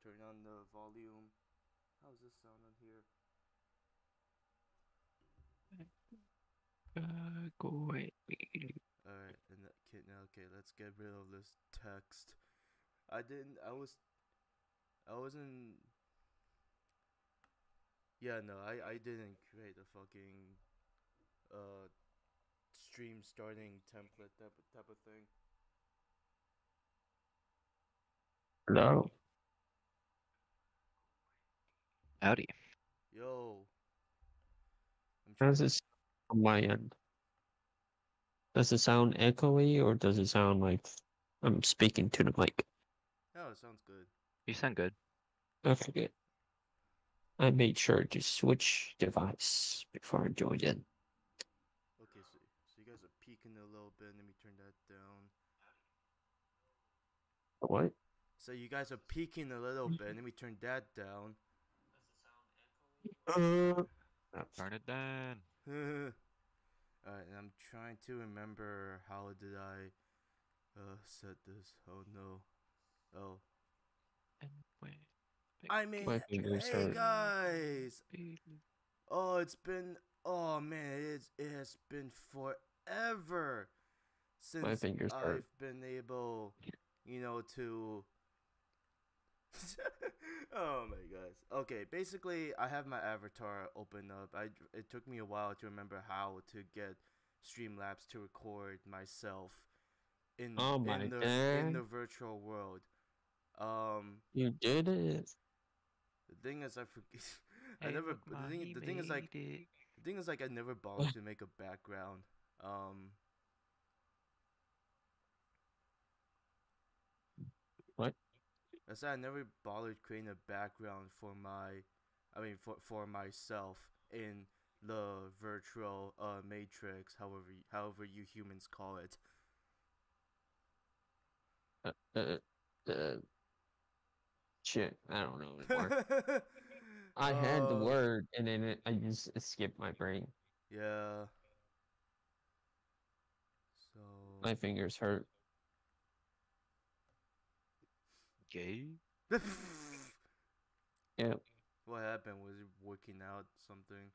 turn on the volume. How's this sound on here? Uh, go away. Alright, and that kid now okay, let's get rid of this text. I didn't I was I wasn't Yeah, no, I, I didn't create a fucking uh stream starting template type type of thing. Hello. Howdy. Yo. I'm How does trying- this on my end? Does it sound echoey or does it sound like I'm speaking to the mic? No, it sounds good. You sound good. I forget. I made sure to switch device before I joined in. Okay, so so you guys are peeking a little bit. Let me turn that down. What? So you guys are peeking a little bit. Let me turn that down. Uh, Turn it down. Alright, and I'm trying to remember how did I uh set this. Oh no. Oh. And Wait. I mean My fingers hey hurt. guys. Oh, it's been oh man, it is it has been forever since fingers I've hurt. been able, you know, to oh my gosh. Okay, basically, I have my avatar open up. I it took me a while to remember how to get Streamlabs to record myself in Oh my in the in the virtual world. Um, You did it. the thing is, I forget. I Hey, never. The thing, the thing is like it. the thing is like I never bothered to make a background. Um, What? I said I never bothered creating a background for my, I mean for for myself in the virtual uh matrix, however however you humans call it. Uh, uh, uh, shit, I don't know anymore. I had the Uh, word and then it, I just skipped my brain. Yeah. So. My fingers hurt. Gay. Yep. what happened? Was it working out something?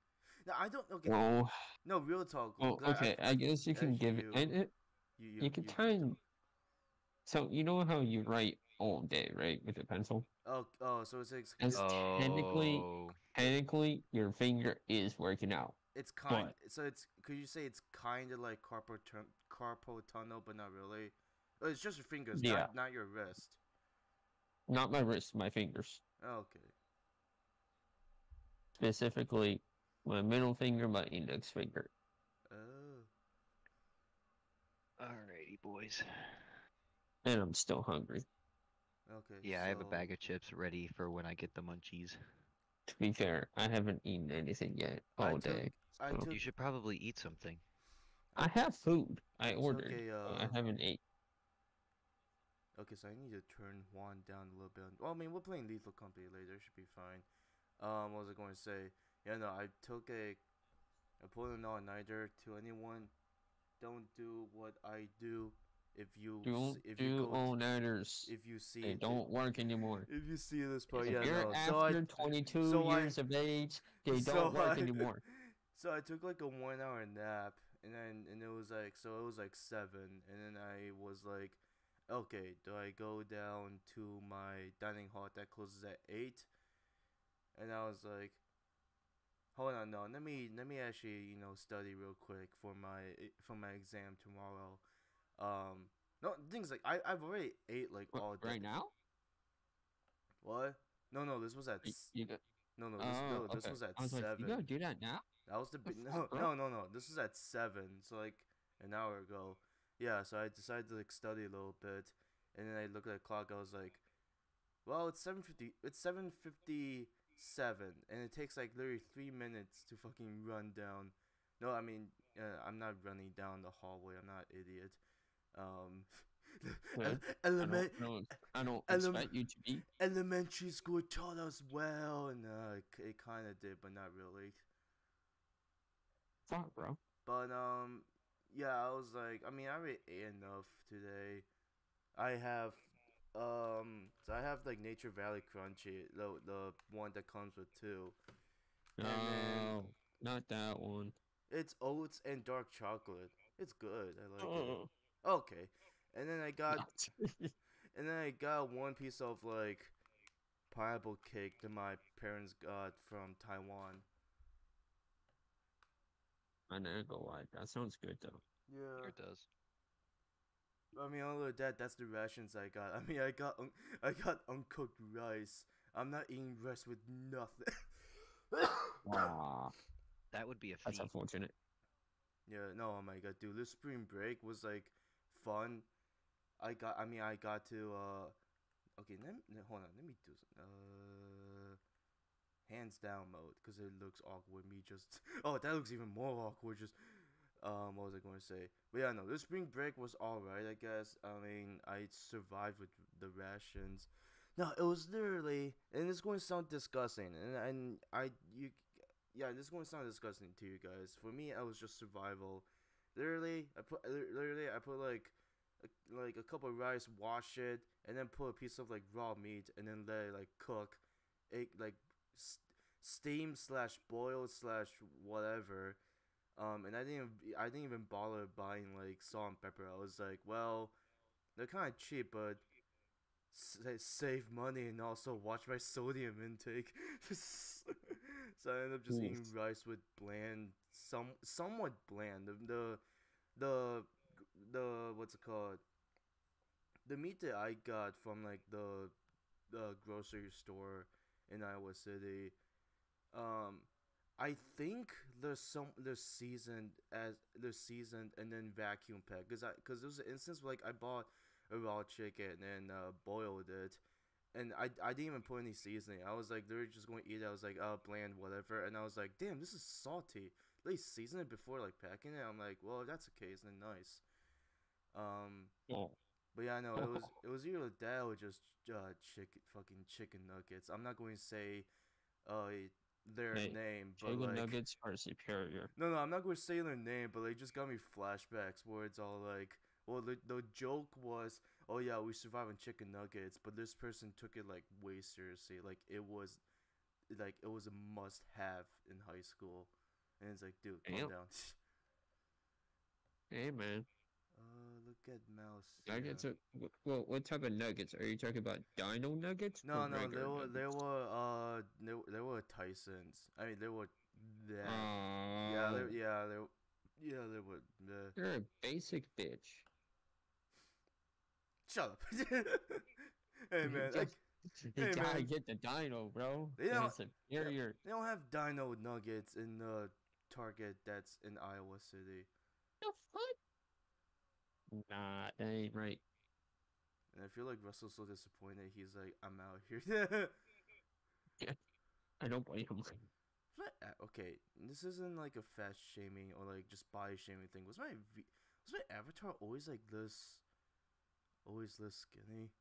No, I don't. Okay. Well, No, real talk. Oh, well, 'cause I- okay. I, guess you can give it. you- And it, You, you can kind. So you know how you write all day, right, with a pencil. Oh, oh, so it's it's, As- it's, technically- Oh. Technically, your finger is working out. it's kind. So it's could you say it's kind of like carpal tu- carpal tunnel, but not really. Oh, it's just your fingers, Yeah. not not your wrist. Not my wrist, my fingers. Okay. Specifically, my middle finger, my index finger. Oh. Alrighty, boys. And I'm still hungry. Okay. Yeah, I have a bag of chips ready for when I get the munchies. To be fair, I haven't eaten anything yet I all took- day. I so- took. You should probably eat something. I have food. I ordered. okay, but I uh, haven't ate. Okay, so I need to turn Juan down a little bit. Well, I mean, we're playing Lethal Company later. Should be fine. Um, what was I going to say? Yeah, no, I took a. I put an all-nighter to anyone. Don't do what I do. If you Don't if you do go all nighters. if you see They it- don't work anymore. If you see this part, If yeah, you're no. after So I 22 so I- years of age, they so don't work I- anymore. So I took like a one hour nap and then and it was like so it was like seven and then I was like, okay, do I go down to my dining hall that closes at eight? And I was like, hold on, no, let me let me actually you know study real quick for my for my exam tomorrow. Um, no things like I I've already ate like What, all day. right now? What? No, no, this was at You, you no, no, this, oh, no, this okay. was at was like, seven. you gotta do that now? That was the The no, no, no, no. This was at seven, so like an hour ago. Yeah, so I decided to like study a little bit, and then I looked at the clock. I was like, "Well, it's seven fifty. It's seven fifty seven, and it takes like literally three minutes to fucking run down." No, I mean, uh, I'm not running down the hallway. I'm not an idiot. Um, element, I don't, I don't expect you to be. elementary school taught us well, and uh, it kind of did, but not really. Fuck, bro. But um, yeah, I was like, I mean, I already ate enough today. I have, Um, so I have like Nature Valley Crunchy, the the one that comes with two. No, not that one. It's oats and dark chocolate. It's good. I like it. Oh, Okay. And then I got and then I got one piece of like pineapple cake that my parents got from Taiwan. I never go like that. Sounds good though. Sure Yeah. it does. I mean, other than that, that's the rations I got. I mean, I got un- I got uncooked rice. I'm not eating rice with nothing. Wow, That would be a that's unfortunate. Yeah, no, oh my god, dude, this spring break was like fun. I got, I mean, I got to, uh, okay, let me, hold on, let me do some, uh, hands down mode, because it looks awkward, me just, oh, that looks even more awkward, just, um, what was I going to say? But yeah, no, this spring break was alright, I guess, I mean, I survived with the rations. No, it was literally, and it's going to sound disgusting, and, and I, you, yeah, this is going to sound disgusting to you guys. For me, I was just survival. Literally, I put literally I put like like a cup of rice, wash it, and then put a piece of like raw meat, and then let it like cook, it like steam slash boil slash whatever. Um, and I didn't even- I didn't even bother buying like salt and pepper. I was like, well, they're kind of cheap, but sa- save money and also watch my sodium intake. so I ended up just eating rice with bland, some somewhat bland. The the the the what's it called? The meat that I got from like the the grocery store in Iowa City, um, I think there's some they're seasoned as they're seasoned and then vacuum packed. Cause I cause there was an instance where, like I bought a raw chicken and uh, boiled it, and I I didn't even put any seasoning. I was like they're just going to eat it. I was like oh bland whatever, and I was like damn this is salty. They season it before like packing it. I'm like well if that's the case then nice. Um, but yeah, no, it was it was either that or just uh chicken fucking chicken nuggets. I'm not going to say uh their Hey, name, but chicken like nuggets are superior. no, no, I'm not going to say their name, but they just got me flashbacks where it's all like, well, the the joke was, oh yeah, we survived on chicken nuggets, but this person took it like way seriously, like it was, like it was a must have in high school, and it's like, dude, calm Damn. down. Hey man, uh, mouse. nuggets yeah. are well. What type of nuggets are you talking about? Dino nuggets? No, no, there were there were uh there, there were Tysons. I mean, there were that. yeah, Oh, there, yeah, there, yeah, there were. The... you're a basic bitch. Shut up. hey man, just- like you Hey, gotta man. get the dino, bro. They don't- superior. they don't have Dino Nuggets in the Target that's in Iowa City, The fuck? Nah, that ain't right. and I feel like Russell's so disappointed. He's like, I'm out here. I don't blame him. What? uh, Okay, this isn't like a fat shaming or like just body shaming thing. Was my was my avatar always like this? Always this skinny?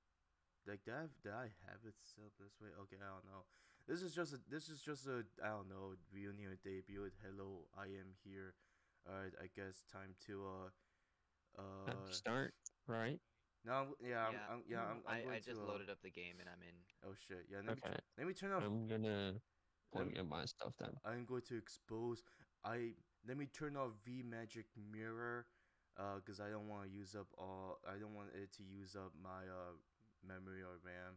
Like did I did I have it set up this way? Okay, I don't know. This is just a this is just a I don't know reunion debut. Hello, I am here. Alright, I guess time to uh uh. Start, right? No, I'm, yeah, I'm, yeah, I'm, yeah, I'm, I'm I, going I just to, uh, loaded up the game and I'm in. Oh shit! Yeah, let me Okay. let me turn off I'm gonna Lem- point at my stuff then. I'm going to expose. I let me turn off V Magic Mirror, uh, cause I don't want to use up all. I don't want it to use up my uh memory or RAM.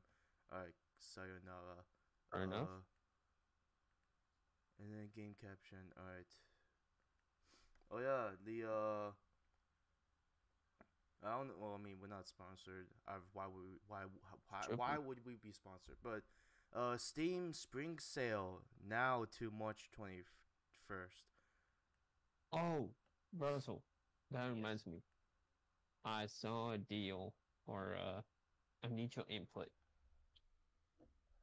All right, sayonara. Fair enough. Uh, And then game caption. All right. Oh yeah, the uh. I don't. Well, I mean, we're not sponsored. I, why would we, why why Sure. why would we be sponsored? But uh, Steam Spring Sale now to March twenty first. Oh, Russell, that Yes. reminds me. I saw a deal, or uh, I need your input.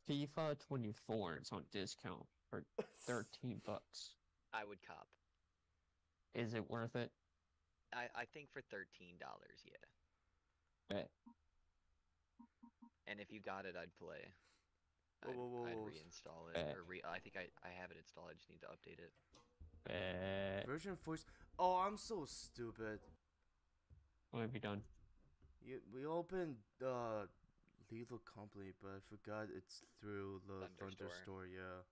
FIFA 24 is on discount for 13 bucks. I would cop. Is it worth it? I, I think for thirteen dollars, yeah. Bet. And if you got it, I'd play. Whoa, I'd, whoa, whoa, I'd reinstall it. Bet. Or re- I think I, I have it installed. I just need to update it. Bet. Version four. Oh, I'm so stupid. What have you done? You, we opened uh Lethal Company, but I forgot it's through the Thunder Thunder Store. Store. Yeah.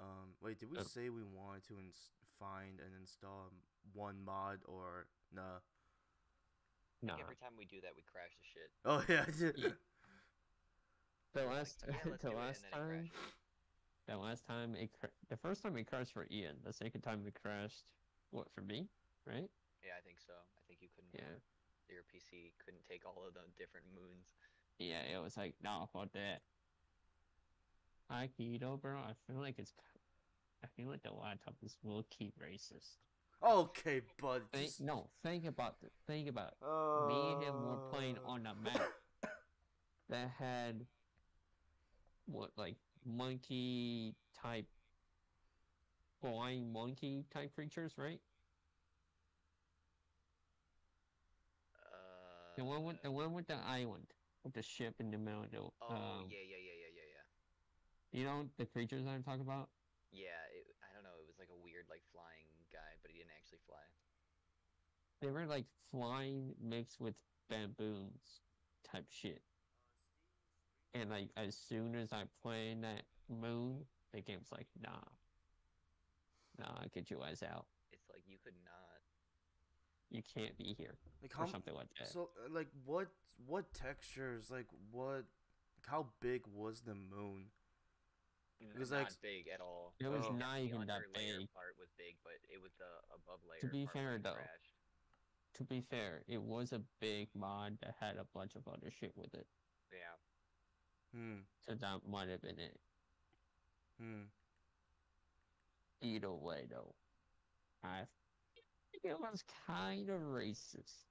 Um, wait, did we Uh, say we wanted to ins- find and install one mod or nah? Nah. Every time we do that, we crash the shit. Oh yeah. Yeah. The We're like, last "Yeah, the last and then it time crashes. the last time it cra- the first time it crashed for Ian. The second time it crashed what for me, right? Yeah, I think so. I think you couldn't. Yeah. Your PC couldn't take all of the different moons. Yeah, it was like no fuck that. Aikido, bro. I feel like it's. I feel like the laptop is low key racist. okay, bud. Think, no, think about it. Think about it. uh, Me and him were playing on a map that had what like monkey type flying monkey type creatures, right? Uh, The one with the one with the island with the ship in the middle. Oh um, yeah, yeah, yeah, yeah, yeah, yeah. You know the creatures I'm talking about? Yeah, it, I don't know. It was like a weird, like flying guy, but he didn't actually fly. They were like flying mixed with baboons type shit. And like as soon as I play that moon, the game's like, nah. Nah, get your eyes out. It's like you could not. You can't be here. like Or how something like that. so like what what textures like what how big was the moon? Because, not like, big at all. It was Oh. not the even that big. part was big, but it was the above layer. To be fair, though, crashed. To be fair, it was a big mod that had a bunch of other shit with it. Yeah. Hmm. So that might have been it. Hmm. Either way, though, I think it was kind of racist.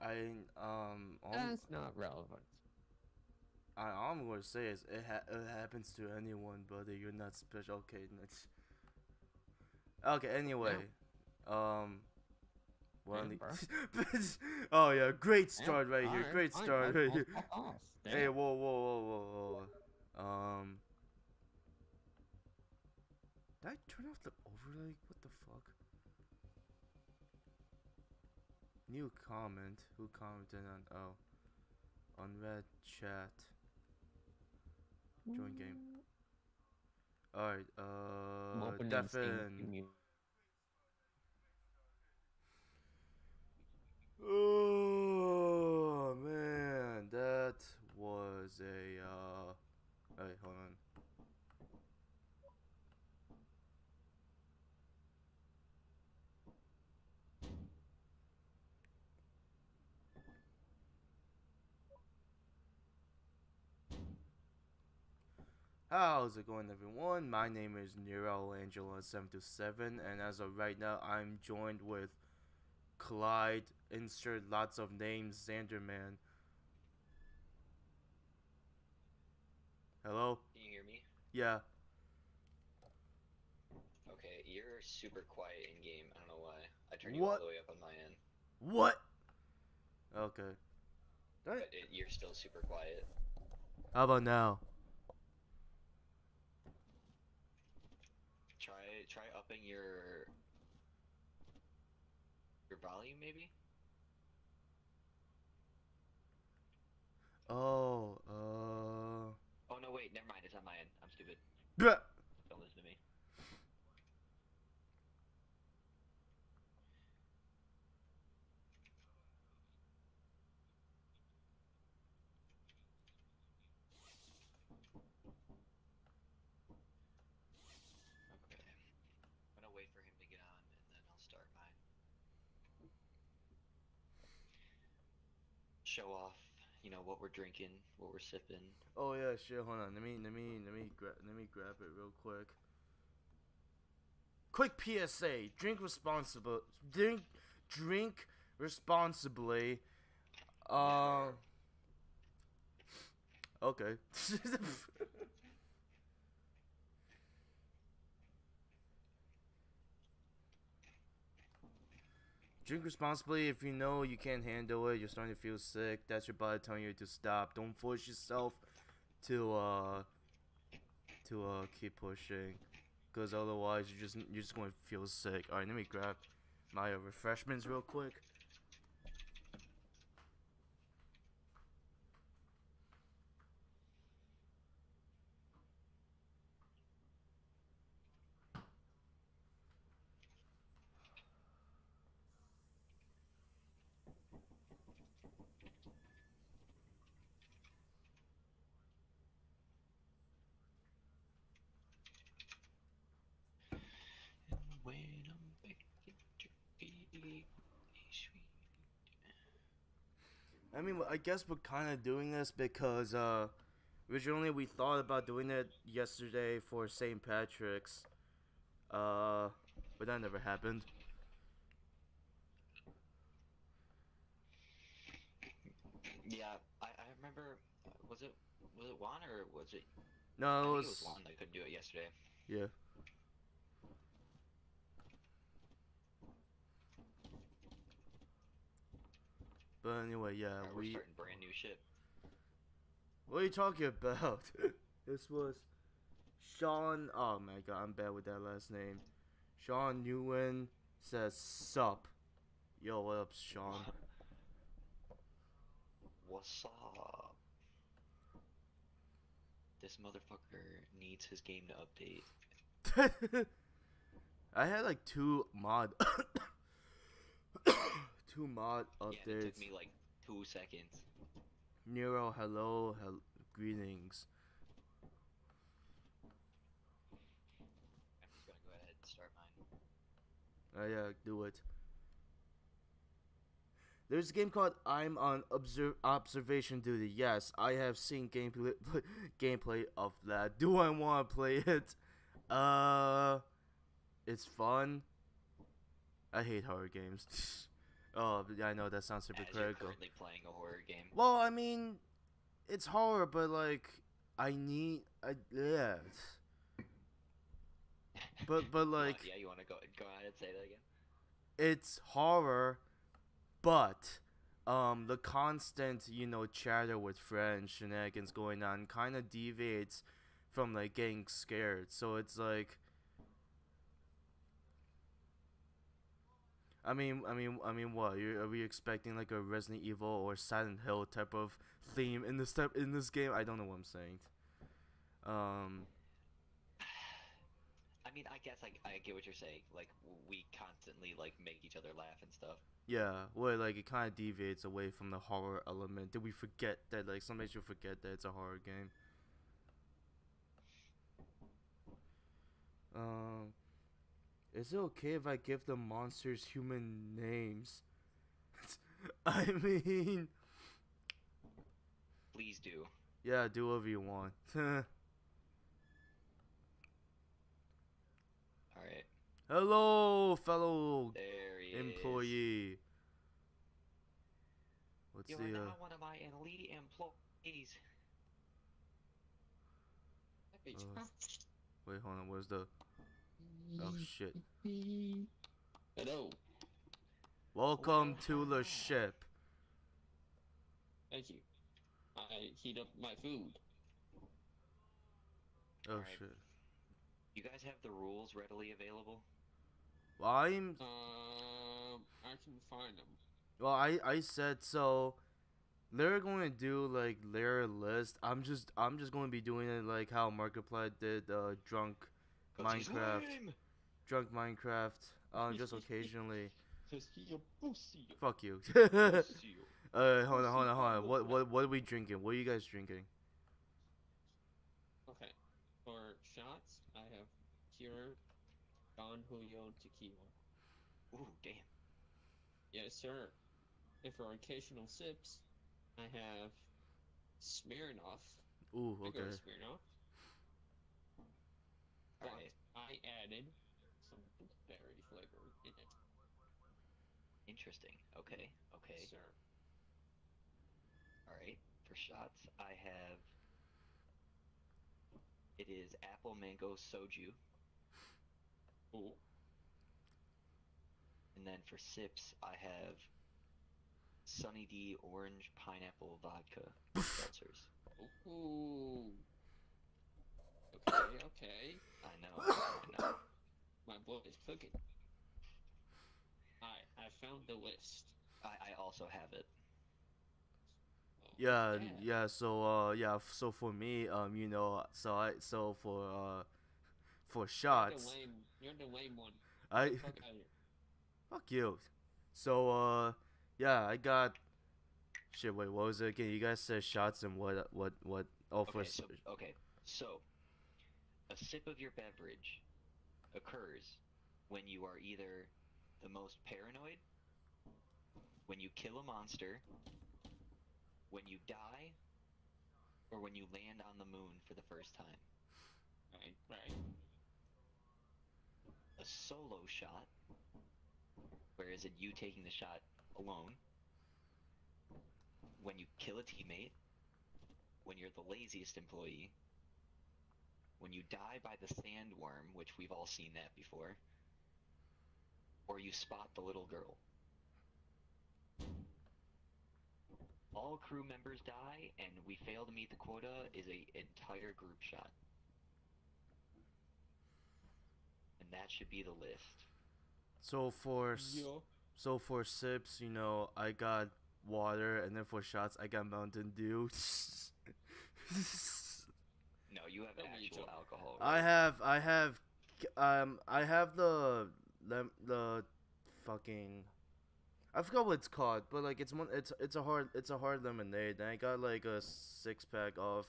I um all, That's not relevant. I all I'm gonna say is it ha- it happens to anyone, buddy. You're not special. Okay, next. Okay. Anyway, um. Well, the- oh yeah, great start right here. Alright, Great fine, start fine, right here. off. Hey, whoa, whoa, whoa, whoa, whoa. Um. Did I turn off the overlay? What the fuck? New comment. Who commented on? Oh. On red chat. Join game. Alright, uh. Defin. Oh man, that was a uh wait, hold on. How's it going everyone? My name is Nero Angelo 727 and as of right now I'm joined with Clyde, insert lots of names, Xanderman. Hello? Can you hear me? Yeah. Okay, you're super quiet in game. I don't know why. I turned you What? all the way up on my end, What? Okay. but it, you're still super quiet. How about now? Try upping your your volume maybe. Oh, uh. Oh no, wait, never mind. It's on my end. I'm stupid. Bruh. Don't listen to me. Okay. I'm gonna wait for him to get on and then I'll start mine. Show off, you know, what we're drinking, what we're sipping. Oh yeah, shit. Hold on. Let me, let me, let me grab, let me grab it real quick. Quick PSA: Drink responsible. Drink, drink responsibly. Uh. Okay. Drink responsibly if you know you can't handle it, you're starting to feel sick, that's your body telling you to stop. Don't force yourself to uh to uh keep pushing cuz otherwise you're just you're just going to feel sick. All right, let me grab my refreshments real quick. When I'm back in Turkey, sweet. I mean, I guess we're kind of doing this because uh, originally we thought about doing it yesterday for St. Patrick's, uh, but that never happened. Yeah, I, I remember. Was it was it Juan or was it? No, it was, it was Juan that couldn't do it yesterday. yeah. But anyway, yeah, we're we. starting brand new shit. What are you talking about? this was Sean. Oh my god, I'm bad with that last name. Sean Newen says sup. Yo, what up, Sean? What's up? This motherfucker needs his game to update. I had like two mod, two mod Yeah, it updates. took me like two seconds. Nero, hello, hel- greetings. I'm just gonna go ahead and start mine. Oh yeah, do it. There's a game called I'm on observ- observation duty. Yes, I have seen gameplay gameplay of that. Do I want to play it? Uh, it's fun. I hate horror games. oh, but I know that sounds As you're currently playing a horror game. Well, I mean, it's horror, but like, I need, I yeah. But but like, yeah, you want to go go ahead and say that again? it's horror, but um the constant you know chatter with friends shenanigans going on kind of deviates from like getting scared. So it's like. I mean, I mean, I mean, what? You're, are we expecting like a Resident Evil or Silent Hill type of theme in this step in this game? I don't know what I'm saying. Um, I mean, I guess I, I get what you're saying. Like we constantly like make each other laugh and stuff. Yeah, well, like it kind of deviates away from the horror element. Did we forget that? Like sometimes you forget that it's a horror game. Um, is it okay if I give the monsters human names? I mean, Please do. yeah, do whatever you want. All right. Hello, fellow There he is. employee. What's You the are uh? now one of my elite employees. Uh, Wait, hold on. Where's the? Oh shit. Hello. Welcome to the ship. Thank you. I heat up my food. Oh Alright. shit. You guys have the rules readily available? Well, I'm. Um, I can find them. Well, I I said so. They're going to do like their list. I'm just I'm just going to be doing it like how Markiplier did uh, drunk Minecraft. Lame. drunk Minecraft. Um, just occasionally. Cause he a pussy. Fuck you. Uh, hold on, hold on, hold on. What what what are we drinking? What are you guys drinking? Okay. For shots, I have Kira Don Julio tequila. Ooh, damn. Yes, sir. And for occasional sips, I have Smirnoff. Ooh, Regular okay. Smirnoff. All but. I added some berry flavor in it. Interesting. Okay. Okay. Yes, sir. All right. For shots, I have. It is apple mango soju, Ooh. and then for sips, I have Sunny D orange pineapple vodka seltzers. Ooh. Okay, okay. I know. I know. My blood is cooking. I found the list. I, I also have it. Oh, Yeah, yeah. So uh, yeah. So for me, um, you know, so I so for uh, for You're the shots, lame. You're the lame one. I Fuck outta fuck you. So uh, yeah, I got. Shit. Wait, what was it again? You guys said shots and what? What? What? Oh, for Okay, s- so, okay, so a sip of your beverage occurs when you are either the most paranoid, when you kill a monster, when you die, or when you land on the moon for the first time. Right, right. A solo shot, where is it you taking the shot alone, when you kill a teammate, when you're the laziest employee, when you die by the sandworm, which we've all seen that before, or you spot the little girl. All crew members die, and we fail to meet the quota is a entire group shot. And that should be the list. so for s- Yo. so for sips, you know, I got water, and then for shots, I got Mountain Dew. No, you have actual joking. alcohol. I have, I have, um, I have the, lem- the, fucking, I forgot what it's called, but like it's one, it's it's a hard, it's a hard lemonade, and I got like a six pack of,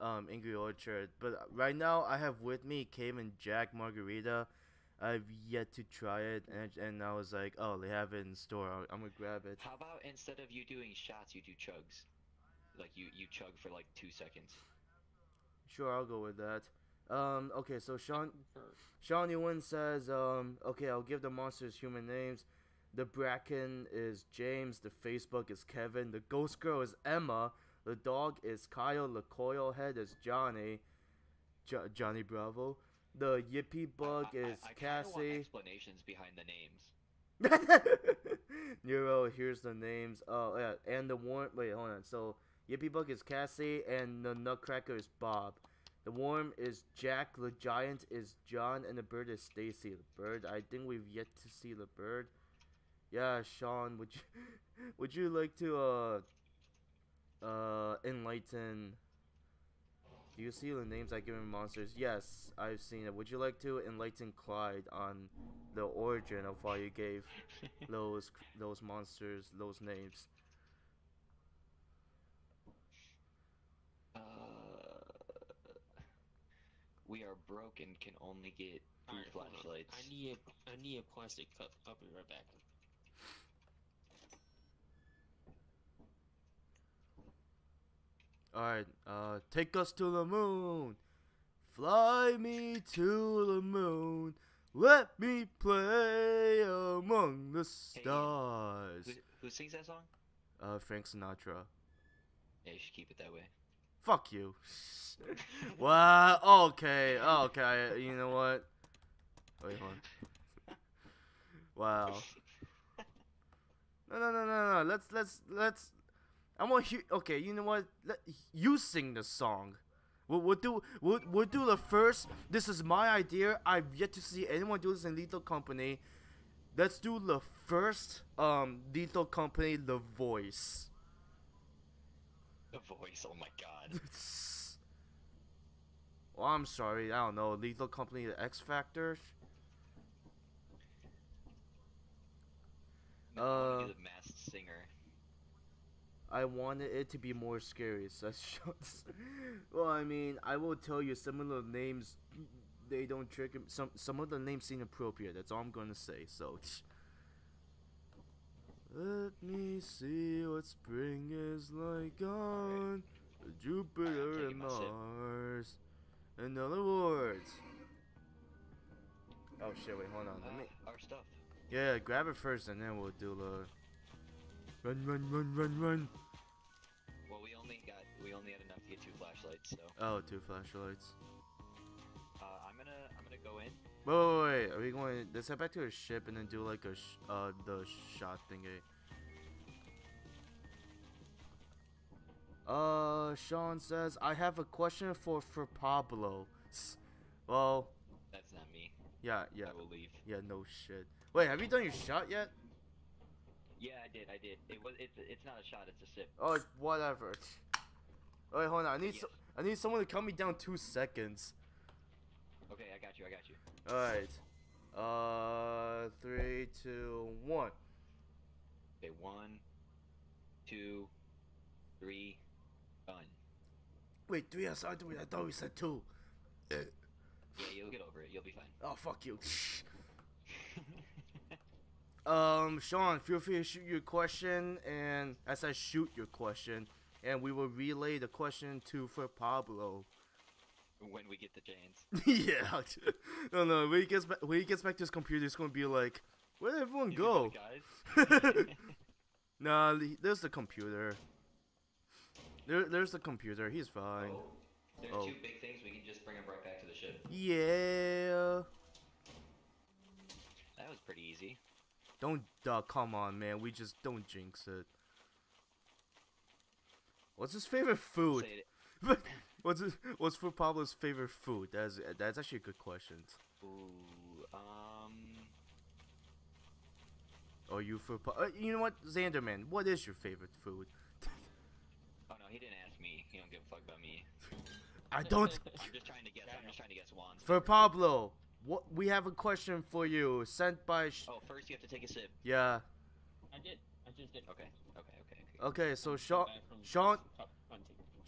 um, Angry Orchard. But right now, I have with me Cayman Jack Margarita. I've yet to try it, and and I was like, oh, they have it in store. I'm gonna grab it. How about instead of you doing shots, you do chugs? Like you you chug for like two seconds. Sure, I'll go with that. Um, okay, so Sean, Sean Ewan says, um, okay, I'll give the monsters human names. The Bracken is James. The Facebook is Kevin. The Ghost Girl is Emma. The dog is Kyle. The Coil Head is Johnny. Jo- Johnny Bravo. The Yippee Bug I, I- is I, I kinda want Cassie. explanations behind the names. Nero, here's the names. Oh, yeah, and the worm. Wait, hold on. So, Yippee Bug is Cassie, and the Nutcracker is Bob. The worm is Jack. The giant is John, and the bird is Stacy. The bird. I think we've yet to see the bird. Yeah, Sean, would you would you like to uh uh enlighten? Do you see the names I given monsters? Yes, I've seen it. Would you like to enlighten Clyde on the origin of why you gave those those monsters those names? We are broke and can only get food Alright, hold on. flashlights. I need a I need a plastic cup. I'll be right back. All right, uh, take us to the moon, fly me to the moon, let me play among the Hey, stars. Who, who sings that song? Uh, Frank Sinatra. Yeah, you should keep it that way. Fuck you. well, okay, okay. You know what? Wait, hold on. Wow. No, no, no, no, no. Let's, let's, let's. I want you. Okay, you know what? Let you sing the song. We'll, we'll do. We'll, we'll do the first. This is my idea. I've yet to see anyone do this in Lethal Company. Let's do the first um Lethal Company. The voice. The voice. Oh my god. well, I'm sorry. I don't know. Lethal Company, the X Factor. No, Uh, the masked singer. I wanted it to be more scary. So that's well, I mean, I will tell you some of the names. They don't trigger. Some some of the names seem appropriate. That's all I'm gonna say. So. Let me see what spring is like on Jupiter and taking my sip. Mars. In other words. Oh shit! Wait, hold on. Let me. Uh, our stuff. Yeah, grab it first, and then we'll do the. Run, run, run, run, run. Well, we only got we only had enough to get two flashlights, so Oh, two flashlights. uh, I'm gonna I'm gonna go in. Wait, wait, wait. Are we going? Let's head back to a ship and then do like a sh- uh the shot thingy. Uh, Sean says I have a question for for Pablo. S- Well, That's not me. yeah, yeah, I will leave. yeah. No shit. Wait, have you done your shot yet? Yeah, I did. I did. It was. It's. It's not a shot. It's a sip. Oh, whatever. Wait, hold on. I need Yes. so, I need someone to count me down two seconds. Okay, I got you. I got you. All right. Uh, three, two, one. Okay, one, two, three, done. Wait, three. I thought we, I thought we said two. Yeah, you'll get over it. You'll be fine. Oh, fuck you. Um, Sean, feel free to shoot your question, and as I shoot your question, and we will relay the question to for Pablo. When we get the chains. yeah. no, no. When he gets back, when he gets back to his computer, he's gonna be like, "Where did everyone go?" guys. Nah, there's the computer. There, there's the computer. He's fine. Oh, there's Oh. two big things. We can just bring him right back to the ship. Yeah. That was pretty easy. Don't. Uh, come on, man. We just don't jinx it. What's his favorite food? Say it. what's his, What's for Pablo's favorite food? That's that's actually a good question. Ooh, um, Or you for Pa- uh, you know what, Xanderman? What is your favorite food? oh no, he didn't ask me. He don't give a fuck about me. I don't. I'm just trying to guess. I'm just trying to guess Juan's. For. Pablo, what we have a question for you sent by. Sh- Oh, first you have to take a sip. yeah. I did. I just did. Okay, okay, okay, okay. Okay, so Sean Sean cup hunting.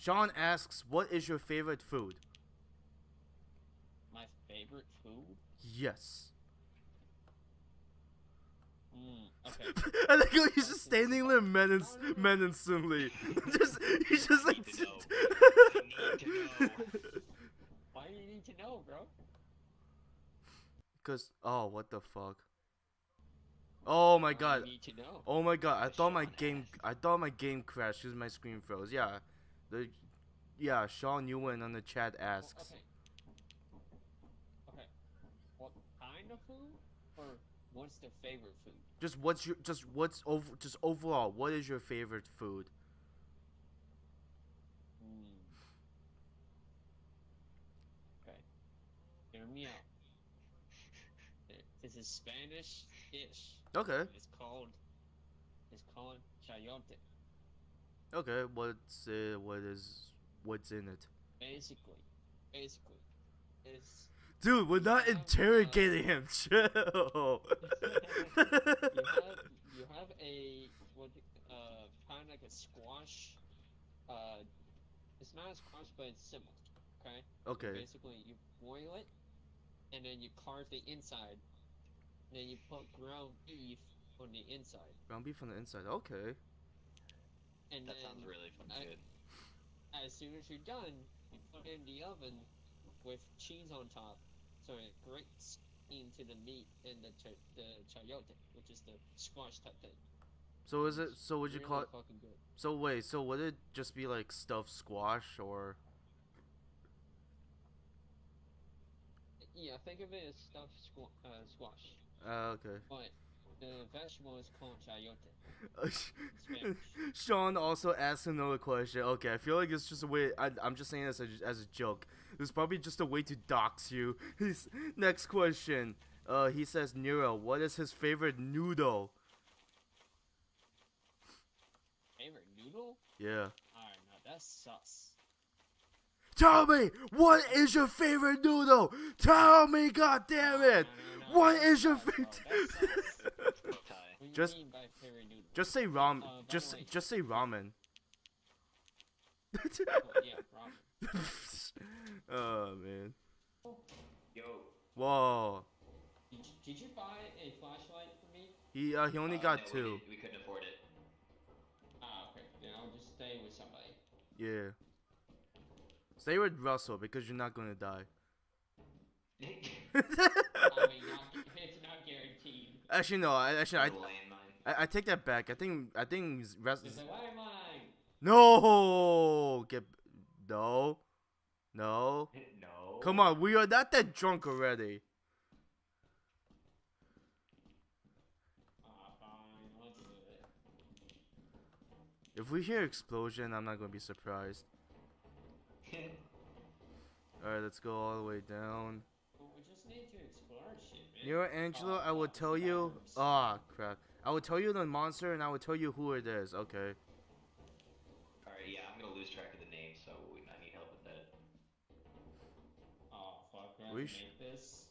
Sean asks, "What is your favorite food?" My favorite food. Yes. Mm, okay. I think how he's just standing there menace, menacingly. just he's just like. to know. Need to know. Why do you need to know, bro? Cause oh, what the fuck? Oh my god. Need to know. Oh my god, I thought my game. I thought my game crashed because my screen froze. Yeah. The yeah, Sean Ewan on the chat asks. okay. Okay. What kind of food, or what's the favorite food? Just what's your just what's over just overall, what is your favorite food? Hmm. Okay. Hear me out. It's a Spanish dish. Okay. It's called. It's called chayote. Okay, what's uh, what is what's in it? Basically, basically, it's Dude, we're not have, uh, interrogating him. Chill. you have you have a what uh kind of like a squash. Uh, it's not a squash, but it's similar. Okay. okay. Basically, you boil it, and then you carve the inside. And then you put ground beef on the inside, Ground beef on the inside. Okay. And That then sounds really fun. I- good. as soon as you're done, you put it in the oven with cheese on top, so it grates into the meat and the ch- the chayote, which is the squash type thing. So is it so would you Really call it fucking good. so wait, so would it just be like stuffed squash or Yeah, think of it as stuffed squ- uh, squash, uh, okay. but the vegetable is called chayote. Sean also asked another question. Okay, I feel like it's just a way. I, I'm just saying this as a, as a joke. It's probably just a way to dox you. His next question. Uh, he says, Nero, what is his favorite noodle? Favorite noodle? Yeah. Alright, now that's sus. Tell me, what is your favorite noodle? Tell me, god damn it! No, no, What that's is your sus, favorite? that's sus. Bow tie. What do you Just- mean by favorite noodle? just say ramen. Uh, just way- just say ramen. Oh, yeah, ramen. oh man. Yo, Whoa. Did you, did you buy a flashlight for me? He uh, he only uh, got no, two. didn't- We, couldn't afford it. Ah, okay. Then I'll just stay with somebody. Yeah. Stay with Russell because you're not gonna die. I mean, not, it's not guaranteed. actually, no. I, actually, I, I I take that back. I think I think Russ. There's a. No, get no, no. no. Come on, we are not that drunk already. Ah, fine. I'll do it. If we hear explosion, I'm not gonna be surprised. All right, let's go all the way down. You know, what, Angelo, Oh, I will tell you. spiders. Ah, crap. I will tell you the monster and I will tell you who it is. Okay. Alright, yeah, I'm gonna lose track of the name, so we, I need help with that. Oh fuck! We have We to sh- make this.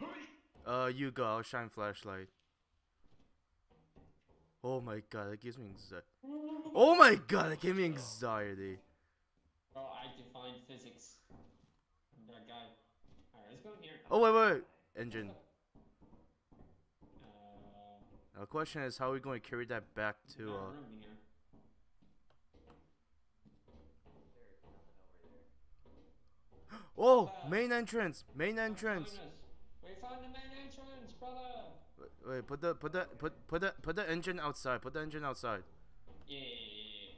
Uh, you go. I'll shine flashlight. Oh my god, that gives me anxiety. Oh my god, that gave me anxiety. Bro, I define physics. I'm that guy. Alright, let's go in here. Oh wait, wait, wait. engine. Now, the question is, how are we going to carry that back to? Uh, oh, main entrance, main entrance. We found the main entrance, brother. Wait, Wait, put the put the put put the put the engine outside. Put the engine outside. Yeah. yeah, yeah,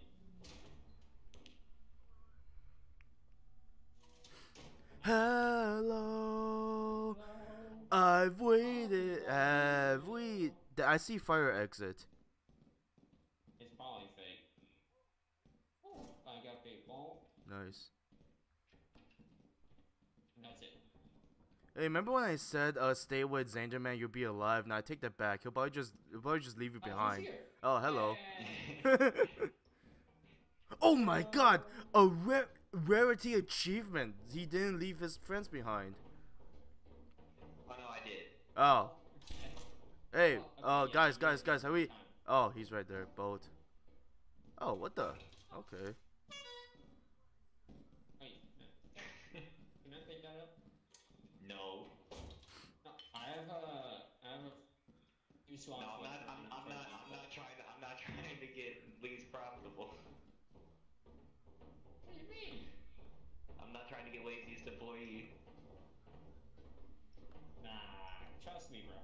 Hello. I've waited. Have we? I see fire exit. It's probably fake. Oh, I got big ball. Nice. That's it. Hey, remember when I said, uh, stay with Xander Man, you'll be alive? Now I take that back. He'll probably just, he'll probably just leave you Oh, behind. Oh, hello. Oh my god! A rare rarity achievement. He didn't leave his friends behind. Oh no, I did. Oh. Hey, Oh, uh, okay, yeah, guys, guys, guys, are we? Oh, he's right there, boat. Oh, what the? Okay. Wait, can I pick that up? No. No, I have a, I have a few slots. No, I'm not. I'm, I'm not. I'm not trying to. I'm not trying to get least profitable. What do you mean? I'm not trying to get laziest employee. Nah, trust me, bro.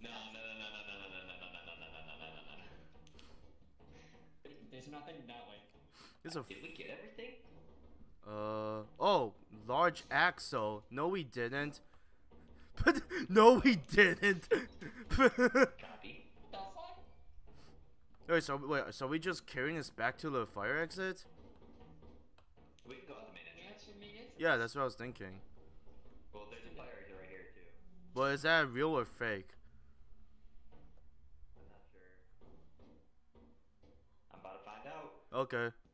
No, no, no, no, no, no, no, no, no, no, no, no, no, no, no, no, no. There's nothing that way. There's a. Did we get everything? Uh oh, large axle. No, we didn't. But no, we didn't. Copy. What the fuck? wait, so wait, so we just carrying this back to the fire exit? We can go out the main We entrance. actually made it. Yeah, that's what I was thinking. Well, there's a fire right here too. But is that real or fake? I'm not sure. I'm about to find out. Okay.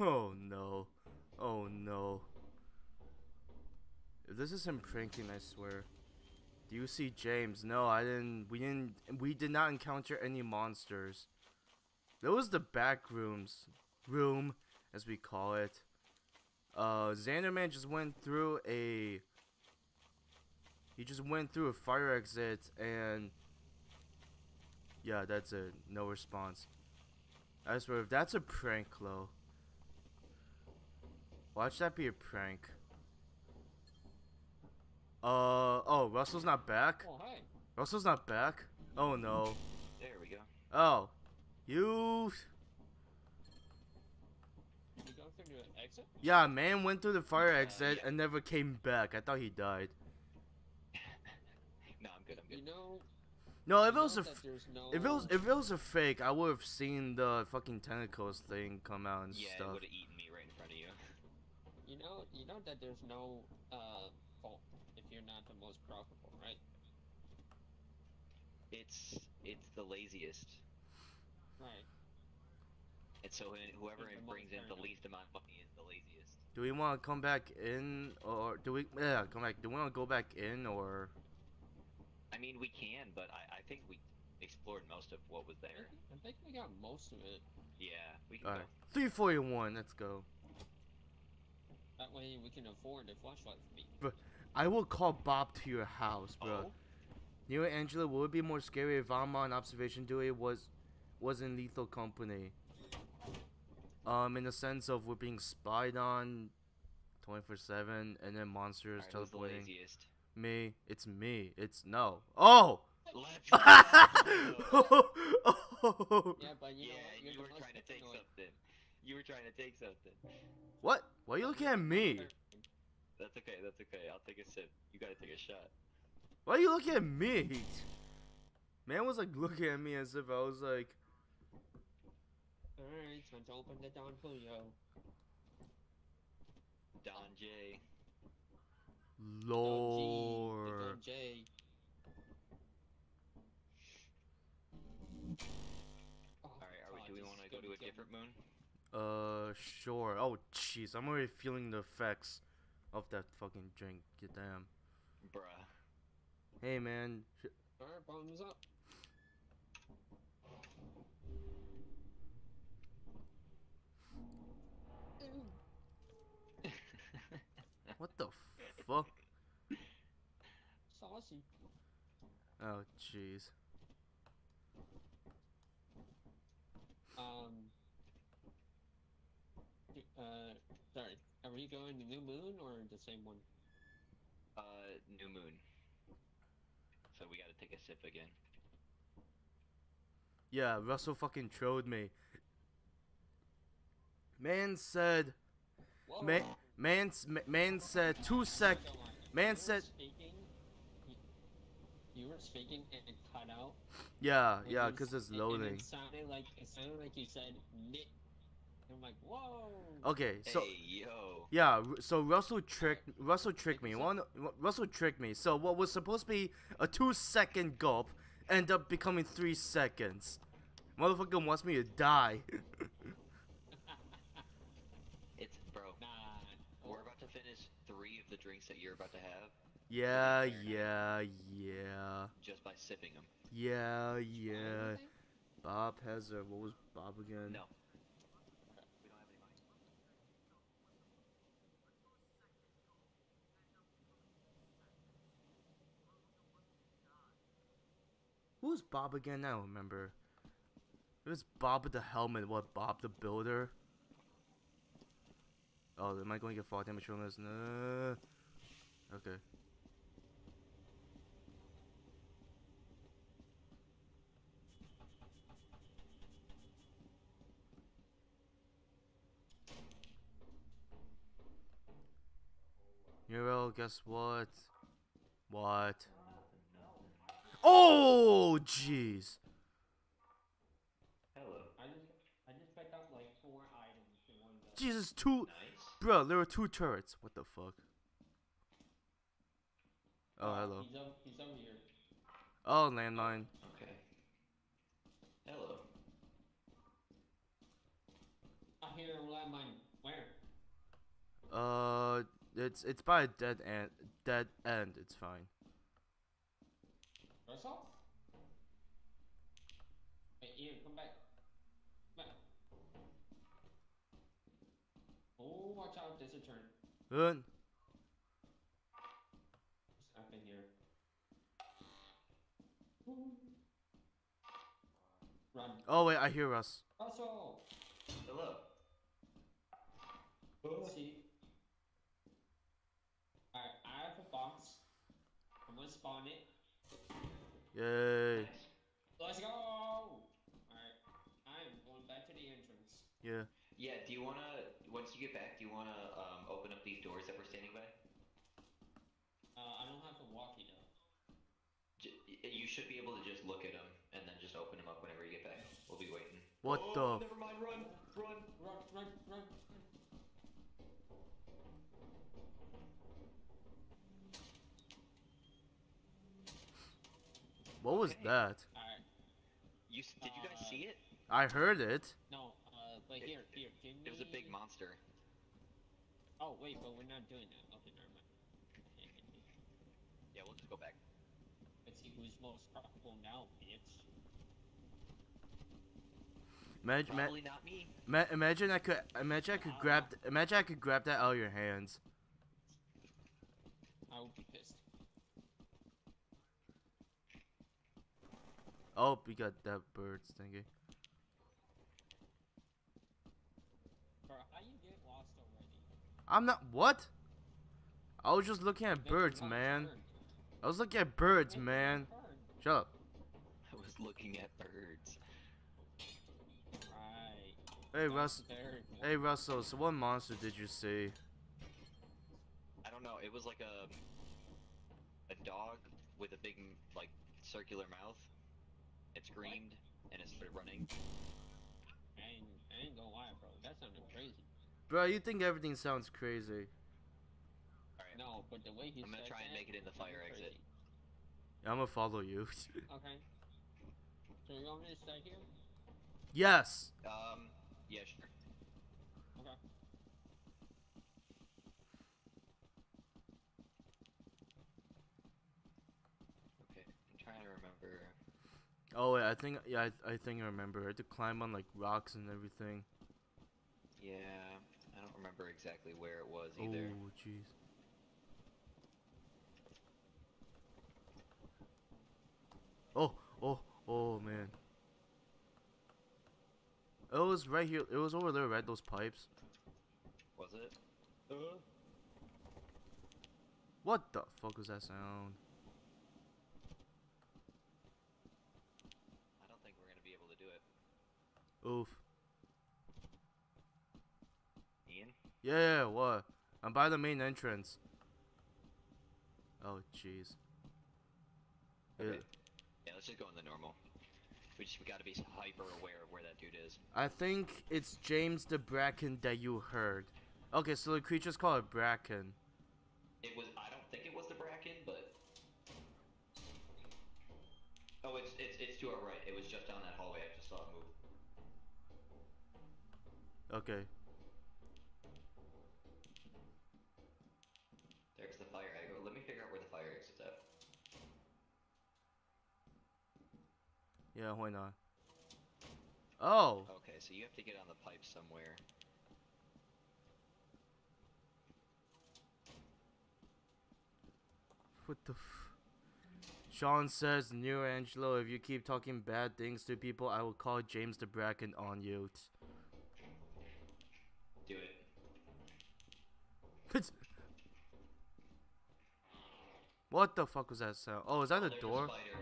Oh no. Oh no. If this isn't pranking, I swear. Do you see James? No, I didn't. We didn't. We did not encounter any monsters. That was the back rooms. Room, as we call it. Uh, Xanderman just went through a. He just went through a fire exit and. Yeah, that's it. No response. I swear, if that's a prank, Lo. Watch that be a prank. Uh oh, Russell's not back. Oh, hi. Russell's not back. Oh no. There we go. Oh, you. You go through the exit? Yeah, man went through the fire Uh, exit yeah. and never came back. I thought he died. no, I'm good. I'm You know. No, if you it was a that f- there's no... if it was if it was a fake, I would have seen the fucking tentacles thing come out and Yeah, it stuff. would have eaten me right in front of you. You know, you know that there's no uh fault if you're not the most profitable, right? It's it's the laziest, Right. and so whoever it brings in the least amount of money is the laziest. Do we want to come back in, or do we? Yeah, come back. Do we want to go back in, or? I mean, we can, but I, I think we explored most of what was I there. think, I think we got most of it. Yeah, we can All right, go. three forty-one. Let's go. That way we can afford the flashlight for me. I will call Bob to your house, bro. Oh, You and Angela, would it be more scary if I'm on Observation Duty was was in lethal company? Um, in the sense of we're being spied on, twenty four seven, and then monsters alright, who's the teleporting. laziest? Me, it's me. It's no. Oh. Let's oh. Yeah, but you yeah, know? You're you the were trying to take paranoid. something. You were trying to take something. What? Why are you looking at me? That's okay. That's okay. I'll take a sip. You gotta take a shot. Why are you looking at me? Man was like looking at me as if I was like, Alright, time to open the Don Julio. Don J. Lore. J. Oh, All right, are we? Do we want to go to a different moon? Uh, sure. Oh, jeez, I'm already feeling the effects of that fucking drink. Get damn. Bruh. Hey, man. sh- Alright, bottoms up. What the fuck? Saucy. Oh, jeez. Um. Uh, sorry. Are we going to New Moon or the same one? uh, new moon. So we gotta take a sip again. Yeah, Russell fucking trolled me. Man said, Whoa. man, man, man said two sec. Man said- Speaking, you, you were speaking and it cut out. Yeah, It yeah, cause it's loading. It sounded like it sounded like you said nit. I'm like, whoa. Okay, so hey, yo. yeah, so Russell tricked Russell tricked me. One Russell tricked me. So what was supposed to be a two second gulp end up becoming three seconds. Motherfucker wants me to die. It's bro. Nah. We're about to finish three of the drinks that you're about to have yeah, yeah, yeah, just by sipping them. yeah, yeah. Bob has a what was Bob again? No. We don't have any money. Who was Bob again? I don't remember. It was Bob with the helmet. What, Bob the Builder? Oh, am I going to get fall damage from this? No. Okay. Euro, guess what? What? Oh, jeez. Hello. I just I just picked up like four items in one go. Jesus, two. Nice. Bro, there were two turrets. What the fuck? Oh, hello. He's over, he's over here. Oh, landmine. Okay. Hello. I hear a landmine. Where? Uh, it's it's by a dead end. Dead end. It's fine. Russell? Hey, Ian, come back. Come back. Oh, watch out, there's a turn. Good. It's up in here. Run. Oh wait, I hear us. Russell! Hello. See? Alright, I have a box. I'm gonna spawn it. Yay. Let's go! Alright, I am going back to the entrance. Yeah. Yeah, do you wanna, once you get back, do you wanna um, open up these doors that we're standing by? Uh, I don't have a walkie though. J- y- you should be able to just look at them and then just open them up whenever you get back. We'll be waiting. What oh, the? Never mind, run, run. Run, run, run, What was Okay. that? Alright, You did you guys Uh, see it? I heard it. no, uh, but It- here, here, give me. It was a big monster. Oh, wait, but we're not doing that. Okay, never mind. Yeah, we'll just go back. Let's see who's most probable now, bitch. Imagine, Probably not me. ma- imagine I could. Imagine I could grab. Imagine I could grab that out of your hands. I would be pissed. Oh, we got that bird thingy. Bro, how you get lost already? I'm not. What? I was just looking at Make birds, man. turn. I was looking at birds, Make man. turn. Shut up. I was looking at birds. Right. Hey, That's Russ. Hey, Russell. So, what monster did you see? I don't know. It was like a a dog with a big like circular mouth. It screamed and it started running. I ain't, I ain't gonna lie, bro. That sounded crazy. Bro, you think everything sounds crazy? No, but the way he I'm gonna try and make it in the made me fire exit. crazy. I'm gonna follow you. Okay. So you want me to stay here? yes. Um, yeah, sure. Okay. Okay, I'm trying to remember. Oh wait, I think yeah, I, I think I remember. I had to climb on like rocks and everything. Yeah, I don't remember exactly where it was either. Oh jeez. Oh, oh, oh man. It was right here. It was over there, right? Those pipes. Was it? Uh-huh. What the fuck was that sound? I don't think we're gonna be able to do it. Oof. Ian? Yeah, yeah, what? I'm by the main entrance. Oh, jeez. Yeah. Okay. Yeah, let's just go on the normal. We just we gotta be hyper aware of where that dude is. I think it's James the Bracken that you heard. Okay, so the creature's called a Bracken. It was. I don't think it was the Bracken, but. Oh, it's it's it's to our right. It was just down that hallway. I just saw it move. Okay. There's the fire exit. Let me figure out where the fire exit's at. Yeah, why not? Oh! Okay, so you have to get on the pipe somewhere. What the f- Sean says, Nero Angelo, if you keep talking bad things to people, I will call James the Bracken on you. Do it. what the fuck was that sound? Oh, is that Oh, a door? spider.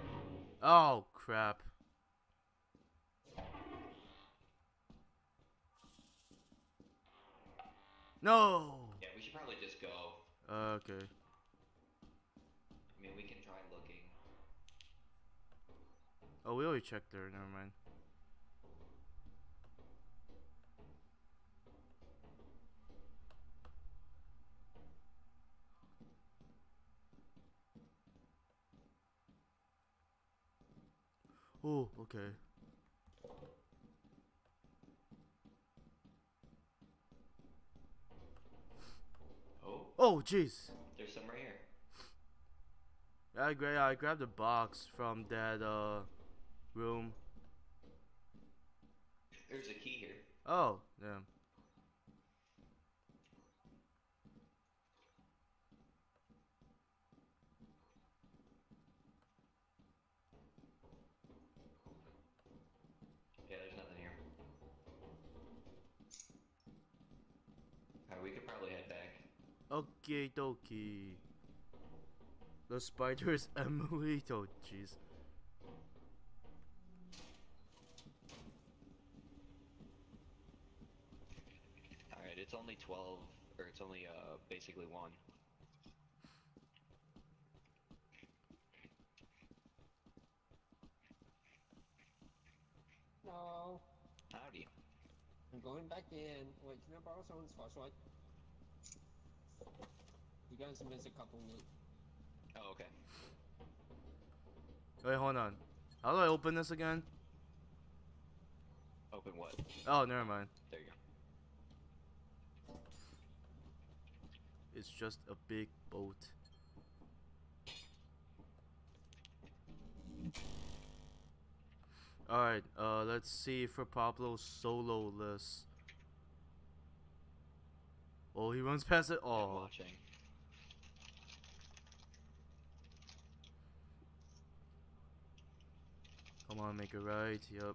Oh, crap. No! Yeah, we should probably just go. Okay. I mean, we can try looking. Oh, we already checked there, never mind. Oh, okay. Oh, Oh, jeez. there's some right here. I, gra- I grabbed a box from that uh room. There's a key here. Oh, damn. Yeah, there's nothing here. Alright, we could probably head back. Okay, dokie. The spider is Emily. Oh, jeez. Alright, it's only 12, or it's only, uh, basically 1. No. Howdy. I'm going back in. Wait, can I borrow someone's flashlight? You guys missed a couple loot. Oh, okay. Wait, hold on. How do I open this again? Open what? Oh, never mind. There you go. It's just a big boat. Alright, uh, let's see for Pablo solo list. Oh, he runs past it. I'm Oh, watching. Come on, make it right. Yep.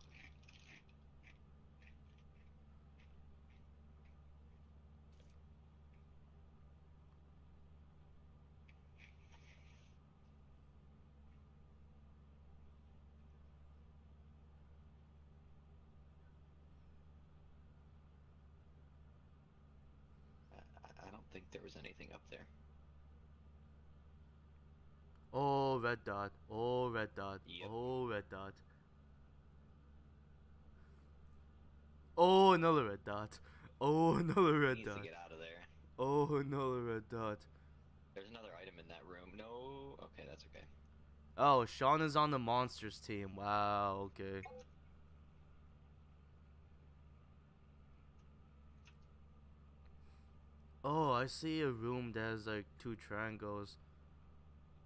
I, I- I don't think there was anything up there. Oh, red dot. Oh, red dot. Yep. Oh, red dot. Oh, another red dot. Oh, another He red needs dot. to get out of there. Oh, another red dot. There's another item in that room. No. Okay, that's okay. Oh, Sean is on the monsters team. Wow. Okay. Oh, I see a room that has like two triangles.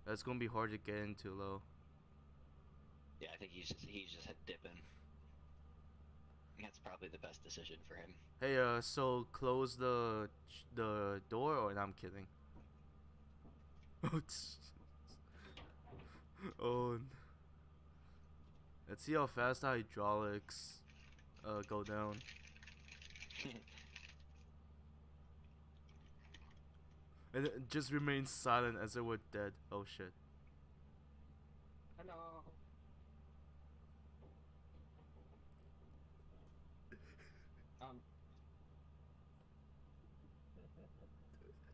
That's gonna be hard to get into, though. Yeah, I think he's just he's just had dipping. That's probably the best decision for him. Hey, uh, so close the the door, or no, I'm kidding. oh. Let's see how fast the hydraulics uh go down. And it just remains silent as if we're dead. Oh shit. Hello. Um.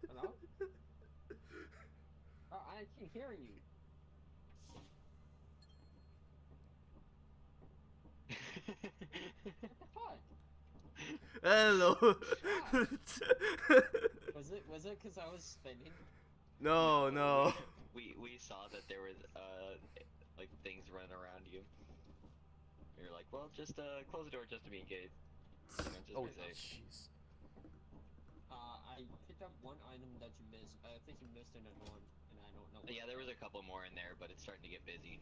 Hello? Oh, I can hear you. What the fuck? Hello. Was it was it because I was spinning? no, no. We we saw that there was uh like things running around you. We were like, well, just uh close the door just to be in case. You know, Oh, jeez. Uh, I picked up one item that you missed, I think you missed another one, and I don't know. Yeah, what. there was a couple more in there, but it's starting to get busy.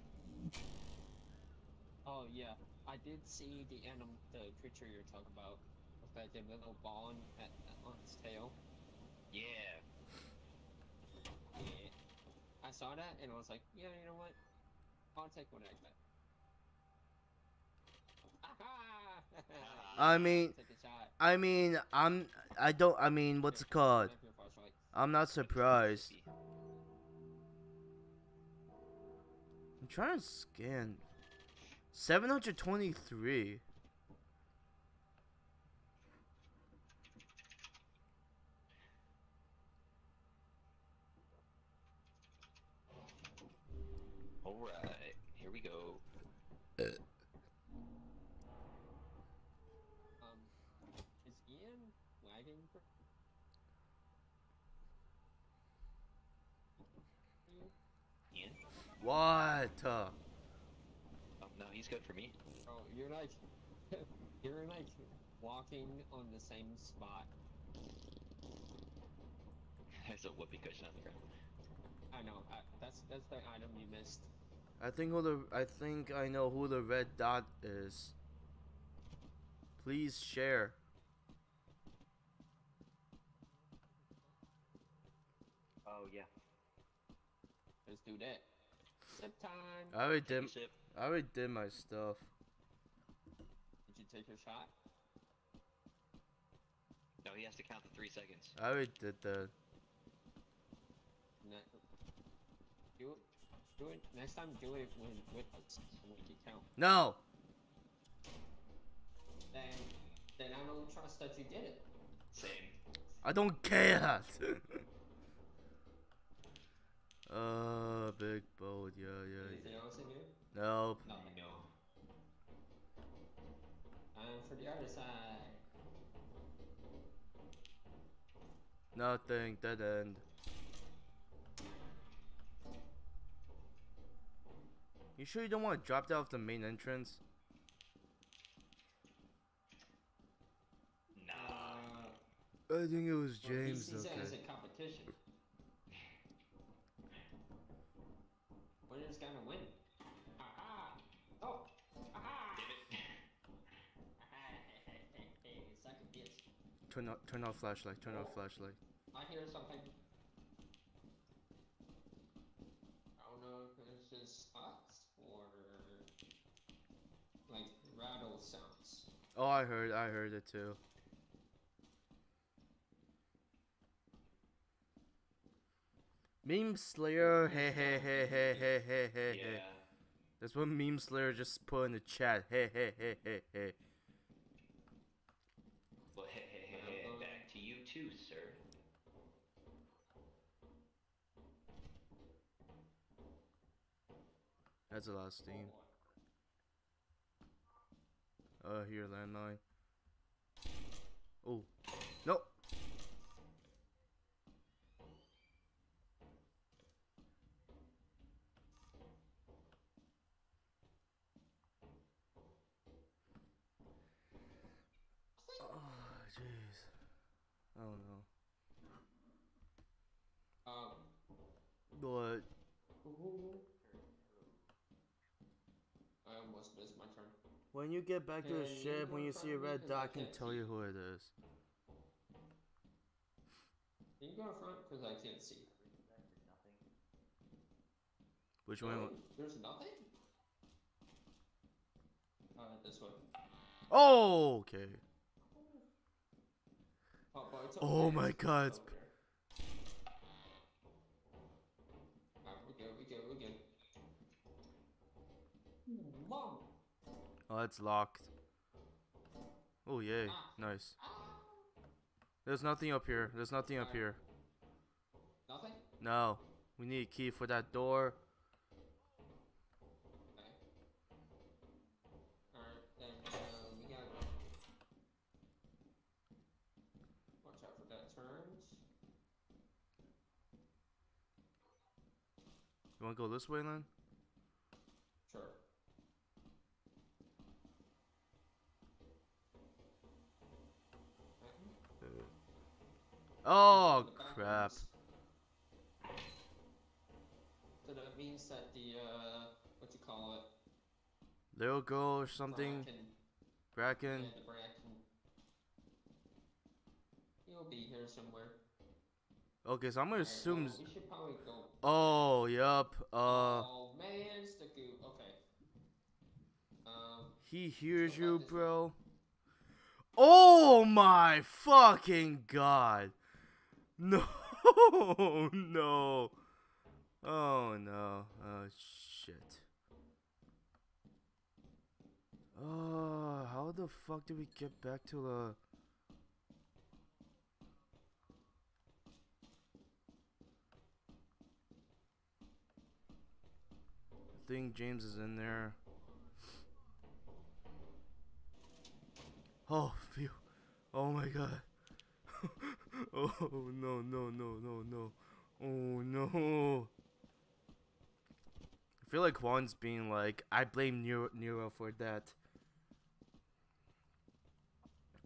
Oh yeah, I did see the animal, the creature you're talking about with like the little ball on, at, on its tail. Yeah. Yeah. I saw that and I was like, yeah, you know what? I'll take what I got. I mean, take a shot. I mean, I'm. I don't. I mean, what's it called? Snipe your flashlight. I'm not surprised. I'm trying to scan. 723. Alright, here we go. Um, is Ian lagging? For... you? Ian? What? Uh, Oh no, he's good for me. Oh, you're like, you're like walking on the same spot. There's a whoopee cushion on the ground. I know. I, that's that's the item you missed. I think who the. I think I know who the red dot is. Please share. Oh yeah. Let's do that. Sip time. I already Take did. sip. I already did my stuff. Did you take your shot? No, he has to count the three seconds. I already did that. Ne- do it. Do it. Next time, do it when, with us. So we count. No. Then, then I don't trust that you did it. Same. I don't care. uh, big boat. Yeah, yeah. Anything else in here? Nope. No. No. Time for the other side. Nothing. Dead end. You sure you don't want to drop that off the main entrance? Nah. I think it was well, he James. as Okay. a competition. Winner's gonna win. Aha! Oh! Aha! Suck a bitch. Turn off. Turn off flashlight. Turn off flashlight. I hear something. Oh I don't know if it's just us or like rattle sounds. Oh, I heard. I heard it too. Meme Slayer. Hey, hey, hey, hey, hey, hey, hey, Yeah. hey. That's what Meme Slayer just put in the chat. Hey, hey, hey, hey, hey. Well, hey, hey, hey, hey, back to you too, sir. That's a lot of steam. Uh, here, landmine. Oh. Nope. But I almost missed my turn. when you get back to the Can you ship, when you see a of me? red 'Cause I dot, I can tell you who it is. Can you go in front? Because I can't see. Which Really? one? There's nothing? Uh, this way. Oh, okay. Oh, but it's Oh there. my It's God, it's- over there. Alright, we good, we good, we good. Mom! Oh, it's locked. Oh, yay. Nice. There's nothing up here. There's nothing up here. Nothing? No. We need a key for that door. Okay. Alright, then uh, we got. Watch out for that turns. You want to go this way, then? Sure. Oh, crap. So that means that the uh, what you call it? Little girl or something. Bracken, Bracken. Yeah, bracken. He'll be here somewhere. Okay, so I'm gonna assume. we should probably go. Oh, yup. Uh, oh man, Stickoo. Okay. Um. he hears you, this way. bro. Oh my fucking god. No, no. Oh no. Oh shit. Oh, how the fuck did we get back to the? I think James is in there. Oh, phew. Oh my god. oh no no no no no. Oh no. I feel like Juan's being like, I blame Nero, Nero for that.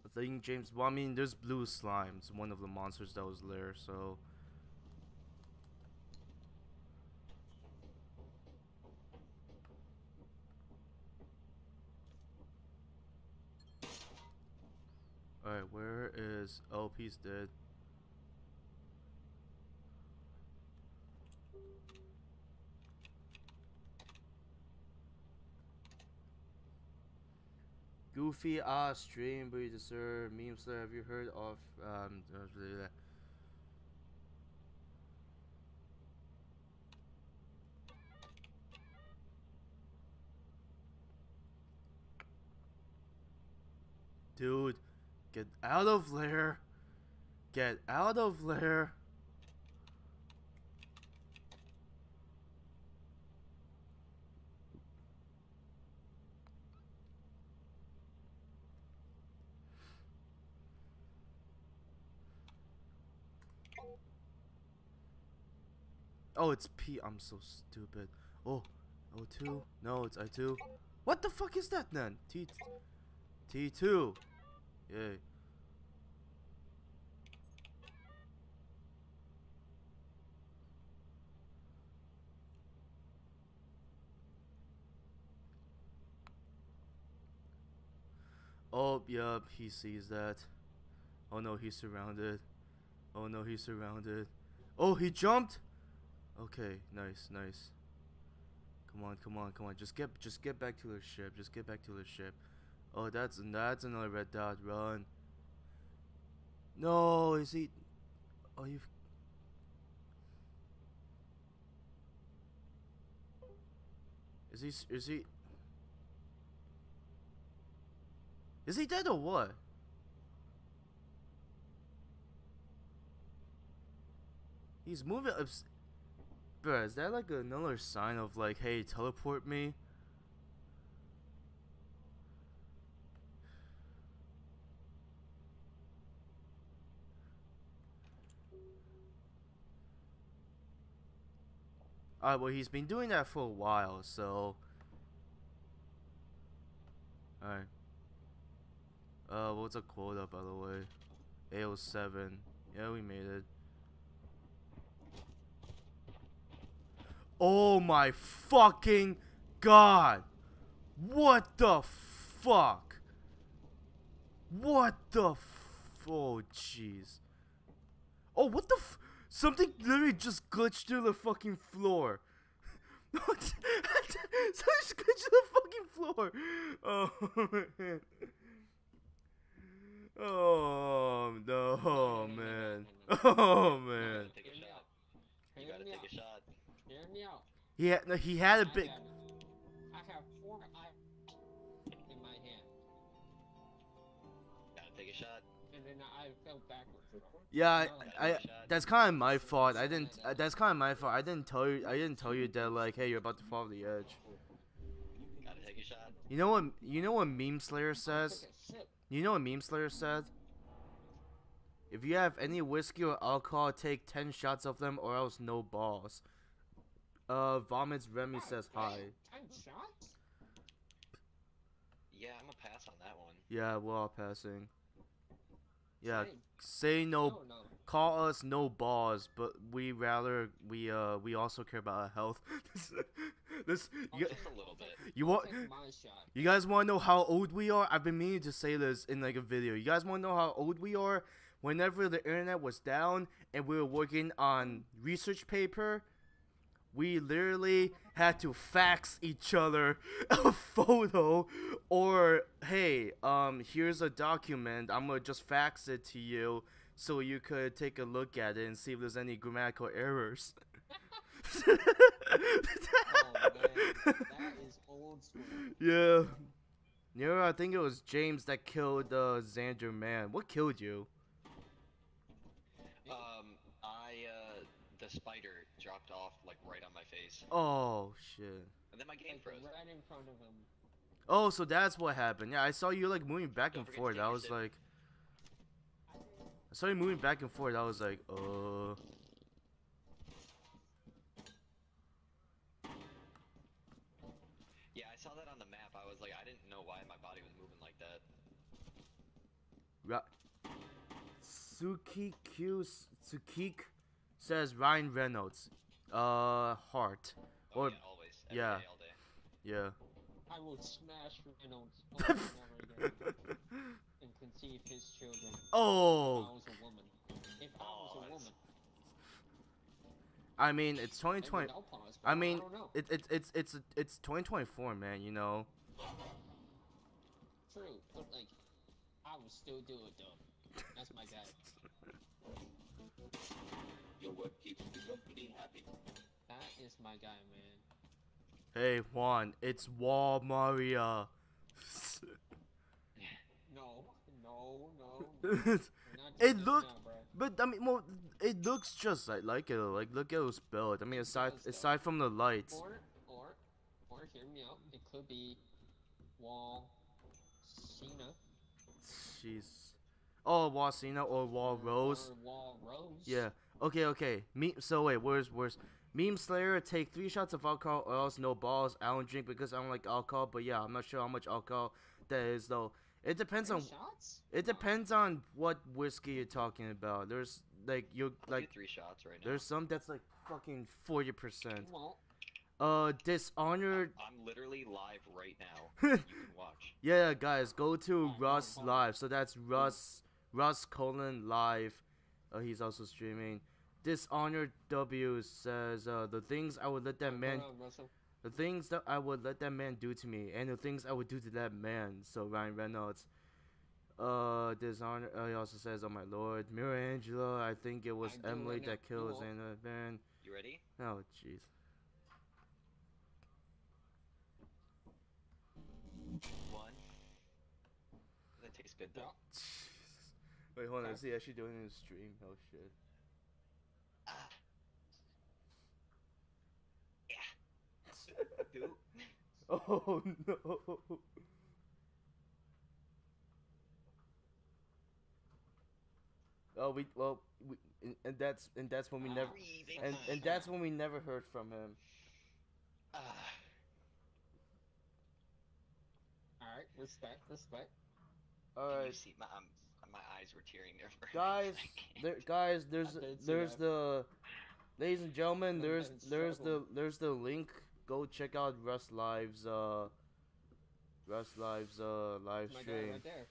I think James. Well, I mean, there's blue slimes, one of the monsters that was there. So. Alright, where is oh, LP's dead. Goofy ah stream breeder sir meme sir have you heard of um uh. Dude, get out of there. Get out of there. Oh, it's P. I'm so stupid. Oh, O2. No, it's I2. What the fuck is that then? T. T2. Yay. Oh, yup, he sees that. Oh no, he's surrounded. Oh no, he's surrounded. Oh, he jumped. Okay, nice, nice. Come on, come on, come on. Just get, just get back to the ship. Just get back to the ship. Oh, that's that's another red dot. Run. No, is he? Oh, you. Is he? Is he? Is he dead or what? He's moving. Bruh, is that like another sign of like, hey, teleport me? Alright, well, he's been doing that for a while, so. Alright. Uh, what's a quota, by the way? AO7. Yeah, we made it. Oh my fucking god! What the fuck? What the f- Oh jeez. Oh, what the f- Something literally just glitched through the fucking floor. Something just glitched through the fucking floor. Oh man. Oh no, oh man. Oh man. Take a Hear me shot. out. You Hear gotta me take out. a shot. Hear me out. He had, no, he had a I big. have- I have four eye in my hand, Gotta take a shot. and then I fell backwards. Yeah, I, I, Gotta take a shot. that's kind of my fault. I didn't. Uh, that's kind of my fault. I didn't tell you. I didn't tell you that like, hey, you're about to fall off the edge. Gotta take a shot. You know what? You know what Meme Slayer says? Took a sip. You know what Meme Slayer said? If you have any whiskey or alcohol, take ten shots of them, or else no balls. Uh, vomits. Remy God says hi. Ten shots? Yeah, I'm gonna pass on that one. Yeah, we're all passing. Yeah, Same. say no. No, no. Call us no balls, but we rather we uh we also care about our health. this I'll you, Just a little bit. you want take my shot. you guys want to know how old we are? I've been meaning to say this in like a video. You guys want to know how old we are? Whenever the internet was down and we were working on research paper, we literally had to fax each other a photo or hey, um here's a document. I'm going to just fax it to you so you could take a look at it and see if there's any grammatical errors. Oh man, that is old school. Yeah. Yeah, I think it was James that killed uh, Xander Man. What killed you? Um, I uh, the spider dropped off like right on face, Oh shit. and then my game Like froze. right in front of him. Oh, so that's what happened. Yeah, I saw you like moving back Don't and forth. I was like, I saw you moving back and forth. I was like, uh. Yeah, I saw that on the map. I was like, I didn't know why my body was moving like that. Ra- Tsukik Tsukik says Ryan Reynolds. Uh, heart. Oh, Or- yeah, always. Every yeah. day, all day. Yeah. I will smash Reynolds over and and conceive his children. If I oh, was a woman. If I was Oh, a woman. I mean it's 2020. pause, I mean, I don't know. it, it, it's it's it's 2024, man. You know. True, but like, I would still do it though. That's my guy. Your work keeps the company happy. That is my guy, man. Hey Juan, it's Wall Maria. No, no, no. It doing this look- now, bro. but I mean, well, it looks just like like it. Like look at it was built. I mean, aside does, though. aside from the lights. Or, or, or hear me out. It could be Wall Cena. Jeez. Oh, Wall Cena or Wall Rose. Or Wall Rose. Yeah. Okay. Okay. Me. So wait. Where's where's Meme Slayer? Take three shots of alcohol or else no balls. I don't drink because I don't like alcohol. But yeah, I'm not sure how much alcohol that is though. It depends Three on. shots? It depends on what whiskey you're talking about. There's like you like three shots right now. there's some that's like fucking forty percent. Uh, Dishonored. I'm literally live right now. you can watch. Yeah, guys, go to Oh, Russ hold on. Live. So that's Russ Russ colon live. Uh, he's also streaming. Dishonored W says uh, the things I would let that man, on, the things that I would let that man do to me, and the things I would do to that man. So Ryan Reynolds. Uh, Dishonor. Uh, he also says, "Oh my lord, Mira Angela. I think it was I do Emily that you killed won't. Van. You ready? Oh jeez. One. That tastes good though. Wait, hold on. Is he actually doing it in the stream? Oh shit. Ah. Yeah. Dude. Oh no. Oh, we well, we, and, and that's and that's when we never and and that's when we never heard from him. Ah. Alright, respect, respect. All Can you right, see my um, my eyes were tearing there for guys, there, guys, there's I did see there's that. the ladies and gentlemen, there's there's the there's the link. Go check out Russ Live's uh Russ Live's uh live My guy stream. right there.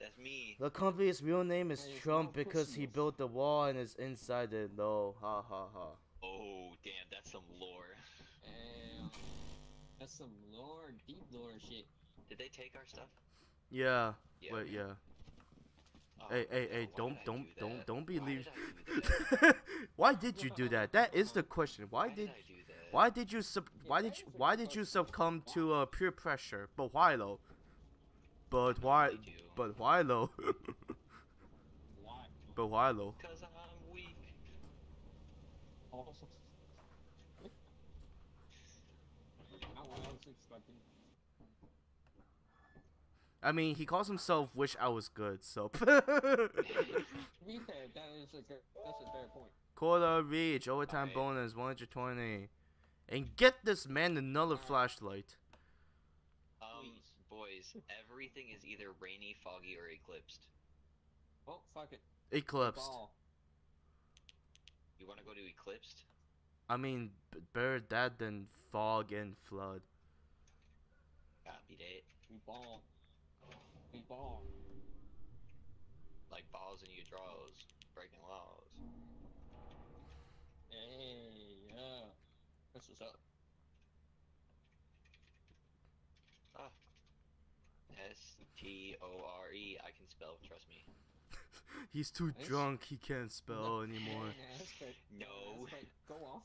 That's me. The company's real name is Hey, Trump not because he built the wall and is inside it though. Ha ha ha. Oh, damn, that's some lore. And that's some lore, deep lore shit. Did they take our stuff? Yeah. Yeah. Wait, yeah. Oh, Hey, hey, hey! Don't, did I don't, do don't, don't Why believe. did I do that? why did you do that? That is the question. Why did, I do that? Why did you sub, why did you, why did you succumb to uh, peer pressure? But why though? But why? But why though? But why though? Cause I'm weak. Also. I was expecting. I mean, he calls himself "Wish I Was Good," so. To be that is a good, that's a fair point. Quarter reach, overtime Alright. bonus, 120. And get this man another flashlight. Um, boys, everything is either rainy, foggy, or eclipsed. Oh, fuck it. Eclipsed. Ball. You want to go to eclipsed? I mean, better that than fog and flood. Copy date. We ball. We ball. Like balls in your drawers, breaking laws. Hey, yeah. That's is up. Ah. S T O R E. I can spell. Trust me. He's too Nice. drunk, he can't spell anymore. Yeah, that's good. No. That's good. Go off.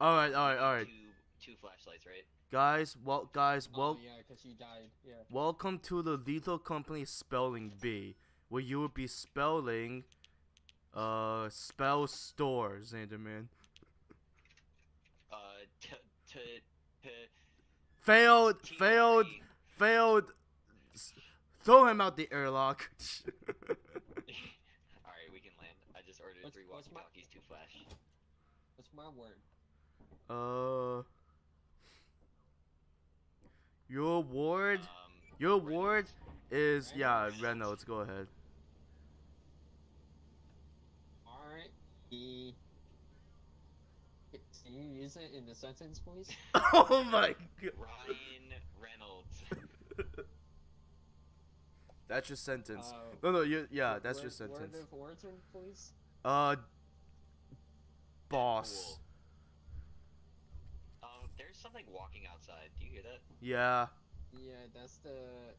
Alright, alright, alright. Two, two flashlights, right? Guys, well, guys, well, oh, yeah, because you died. Yeah. welcome to the Lethal Company Spelling Bee, where you will be spelling, uh, spell store, Xanderman. Uh, t t t. Failed, failed, E. failed. Throw him out the airlock. Alright, we can land. I just ordered What's- three what's my- walkie-talkies, two flash. What's my word? uh, your ward, Um, your ward Reynolds. is yeah, Reynolds. Reynolds. Go ahead. R E. Can you use it in the sentence, please? oh my god. Ryan Reynolds. That's your sentence. Uh, no, no, you, yeah, word- that's your sentence. Word of origin, please. Uh, boss. Cool. Um, there's something walking outside. Do you hear that? Yeah. Yeah, that's the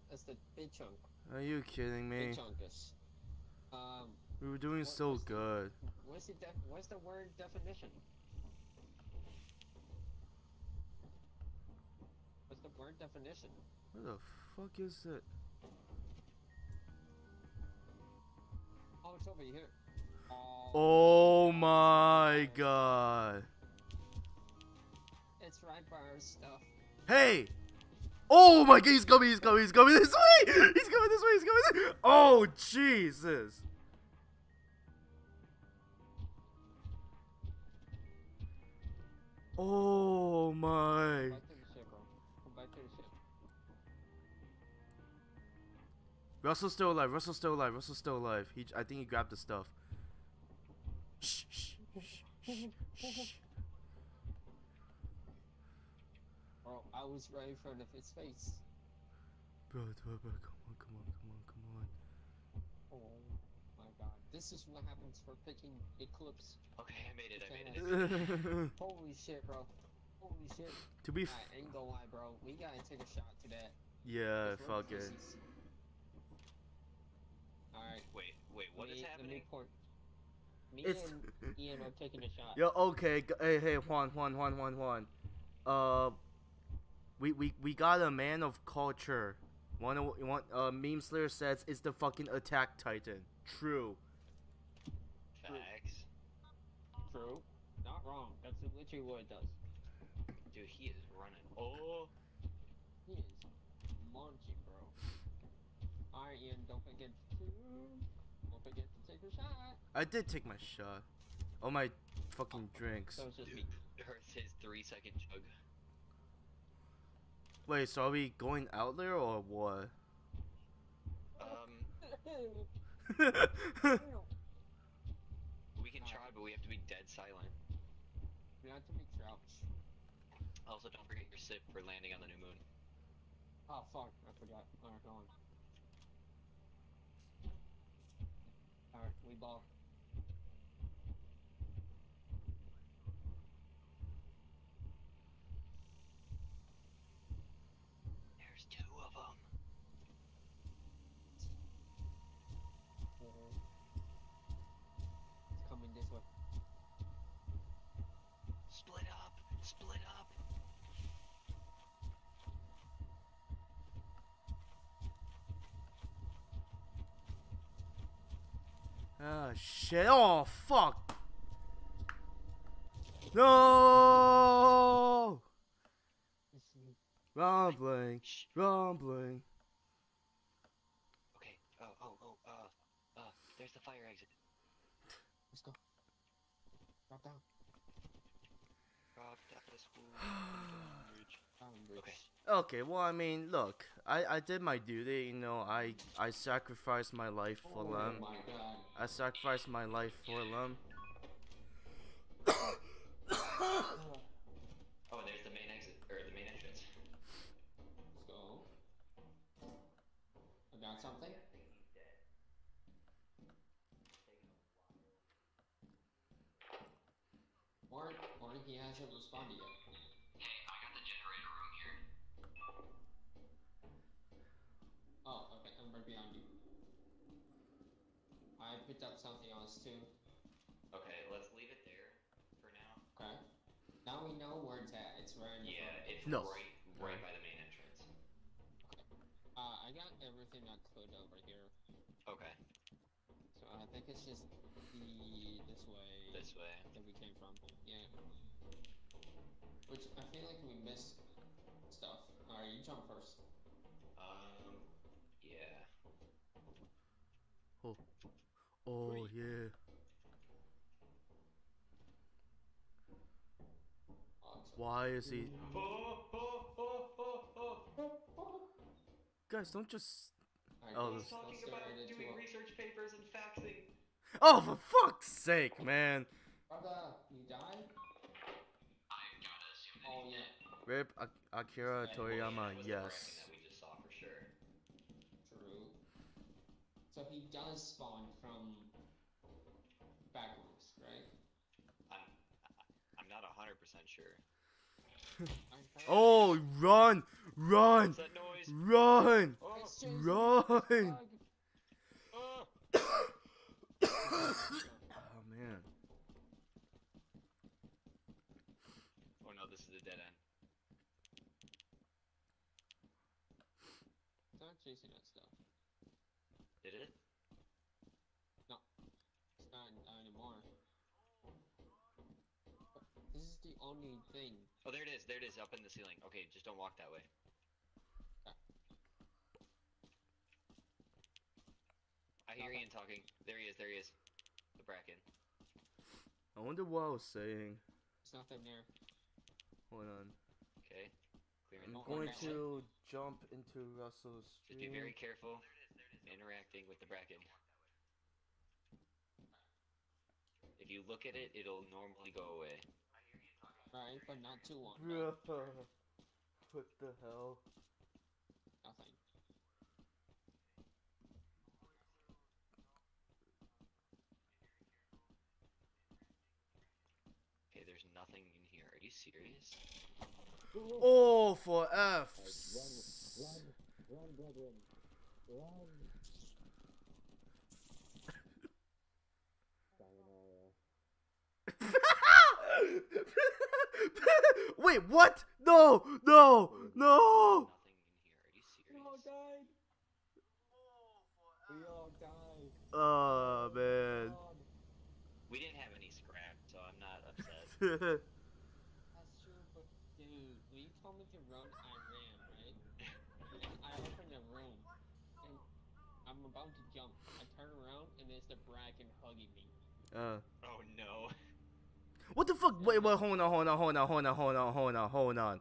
that's the big chunk. Are you kidding me? Big chunkus. Um, We were doing What- so what's the- good. what's the def- what's the word definition? What's the word definition? What the fuck is it? Oh, it's over here. Oh my god. It's right by our stuff. Hey! Oh my god, he's coming, he's coming, he's coming this way! He's coming this way, he's coming this way! Oh, Jesus! Oh my. Russell's still alive, Russell's still alive, Russell's still alive. He, I think he grabbed the stuff. Shh, shh, shh, shh, shh. Bro, I was right in front of his face. Bro, bro, bro, come on, come on, come on, come on. Oh my god. This is what happens for picking Eclipse. Okay, I made it. I made it. Holy shit, bro. Holy shit. to be f- I ain't gonna lie, bro. We gotta take a shot to that. yeah, fuck it. Pussies. Alright. Wait, wait. What is me, the happening? midpoint. Me It's and Ian are taking a shot. Yo, okay, hey, hey, Juan, Juan, Juan, Juan, Juan. Uh, we, we, we got a man of culture. One, of- one, uh, Meme Slayer says it's the fucking Attack Titan. True. Facts. True. Not wrong. That's literally what it does. Dude, he is running. Oh. He is munching, bro. Alright, Ian, don't forget to. Don't forget to take a shot. I did take my shot. Oh my fucking drinks. So it's just me. Dude, Earth his three second chug. Wait, so are we going out there or what? Um, we can try, but we have to be dead silent. We have to be crouched. Also, don't forget your sip for landing on the new moon. Oh fuck, I forgot. Alright, go on. Alright, we ball. There's two of them. It's coming this way. Split up! Split up! Ah, shit. Oh, fuck. No! Rumbling, rumbling. Okay. Oh, oh, oh, uh, uh, there's the fire exit. Let's go. Drop down. Rob, tap this fool. Okay. Okay, well, I mean, look, I, I did my duty, you know, I, I sacrificed my life for Oh them. I sacrificed my life for them. Oh, there's the main exit, or the main entrance. Let's go. I got something. Or, or he hasn't responded yet. Hey, I got the generator room here. Oh, okay, I'm right behind you. I picked up something else too. Okay, let's leave it there for now. Okay. Now we know where it's at. It's right in the Yeah, front. it's No. right, right by the main entrance. Uh, I got everything I could over here. Okay, So I think it's just the this way this way. that we came from. Yeah. Which I feel like we missed stuff. Alright, you jump first. Um, yeah. Oh, Wait. yeah. Why is he. Guys, don't just. Alright, Oh, go- this- Talking about doing research papers and faxing. Oh, for fuck's sake, man. Brother, you died? I've gotta assume that Oh he's yeah. dead. Rip Ak- Akira Yeah, Toriyama, it was yes. Bracken that we just saw for sure. True. So he does spawn from backwards, right? I'm, I- I'm not hundred percent sure. Oh, run! Run! What's? Run! Oh, Run! me, bug. oh. Oh, man. oh no, this is a dead end. It's not chasing that stuff. Did it? It's not not anymore. This is the only thing. Oh, there it is. There it is, up in the ceiling. Okay, just don't walk that way. I hear Ian talking. There he is. There he is. The Bracken. I wonder what I was saying. It's not that near. Hold on. Okay. Clearing. I'm going to jump into Russell's Just be very careful interacting with the Bracken. If you look at it, it'll normally go away. Right, but not too long. Bruh. What the hell? Nothing. Okay, there's nothing in here. Are you serious? Oh, for F. Run, brethren. Run. Wait, what? No, no, no. Nothing in here. Are you serious? died. We all died. Oh man. We didn't have any scrap, so I'm not upset. That's true, but dude, when you told me to run, I ran, right? And I opened the room, and I'm about to jump. I turn around, and there's the bracken hugging me. uh, oh no. What the fuck? Wait, wait, hold on, hold on, hold on, hold on, hold on, hold on, hold on.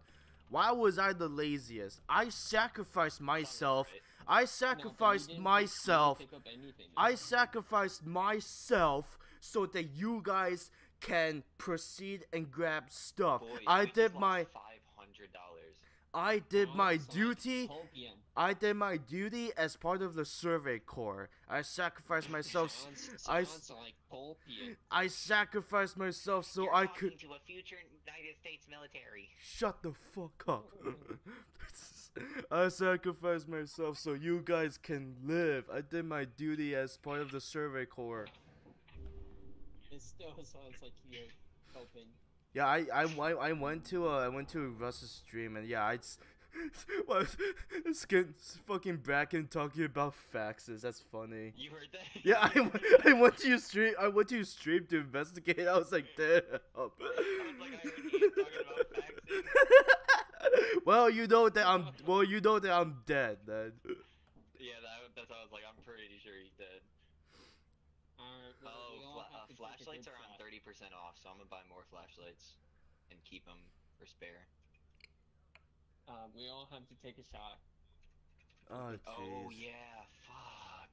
Why was I the laziest? I sacrificed myself. I No, sacrificed didn't pick- you didn't myself. anything. I sacrificed myself so that you guys can proceed and grab stuff. Boy, I did my five hundred dollars. I did my Sounds like duty. I did my duty as part of the survey corps. I sacrificed myself. s- Sounds, I sounds like copium. I sacrificed myself so You're I talking could to a future United States military. shut the fuck up. I sacrificed myself so you guys can live. I did my duty as part of the survey corps. It still sounds like you're coping. Yeah, I I, I, I went to uh, I went to Russ's stream and yeah, I s- was skin fucking Bracken talking about faxes. That's funny. You heard that? Yeah, I, went- I went to your stream. I went to your stream to investigate. I was like, damn. Was like, I heard about faxing. well, you know that I'm. Well, you know that I'm dead. Then. Yeah, that, that's how I was like, I'm pretty sure he's dead. Alright, Oh, fla- uh, to take a flashlights are on thirty percent off, so I'm gonna buy more flashlights and keep them for spare. Uh, we all have to take a shot. Oh Oh yeah, fuck.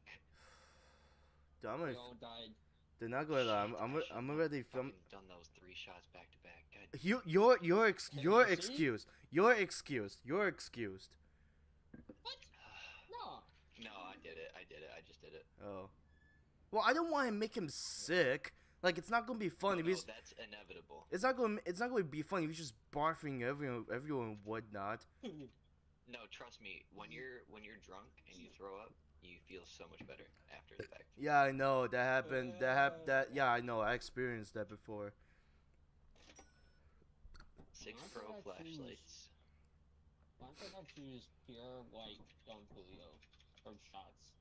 Dude, I'm We gonna. all died. They're not gonna lie. I'm. I'm. I should've I'm already film. fucking done those three shots back to back. God. You. You're. You're. Ex- Can you're you see? excused. You're excused. You're excused. What? No. no, I did it. I did it. I just did it. Oh. Well, I don't want to make him sick. Like it's not gonna be fun no, if no, that's inevitable. It's not going. to It's not going to be fun if he's just barfing everyone, everyone and whatnot. No, trust me. When you're when you're drunk and you throw up, you feel so much better after the fact. Yeah, I know that happened. That happened. That yeah, I know. I experienced that before. Six Why pro did choose- flashlights. Why did I choose pure white Don Julio for shots?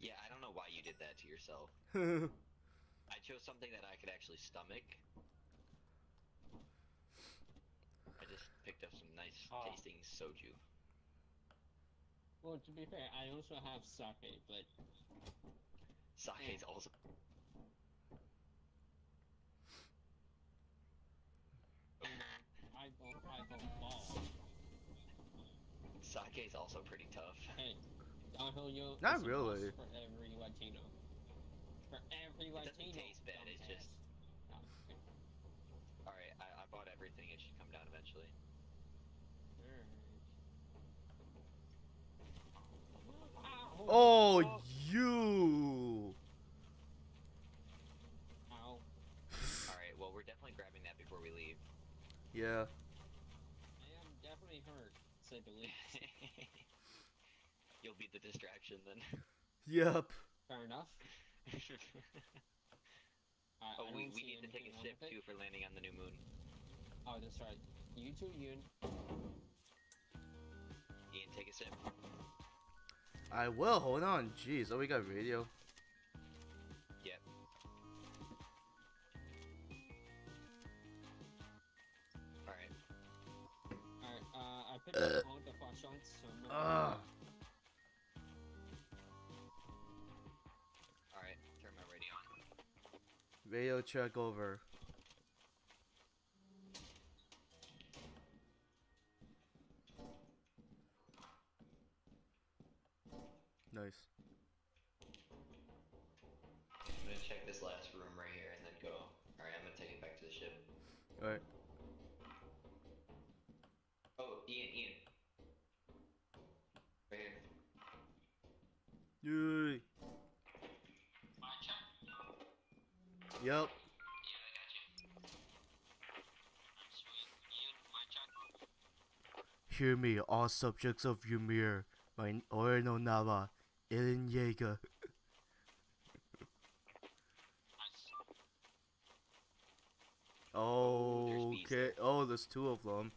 Yeah, I don't know why you did that to yourself. I chose something that I could actually stomach. I just picked up some nice Ah. tasting soju. Well, to be fair, I also have sake, but Sake's also I don't, I don't ball. Sake's also pretty tough. Hey, Don Julio. Not really. For every Latino. For every doesn't taste bad, it's just- No. Alright, I, I bought everything. It should come down eventually. Oh, Alright. oh, you. Ow. Alright, well, we're definitely grabbing that before we leave. Yeah. I am definitely hurt, to say the least. You'll be the distraction then. Yep. Fair enough. I, oh, I we, we need to take a sip too for landing on the new moon. Oh, that's right. You too, Yoon. Ian, take a sip. I will. Hold on. Jeez. Oh, we got radio. Yep. Alright. Alright, uh, I picked up all the flashlights, so I'm Radio check over. Nice. I'm gonna check this last room right here and then go. Alright, I'm gonna take it back to the ship. Alright. Oh, Ian, Ian. Right here. Yay. Check? Hear me, all subjects of Ymir. My Oreno Nava. Eren Yeager. Oh, Okay. Oh, there's two of them.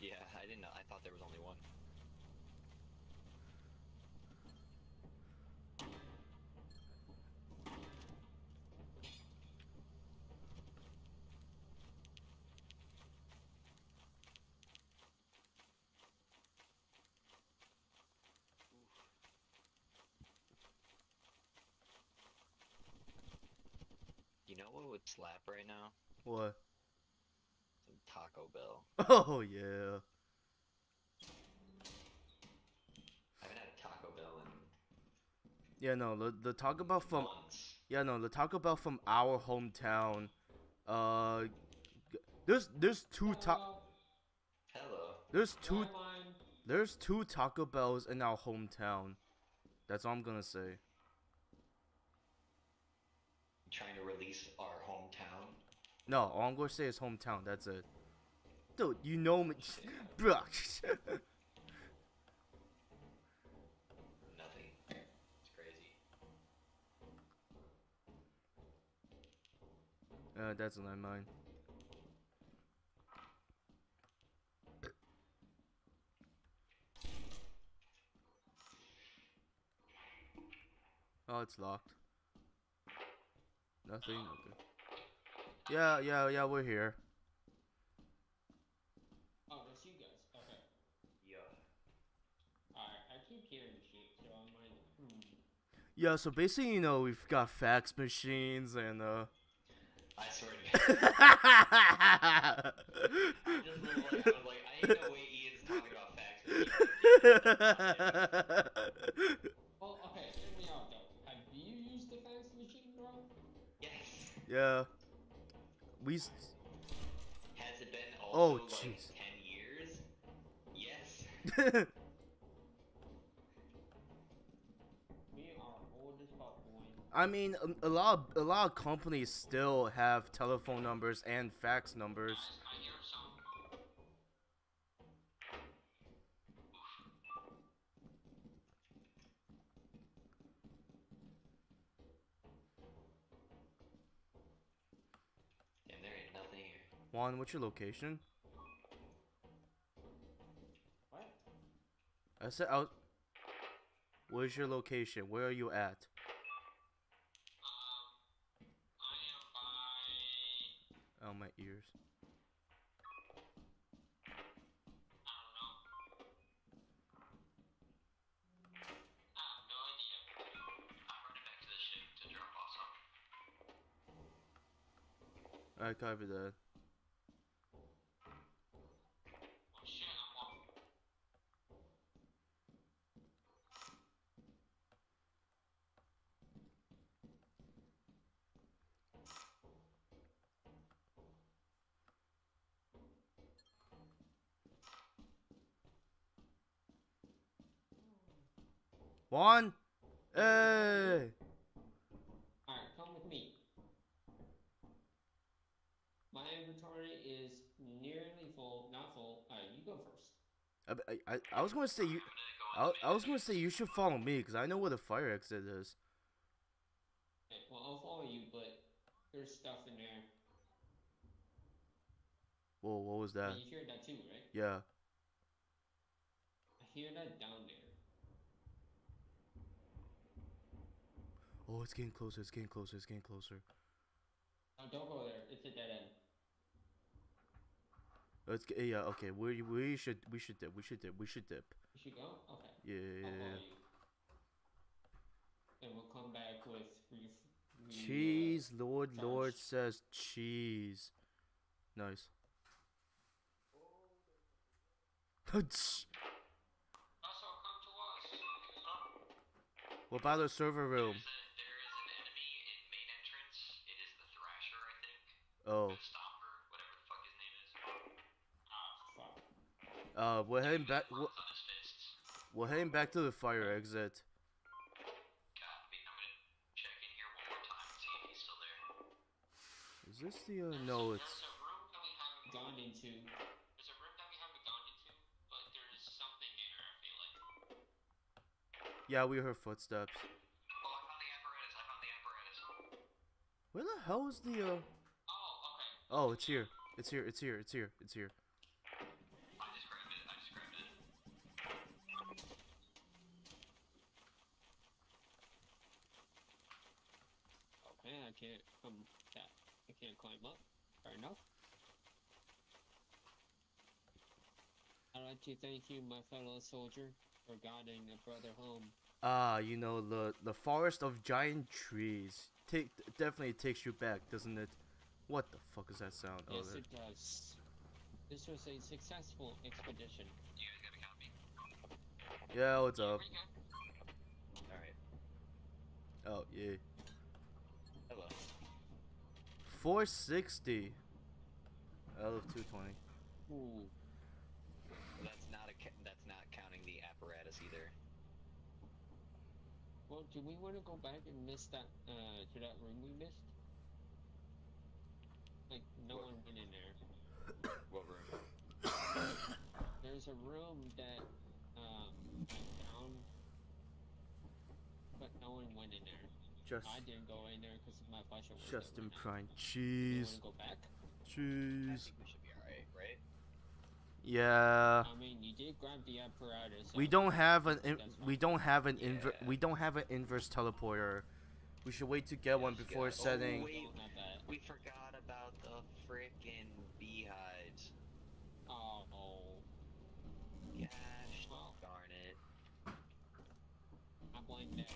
Yeah, I didn't know. I thought there was only one. You know what would slap right now? What? Some Taco Bell. Oh yeah. I haven't had Taco Bell in Yeah, no. The the Taco Bell from months. Yeah, no, the Taco Bell from our hometown. Uh, there's there's two ta- Hello. there's two Skyline. there's two Taco Bells in our hometown. That's all I'm gonna say. Trying to release our hometown. No, all I'm gonna say is hometown. That's it. Dude, you know me, bruh. Nothing. It's crazy. uh, that's not mine. Oh, it's locked. Nothing. Okay. Yeah, yeah, yeah. We're here. Oh, that's you guys. Okay. Yeah. Alright, I keep hearing shit, so I'm like, hmm. Yeah, so basically, you know, we've got fax machines and uh. I swear to God. I just was like, I was like, I ain't no way Ian's talking about facts. Well, okay, hear me out though. Have you used the fax machine, bro? Yes. yeah. We. Has it been Oh, also like jeez. 10 years? Yes. We are old as fuck, boy. I mean, a, a lot of, a lot of companies still have telephone numbers and fax numbers. I hear some. And there ain't nothing here. Juan, what's your location? What? I said, was, where's your location? Where are you at? Um, I am by. Oh, my ears. I don't know. I have no idea. I'm running back to the ship to drop off something. I copy that. Oh shit, I'm walking. Juan, hey. Alright, come with me. My inventory is nearly full, not full. Alright, you go first. I, I, I was gonna say you. I, I was gonna say you should follow me because I know where the fire exit is. Okay, well, I'll follow you, but there's stuff in there. Whoa, what was that? You hear that too, right? Yeah. I hear that down there. Oh, it's getting closer. It's getting closer. It's getting closer. Oh, don't go there. It's a dead end. Let's get. Yeah. Okay. We we should we should dip. We should dip. We should dip. You should go? Okay. Yeah. yeah, yeah. And we'll come back with re- re- uh, Cheese, Lord, Lord says cheese. Nice. Also, come to us. what about the server room? Fuck. Uh, we're heading back. We're, Marks on his fists. we're heading back to the fire exit. God, I mean, I'm gonna check in here one more time and see if he's still there. Is this the? Uh, no, it's. A room that we haven't gone into. There's a room that we haven't gone into, but there's something in there, I feel like. Yeah, we heard footsteps. Oh, I found the apparatus. I found the apparatus. Where the hell is the? Uh. Oh, okay. Oh, it's here. It's here. It's here. It's here. It's here. I just grabbed it. I just grabbed it. Okay, I can't um that I can't climb up. Fair enough. I'd like to thank you, my fellow soldier, for guiding a brother home. Ah, you know the the forest of giant trees. Take definitely takes you back, doesn't it? What the fuck is that sound? Oh, yes, there. it does. This was a successful expedition. You guys got a copy? Yeah, what's up? Alright. Oh yeah. Hello. 460 out of 220. Ooh. That's not a that's not counting the apparatus either. Well, do we want to go back and miss that uh to that room we missed? Like no What? one went in there. What room? There's a room that um I found, but no one went in there. Just I didn't go in there because my flashlight was just in prime You cheese. go back? I Cheese. think we should be alright, right? Yeah. I mean, you did grab the apparatus. We don't have an in, we don't have an inver- Yeah. we don't have an inverse teleporter. We should wait to get one before yeah. Oh, setting. wait. Don't have that. We forgot about the frickin' beehives. Oh, oh. Gosh, Well. darn it. I blame that.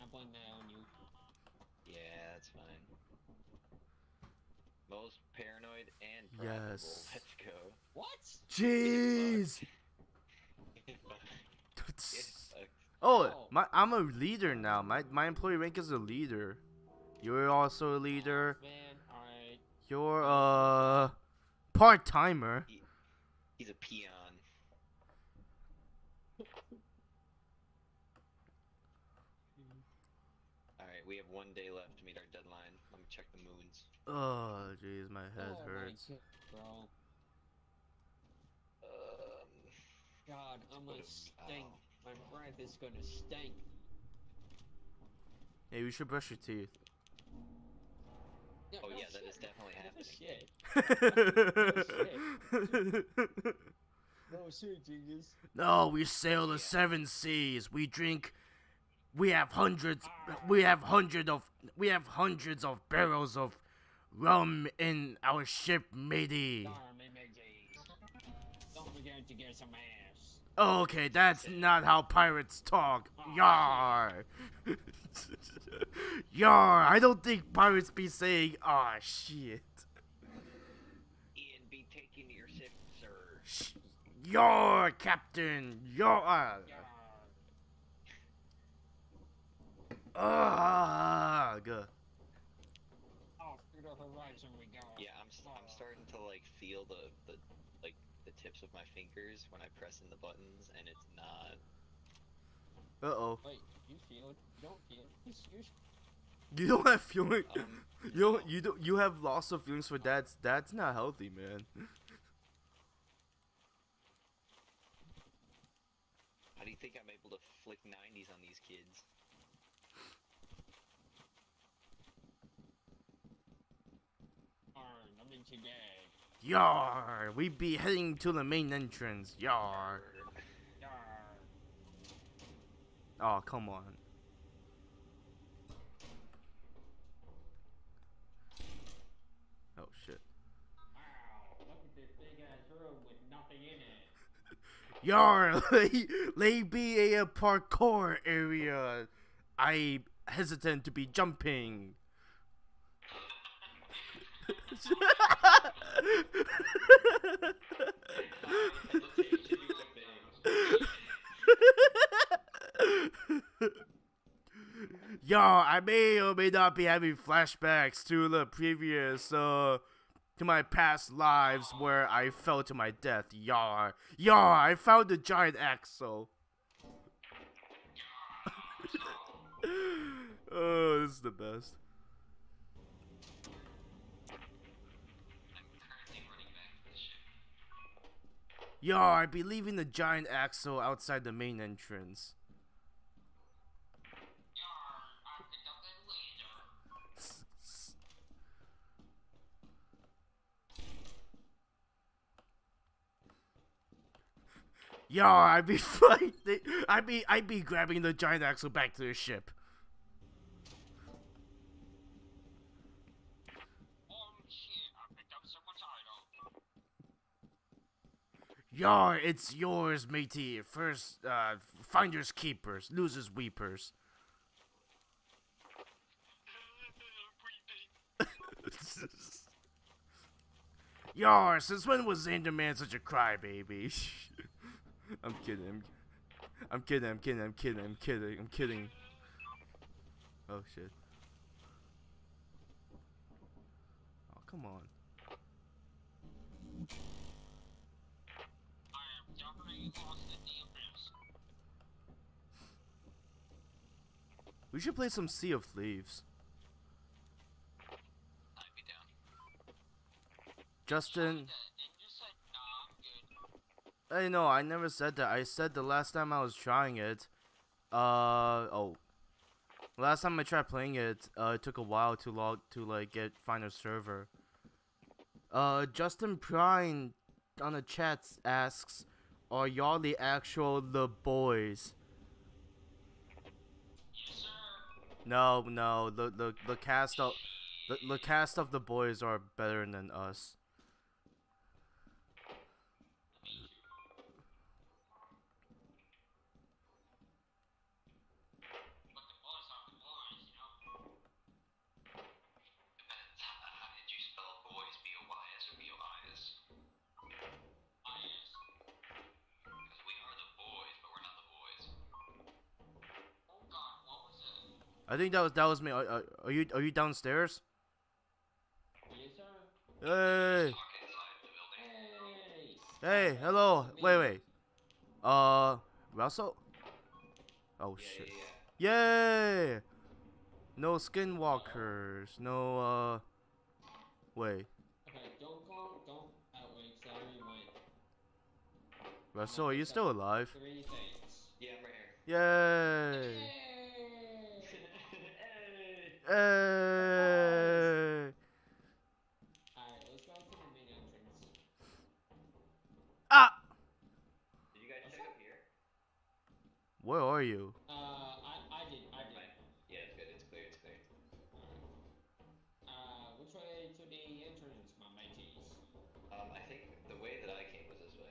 I blame that on you. Yeah, that's fine. Most paranoid and profitable. Yes. Let's go. What? Jeez. It sucks. oh, Oh. my I'm a leader now. My my employee rank is a leader. You're also a leader. Man, alright. You're a part timer. He's a peon. Alright, we have one day left to meet our deadline. Let me check the moons. Oh, jeez, my head oh hurts. My God, bro. Um, God, I'm gonna stink. out. My breath is gonna stink. Hey, you should brush your teeth. Oh no yeah, that shit. is definitely No happening. shit. No shit, genius. no, we sail the Yeah. seven seas. We drink. We have hundreds. We have hundred of. We have hundreds of barrels of rum in our ship, matey. Darn me, McGee's. Don't forget to get some ass. Okay, that's not how pirates talk. Oh, Yar. Yar. I don't think pirates be saying, "Ah, shit." Ian, be taking your sip, sir. Sh- Yar, Captain. Yar. Yarr. Ah, good. Off to the horizon we go. Yeah, I'm s- I'm starting to like feel the the like the tips of my fingers when I press in the buttons, and it's not. Uh oh. Wait, you feel? You don't feel? You, you, You don't have feeling. Um, You don't. You don't. You have loss of feelings for dads. that's not healthy, man. How do you think I'm able to flick 90s on these kids? Darn, I'm in today. Yar. We be heading to the main entrance. Yar. Oh, come on. Oh shit. Wow, look at this big ass room with nothing in it. Yar, lay, lay be a parkour area. I hesitant to be jumping. Yo, I may or may not be having flashbacks to the previous, uh, to my past lives where I fell to my death. Yar, yar, I found the giant axle. oh, this is the best. Yar, I be leaving the giant axle outside the main entrance. S- s- Yo, I'd be fighting. I'd be I'd be grabbing the giant axle back to the ship. Yar, it's yours, matey. First, uh, finders keepers, losers weepers. Yar, since when was Enderman such a crybaby? I'm kidding. I'm, I'm kidding. I'm kidding. I'm kidding. I'm kidding. I'm kidding. Oh shit. Oh come on. I am definitely lost in the abyss. We should play some Sea of Thieves. I'd be down. Justin, And you said, I know I never said that. I said the last time I was trying it. Uh oh. Last time I tried playing it, uh, it took a while to log to like get find a server. Uh, Justin Prine on the chat asks, "Are y'all the actual the boys?" Yes. No, no. The the the cast of the, the cast of the boys are better than us. I think that was that was me. Are, are, are you are you downstairs? Yes, sir. Hey, Talk inside the building. Hey! hey, hello. Wait, wait. Uh, Russell. Oh Yeah, shit. yeah, yeah. Yay! No skinwalkers. No uh. Wait, Okay, don't go, don't. Oh, wait, sorry, wait. Russell, are you still alive? Three things. Yeah, I'm right here. Hey! Hey! Alright, let's go to the main entrance. Ah! Did you guys check up here? Where are you? Uh, I, I did, I did. Right. Yeah, it's good. It's clear. It's clear. Uh, which way to the entrance, my mateys? Um, I think the way that I came was this way.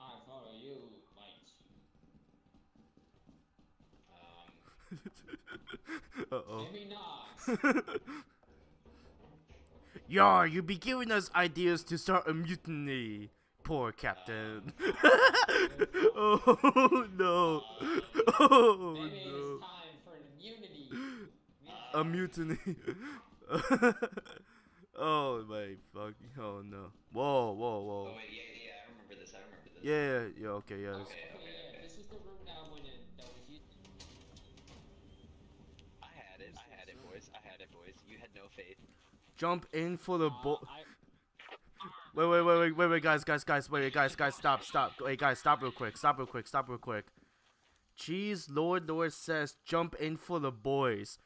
I follow you, lights. Um, uh oh. Maybe not. Yar, you be giving us ideas to start a mutiny. Poor captain. oh no. Oh Maybe no. it's time for the unity. A mutiny. oh my fucking. Oh no. Whoa, whoa, oh whoa. wait, yeah, yeah, yeah, I remember this. I remember this. Yeah, yeah, yeah, okay, yeah. Okay, no faith. Jump in for the Uh, bull. I, Wait, wait, wait, wait, wait, wait, guys, guys, guys, wait, guys, guys, stop, stop. Wait, guys, stop real quick, stop real quick, stop real quick. Cheese Lord Lord says jump in for the boys.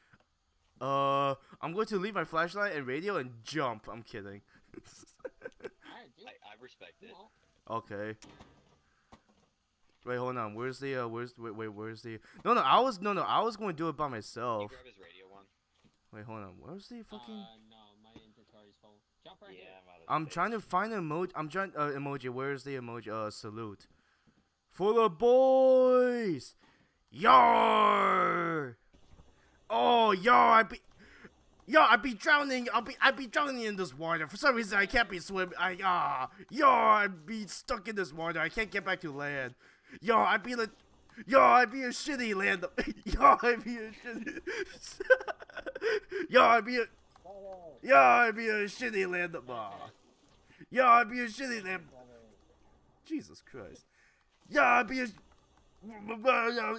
Uh, I'm going to leave my flashlight and radio and jump. I'm kidding. I, I respect it. okay. Wait, hold on. Where's the uh? Where's wait wait? Where's the? No, no. I was no, no. I was going to do it by Can you myself. grab his radio one? Wait, hold on. Where's the fucking? Uh, no, my inventory's full. Jump right Yeah, here. I'm out of I'm trying to find an emoji. I'm trying uh, emoji. Where's the emoji? Uh, salute. For the boys. Yar. Oh, yar! I be, yar! I be drowning. I'll be, I be drowning in this water. For some reason, I can't be swim. I ah, yar! I be stuck in this water. I can't get back to land. Yar! I be like, yar! I be a shitty land. Yar! I be a shitty. yar! I be a. Brother, Yo, I'd be a shitty land. Yo, I'd be a shitty land. Jesus Christ. Yo, I'd be a.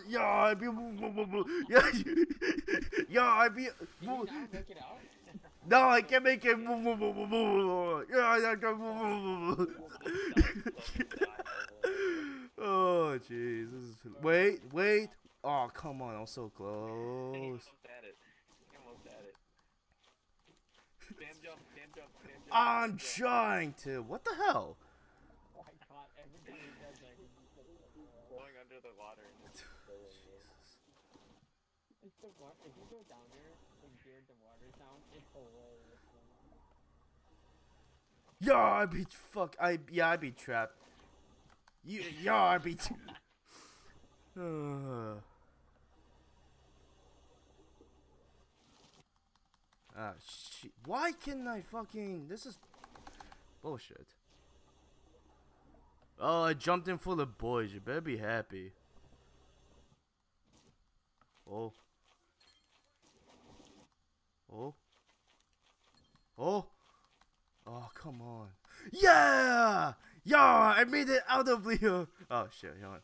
Yo, I'd be. Yo, yo, I'd be. No, I can't make it. I. Oh, is. Wait, wait. Oh, come on. I'm so close. almost had it. He almost had it. Spam jump, spam jump, spam jump. I'm trying to. What the hell? Oh. Going under the water. It's the wa- if you go down there and hear the water sound, it's hilarious. Yeah, I be fuck. I yeah, I be trapped. You, yeah, I be. Uh. Ah shit! Why can't I fucking? This is bullshit. Oh, I jumped in full of boys. You better be happy. Oh. Oh. Oh. Oh, come on. Yeah! Yeah! I made it out of Leo. Oh, shit. Hold on.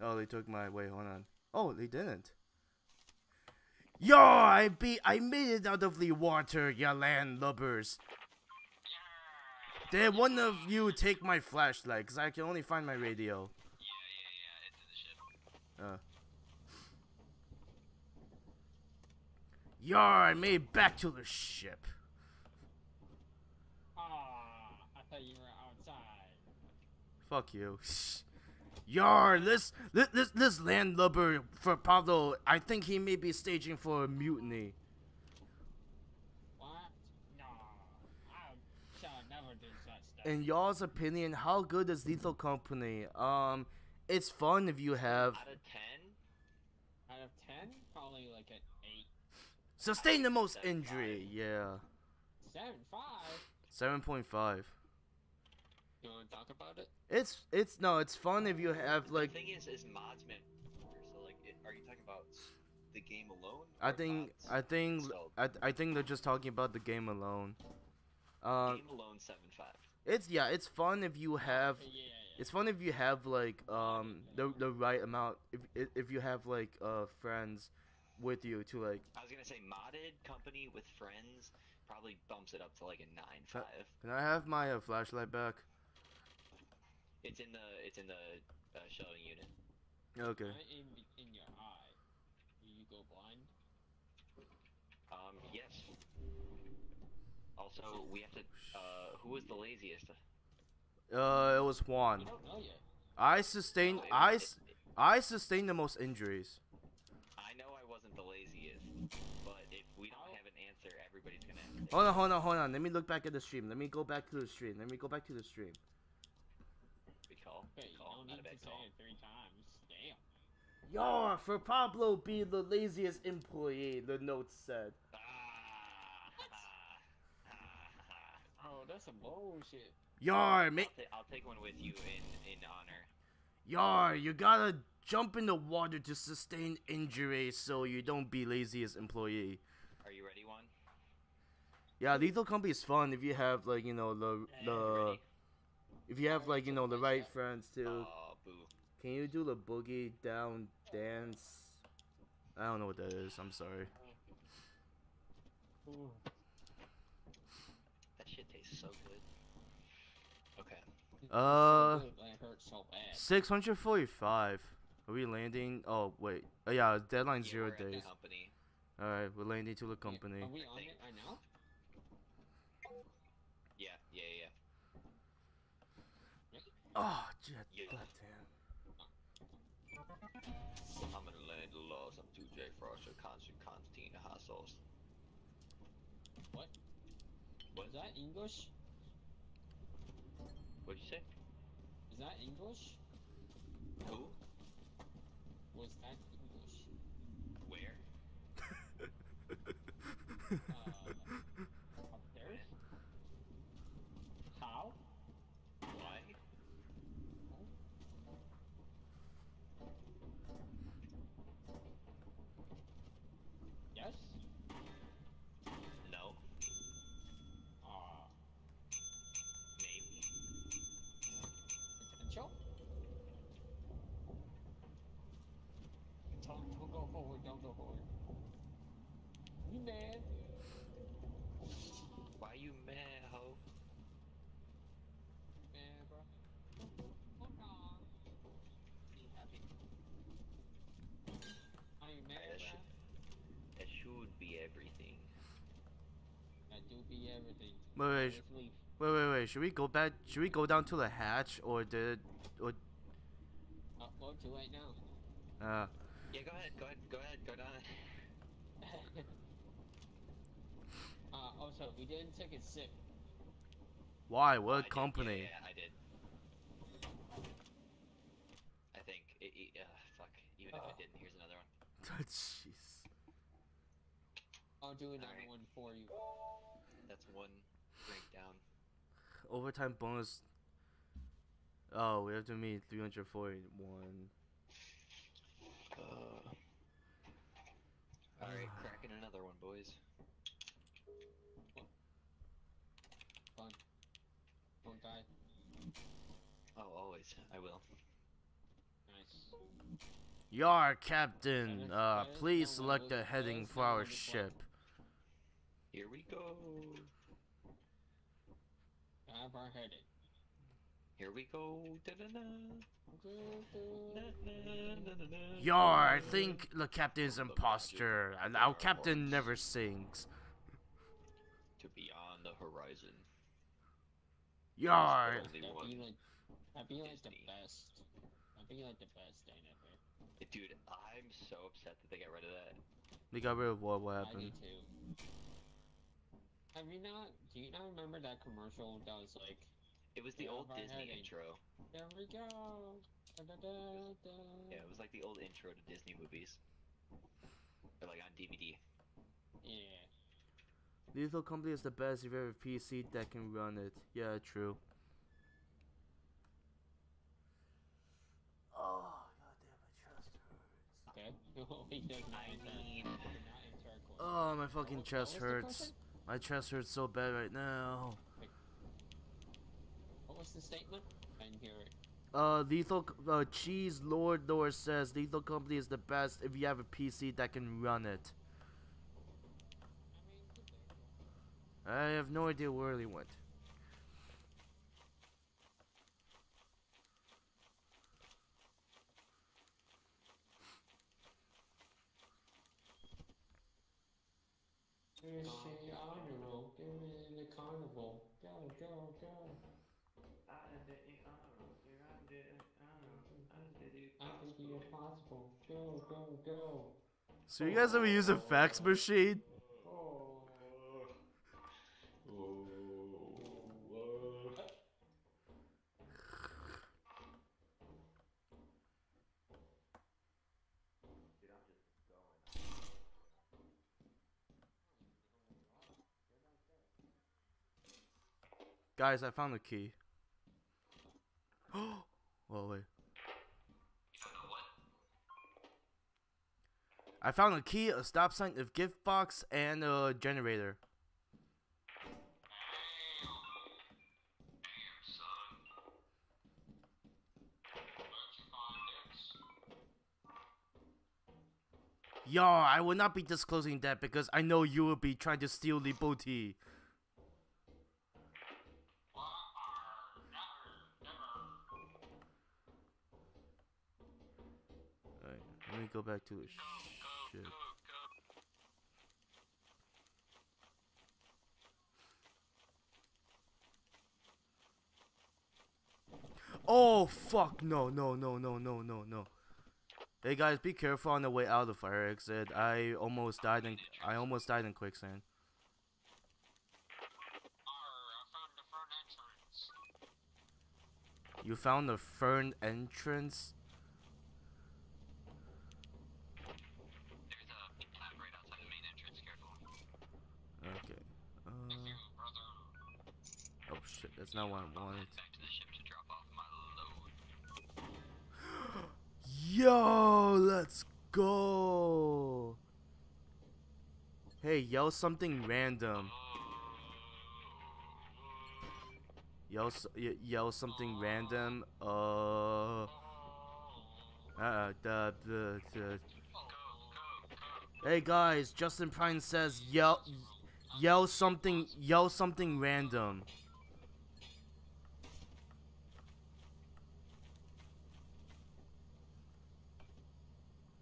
Oh, they took my. Wait, hold on. Oh, they didn't. Yo, I beat. I made it out of the water, ya landlubbers. Did one of you take my flashlight? Cause I can only find my radio. Yeah, yeah, yeah. It's in the ship. Uh. Yar, I made it back to the ship. Ah, I thought you were outside. Fuck you. Yar, this this this, this landlubber for Pablo, I think he may be staging for a mutiny. What? No, I shall never do such stuff. In y'all's opinion, how good is Lethal Company? Um, it's fun if you have Out of ten, Out of ten, probably like an eight, sustain the most Seven injury. Yeah, seven, five. seven point five. You want to talk about it? It's it's no, it's fun if you have like. the thing is, is mods man. So like, it, are you talking about the game alone? I think mods? I think So- I, I think they're just talking about the game alone. Um, game alone seven five. it's yeah, it's fun if you have Yeah, yeah, yeah. It's fun if you have like um the the right amount if if if you have like uh friends with you to like I was gonna say modded company with friends probably bumps it up to like a nine Uh, five. can I have my uh, flashlight back? It's in the it's in the uh, shelving unit. Okay. Right in in your eye. Do you go blind? Um, yes. Also, we have to. Uh, who was the laziest? Uh, it was Juan. You don't know yet. I sustained No, it- I it- s- I sustained the most injuries. I know I wasn't the laziest, but if we don't have an answer, everybody's gonna. Have to take Hold on, hold on, hold on. Let me look back at the stream. Let me go back to the stream. Let me go back to the stream. Good call. Okay, Good you call. don't Not need a to bad say it three times. Damn. Yo, for Pablo be the laziest employee, the note said. Ah, ha, ha, ah, ah, ha, ah. ha. Oh, that's some bullshit. Yar, I'll, ma- ta- I'll take one with you in in honor. Yar, you gotta jump in the water to sustain injury so you don't be laziest employee. Are you ready, one? Yeah, Lethal Company is fun if you have like you know the the if you have like you know the right friends too. Oh, boo. Can you do the boogie down dance? I don't know what that is. I'm sorry. Ooh. That shit tastes so good. Okay. Uh, So good, it hurts so bad. 645. Are we landing? Oh wait. Oh yeah, deadline Yeah, zero we're the days. company. All right, we're landing to the company. Are we on it right now? Yeah, yeah, yeah. Oh, jet. Yeah. Laws. I'm 2J Froster, Constant Constantine, hot sauce. What? What? Is that English? What'd you say? Is that English? Who? Was that English? Where? Uh, upstairs? How? Why? Yes? No. Uh, Maybe. potential? Don't, don't go forward, don't go forward. You mad? Why you mad, ho? Man, bro. Hold on. Be happy. Are you mad, That bro? should, that should be everything. That do be everything. Wait, wait, sh- wait, wait, wait. Should we go back? Should we go down to the hatch or did or Oh, well, too late now. uh? Yeah, go ahead, go ahead, go ahead, go down. uh, also, we didn't take a sip. Why? What did, company? Yeah, I did. I think. It, it, uh, fuck. Even if I Uh. didn't, here's another one. Jeez. I'll do another Alright. one for you. That's one breakdown. Overtime bonus. Oh, we have to meet 341. Uh, Alright, cracking another one, boys. Fun. Don't die. Oh, always. I will. Nice. Yar, Captain. Uh, please select a heading for our one with ship. Here we go. Have our heading. Here we go. Da-da-da. Na-na-na-na-na. Yar, I think the captain is imposter, and our captain never sings. To beyond the horizon. Yar. Only That'd be like, that'd like the best. That'd be like the best thing ever. Dude, I'm so upset that they got rid of that. They got rid of what? What I do happened? too. Have you not? Do you not remember that commercial that was like, It was the old Disney heading. intro. "There we go." Da, da, da, da. Yeah, it was like the old intro to Disney movies. Or like on DVD. Yeah. Lethal Company is the best if you have a PC that can run it. Yeah, true. Oh, goddamn, my chest hurts. Okay. Oh, he does not I mean- Did not answer our question. Oh, my fucking chest what was the hurts. Question? My chest hurts so bad right now. What was the statement? I didn't hear it. Uh, Lethal, uh, Cheese Lord North says Lethal Company is the best if you have a PC that can run it. I mean, good day. I have no idea where he went. Here's the honorable, give me the carnival. Go, go, go. I think you're possible. So you guys ever use a fax machine? Guys, I found the key. Oh, wait. I found a key, a stop sign, a gift box, and a generator. Yo, I will not be disclosing that because I know you will be trying to steal the booty. Alright, let me go back to the shit. Oh fuck no no no no no no no. Hey guys, be careful on the way out of the fire exit. I almost died in I almost died in quicksand. You found the fern entrance? There's a pit tab right outside the main entrance, careful. Okay. Uh, that's not what I wanted. Back to the ship to drop off my load. Yo, let's go. Hey, yell something random. Yell, yell something random. Uh. Uh, the, the, the. Hey guys, Justin Prine says yell, yell something, yell something random.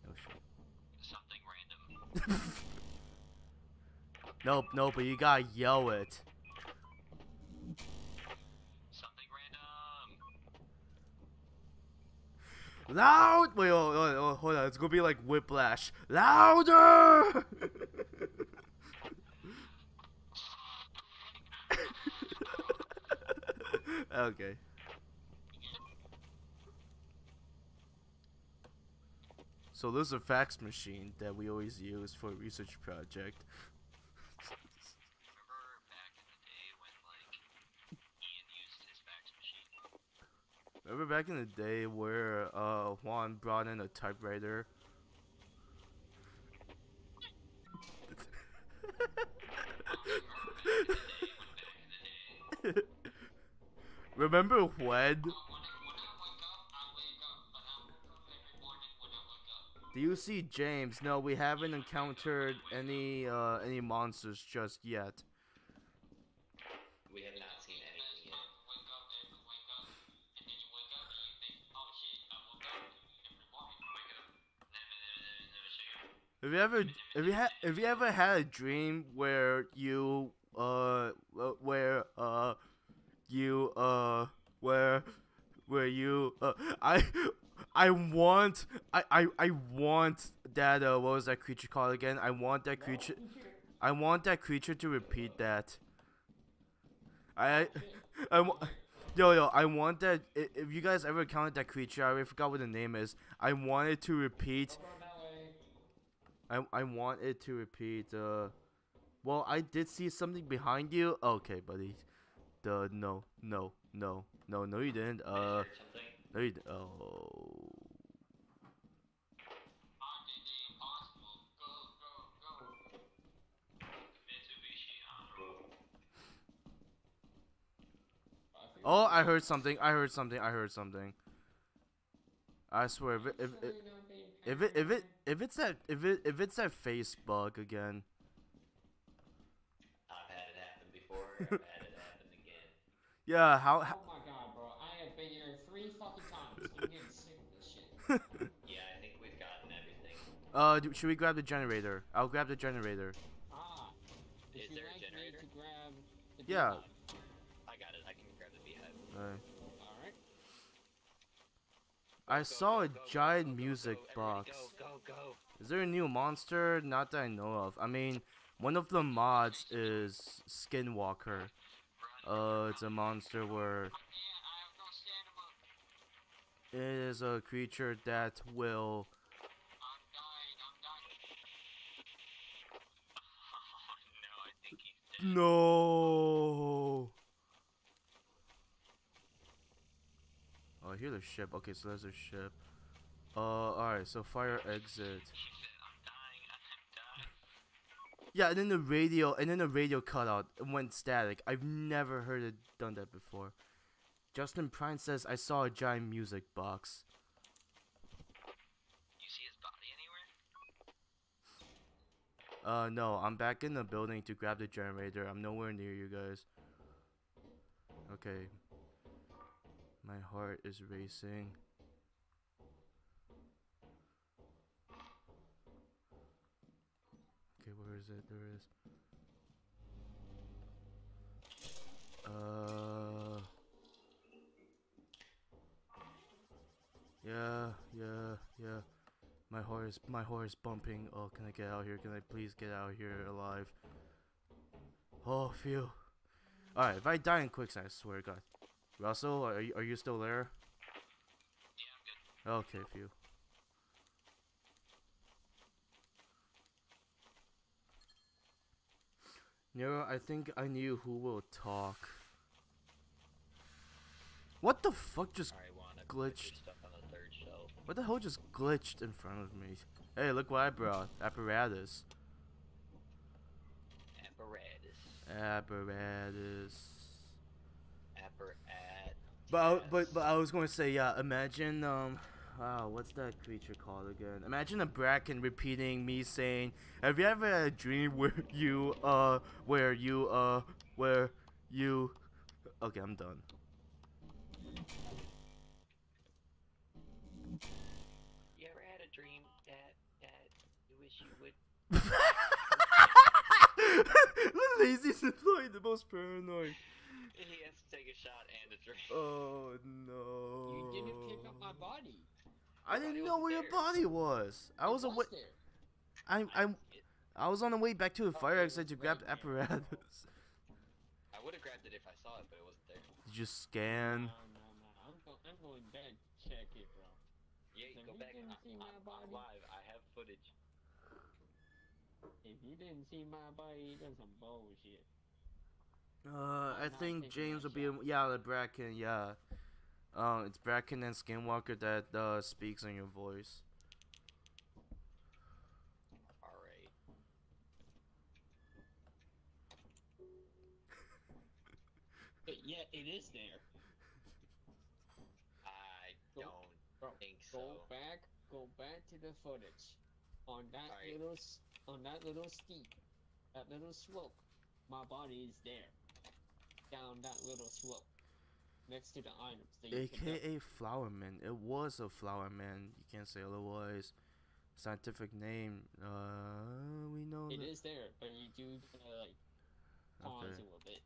Oh shit. Something random. Nope, nope, but you gotta yell it. Something random. Loud! Wait, oh, oh, oh, hold on. It's gonna be like whiplash. Louder! okay. So there's a fax machine that we always use for a research project. Remember back in the day where uh, Juan brought in a typewriter? Remember when? Do you see James? No, we haven't encountered any uh any monsters just yet. We have not seen anything yet. Wake up and wake up, and then you wake up and you think, oh shit, I woke up every morning. Wake up, never, never, never, never show you. Have you ever have you had have you ever had a dream where you uh uh, where uh you uh where where you uh I I want I I, I want that uh what was that creature called again? I want that creature I want that creature to repeat that. I I wa- Yo, yo, I want that. If you guys ever encountered that creature, I already forgot what the name is. I want it to repeat Go that way. I I want it to repeat. Uh, well, I did see something behind you. Okay, buddy. The no, no, no, no, no, you didn't. Uh. No, you. d- Oh. Oh, I heard something. I heard something. I heard something. I swear, if it, if it, if it, if it, if it's that, if it, if it's that face bug again. I've had it happen before. I've had it happen again. Yeah, how? How my god, bro. I have been here three fucking times. I'm getting sick of this shit. Yeah, I think we've gotten everything. uh, do, should we grab the generator? I'll grab the generator. Ah. Is you there a generator? To grab the Yeah. beehive? I got it. I can grab the beehive. Uh, Alright. I Go, saw go, a go, go, giant go, go, music go, everybody box. Go, go, go. Is there a new monster? Not that I know of. I mean, one of the mods is Skinwalker. Uh, it's a monster where Yeah, I have no stamina. It is a creature that will. I'm dying. I'm dying. no, he's dead. No. Oh, I hear the ship. Okay, so there's a ship. Uh, alright, so fire exit. Yeah, and then the radio, and then the radio cut out and went static. I've never heard it done that before. Justin Prine says I saw a giant music box. You see his body anywhere? Uh, no, I'm back in the building to grab the generator. I'm nowhere near you guys. Okay. My heart is racing. Okay, where is it? There it is. Uh. Yeah, yeah, yeah. My horse, my horse bumping. Oh, can I get out here? Can I please get out here alive? Oh, phew. Alright, if I die in quicksand, I swear to God. Russell, are you, are you still there? Yeah, I'm good. Okay, phew. Nero, I think I knew who will talk. What the fuck just Alright, Juan, I put your glitched. stuff on the third shelf. What the hell just glitched in front of me? Hey, look what I brought. Apparatus. Apparatus. Apparatus. Apparat. But I, but but I was going to say yeah. Imagine um, wow, what's that creature called again? Imagine a bracken repeating me saying, "Have you ever had a dream where you uh where you uh where you?" Okay, I'm done. You would? the laziest employee, the most paranoid. He has to take a shot and a drink. Oh no. You didn't pick up my body. I didn't know wasn't where your body was. I It was away. there. I I It- I was on the way back to the fire exit to grab right there. apparatus. I would have grabbed it if I saw it, but it wasn't there. Did you scan? No, no, no. I'm, go- I'm going back. Check it, bro. Yeah, If go back. I, I'm, I'm live. I have footage. If you didn't see my body, that's some bullshit. Uh, I think James will be yeah the Bracken yeah. Um, it's Bracken and Skinwalker that uh speaks in your voice. All right. but yeah, it is there. I don't Bro, think so. go back, go back to the footage. On that Alright. little, on that little steep, that little slope, my body is there. Down that little slope, next to the items. AKA Flower Man. It was a Flower Man. You can't say otherwise. Scientific name. Uh, we know. It is there, but you do gotta like pause Okay. a little bit.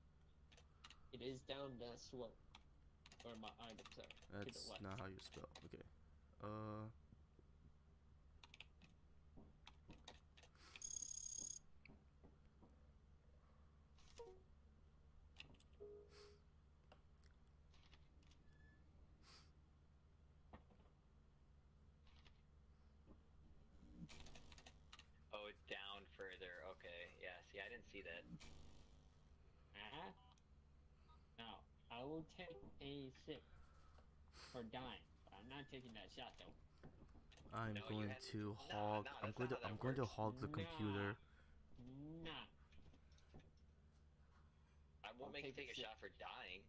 It is down that slope where my items are. to the That's not how you spell. Okay. Uh. Oh, down further. Okay. Yeah. See, I didn't see that. Uh-huh. Now, I will take a sip for dying. but I'm not taking that shot though. I'm No, going to Nah, hog. nah, I'm going to. I'm that going to hog the Nah. computer. Nah. I won't I'll make you take take a shot for dying.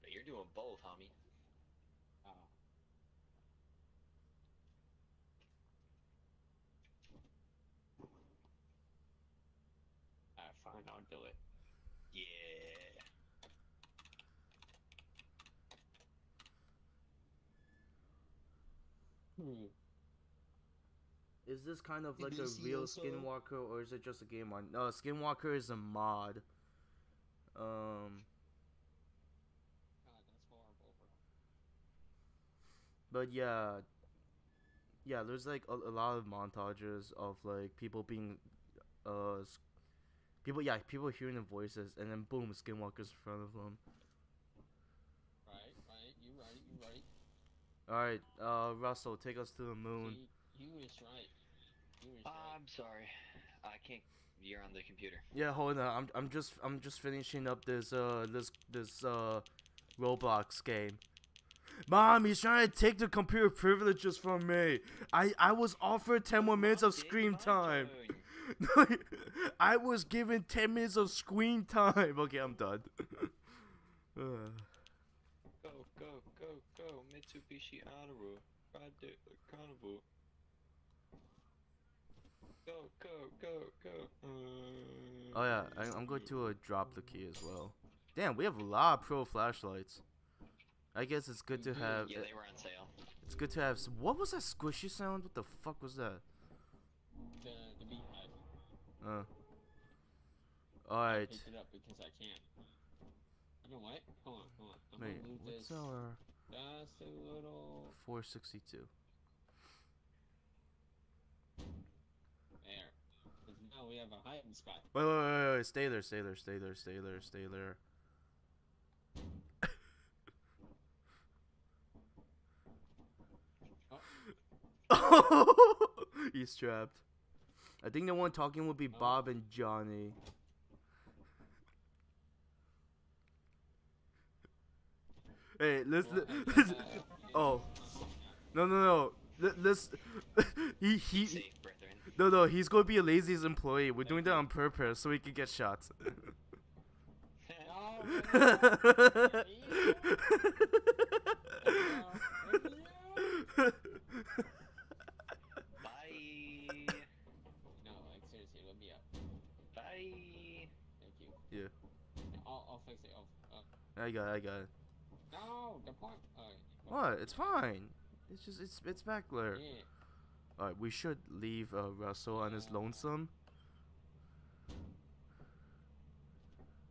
But you're doing both, homie. Uh, Alright, fine, I'll do it. Yeah. Hmm. Is this kind of Did like a real also- Skinwalker, or is it just a game on? No, Skinwalker is a mod. Um, God, that's horrible, bro. but yeah, yeah. There's like a, a lot of montages of like people being, uh, s- people yeah, people hearing the voices, and then boom, Skinwalker's in front of them. Right, right, you right, you right. All right, uh, Russell, take us to the moon. See, you is right. You is Uh, right. I'm sorry. I can't. You're on the computer. Yeah, hold on. I'm I'm just I'm just finishing up this uh this this uh Roblox game. Mom, he's trying to take the computer privileges from me. I I was offered 10 more minutes of screen time. I was given 10 minutes of screen time. Okay, I'm done. Uh, Go, go, go, go. Mitsubishi Aru. Ride the carnival. Go, go, go, go. Uh, oh yeah, I, I'm going to uh, drop the key as well. Damn, we have a lot of pro flashlights. I guess it's good to Mhm. have. Yeah, they were on sale. It's good to have. What was that squishy sound? What the fuck was that? Uh. Alright. Picked it up because I can. You know what? Hold on, hold on. I'm Wait, gonna move what's this our just a little 462? there. Because now we have a hiding spot. Wait, wait, wait, wait, wait, stay there, stay there, stay there, stay there, stay there. oh. He's trapped. I think the one talking would be Oh. Bob and Johnny. Hey, let's. Let's uh, oh. No, no, no. Let, let's. he he. No, no. He's gonna be a laziest employee. We're doing that on purpose so he can get shots. No, no, no, no. Bye. No, like seriously, let me up. Bye. Thank you. Yeah. I'll, I'll fix it. I'll, uh, I got, it, I got it. no, the point. Uh, What? It's fine. It's just it's it's back there. Yeah. All right, we should leave uh, Russell and his lonesome.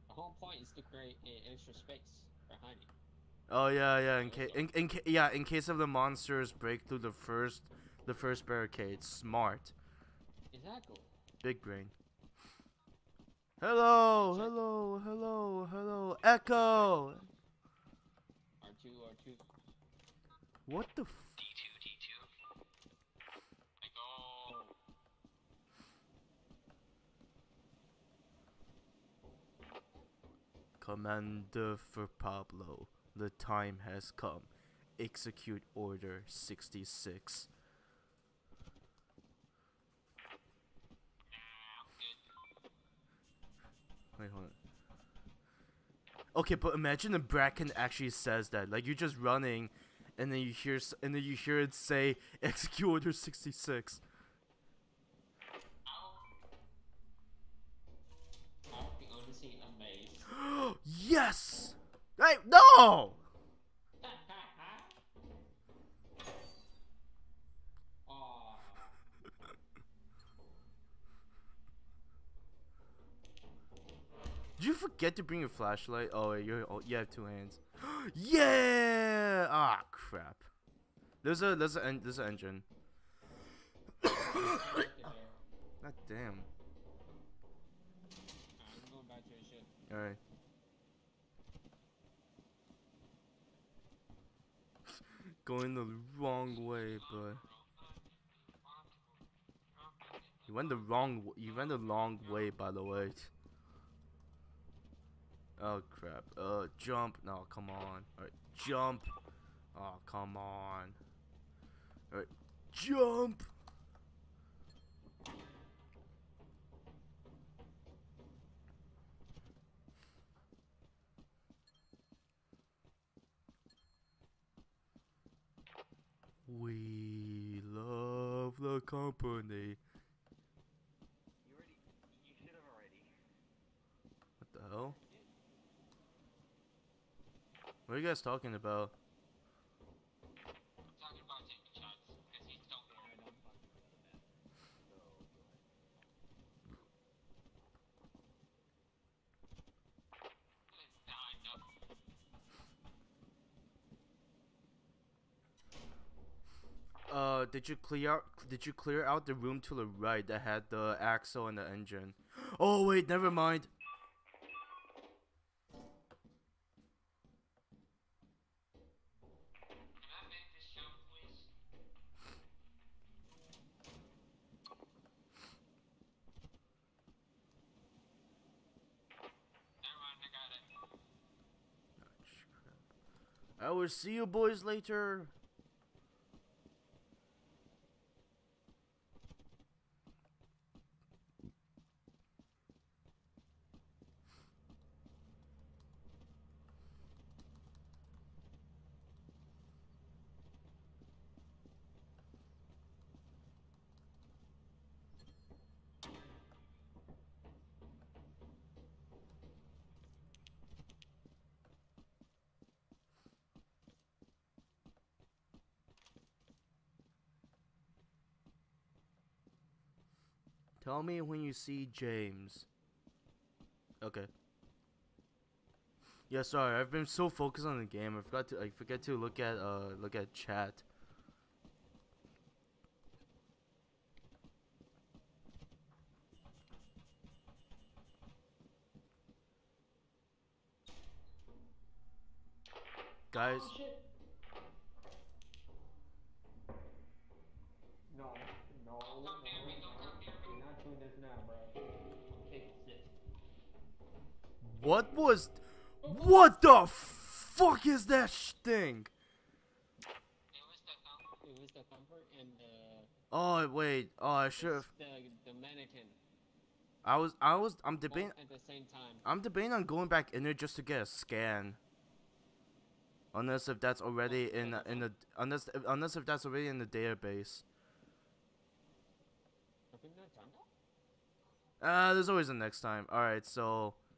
The whole point is to create a extra space for hiding. Oh yeah, yeah. In case, in, in ca- yeah, in case of the monsters break through the first, the first barricade. Smart, Exactly. big brain. Hello, hello, hello, hello. Echo. R2, R2. What the? F- D2, D2. I go. Commander for Pablo, the time has come. Execute Order 66. Nah, I'm good. Wait, hold on. Okay, but imagine the bracken actually says that. Like you're just running, and then you hear and then you hear it say execute order sixty six. I would be honestly amazed. yes. Hey, no. Did you forget to bring your flashlight? Oh, you oh, you have two hands. yeah. Ah, crap. There's a there's a en- there's an engine. God damn. Going the. All right. Going the wrong way, but you went the wrong. You went the wrong way, by the way. Oh crap! Uh, jump! No, come on! All right, jump! Oh, come on! All right, jump! We love the company. You already. You should have already. What the hell? What are you guys talking about? talking about taking shots. Uh, did you clear out? Did you clear out the room to the right that had the axle and the engine? Oh wait, never mind. Can I make this jump, please? Never mind, I got it. I see you boys later. Tell me when you see James. Okay. Yeah, sorry. I've been so focused on the game. I forgot to I forget to look at uh look at chat. Guys, No, what was what the fuck is that thing? Oh wait. Oh, I should the the mannequin I was I was I'm debating at the same time. I'm debating on going back in there just to get a scan. Unless if that's already in in the unless unless if that's already in the database. Uh, there's always a next time. All right, so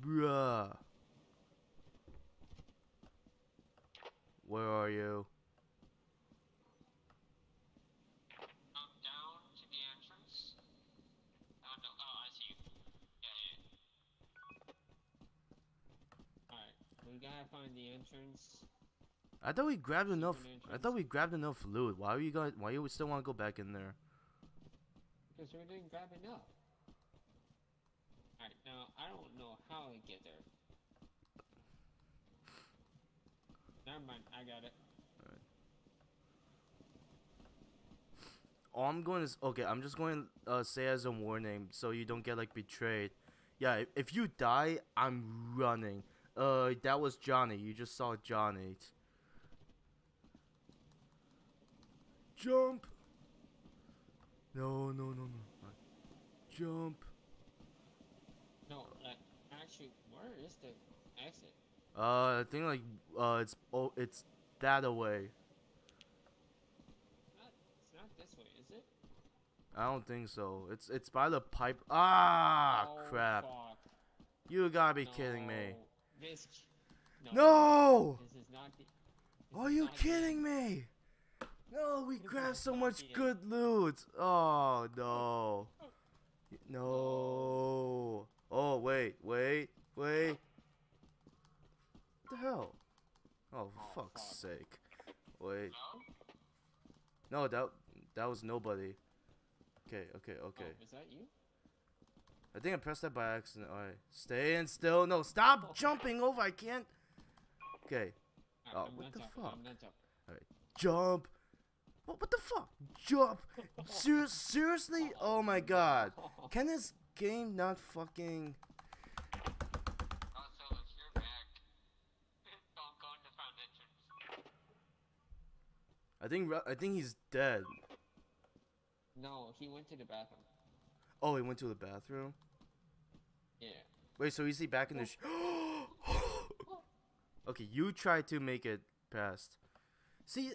Bruh. Where are you? Down to the entrance. Oh, oh, I see you. Yeah, yeah. Alright, we gotta find the entrance. I thought we grabbed enough. I thought we grabbed enough loot. Why are you guys? Why you still want to go back in there? Because we didn't grab enough. Alright, now I don't know get there. Never mind, I got it. All I'm going is okay. I'm just going to uh, say as a warning, so you don't get like betrayed. Yeah, if, if you die, I'm running. Uh, that was Johnny. You just saw Johnny. Jump. No, no, no, no. not- Jump. No, like, actually, where is the exit? Uh, I think like uh, it's oh, it's that away. Not, it's not this way, is it? I don't think so. It's it's by the pipe. Ah, oh, crap! Fuck. You gotta be kidding me. No, This. No. No! This is not the. this Are you kidding me? No, we grabbed so much good loot. Oh no. No. Oh wait, wait, wait. What the hell? Oh, Oh, fuck's fuck. sake. Wait. No? That that was nobody. Okay, okay, okay. Oh, is that you? I think I pressed that by accident. Alright. Staying still. No, stop oh. jumping over. I can't. Okay. Alright, Oh, I'm what the jumping, fuck? Jumping. Jump. What, what the fuck? Jump. Ser- seriously? Oh my god. Can this game not fucking. Also, if you're back, don't go in the front entrance. I think I think he's dead. No, he went to the bathroom. Oh, he went to the bathroom. Yeah. Wait, so is he back in the? Sh- okay, you try to make it past. See,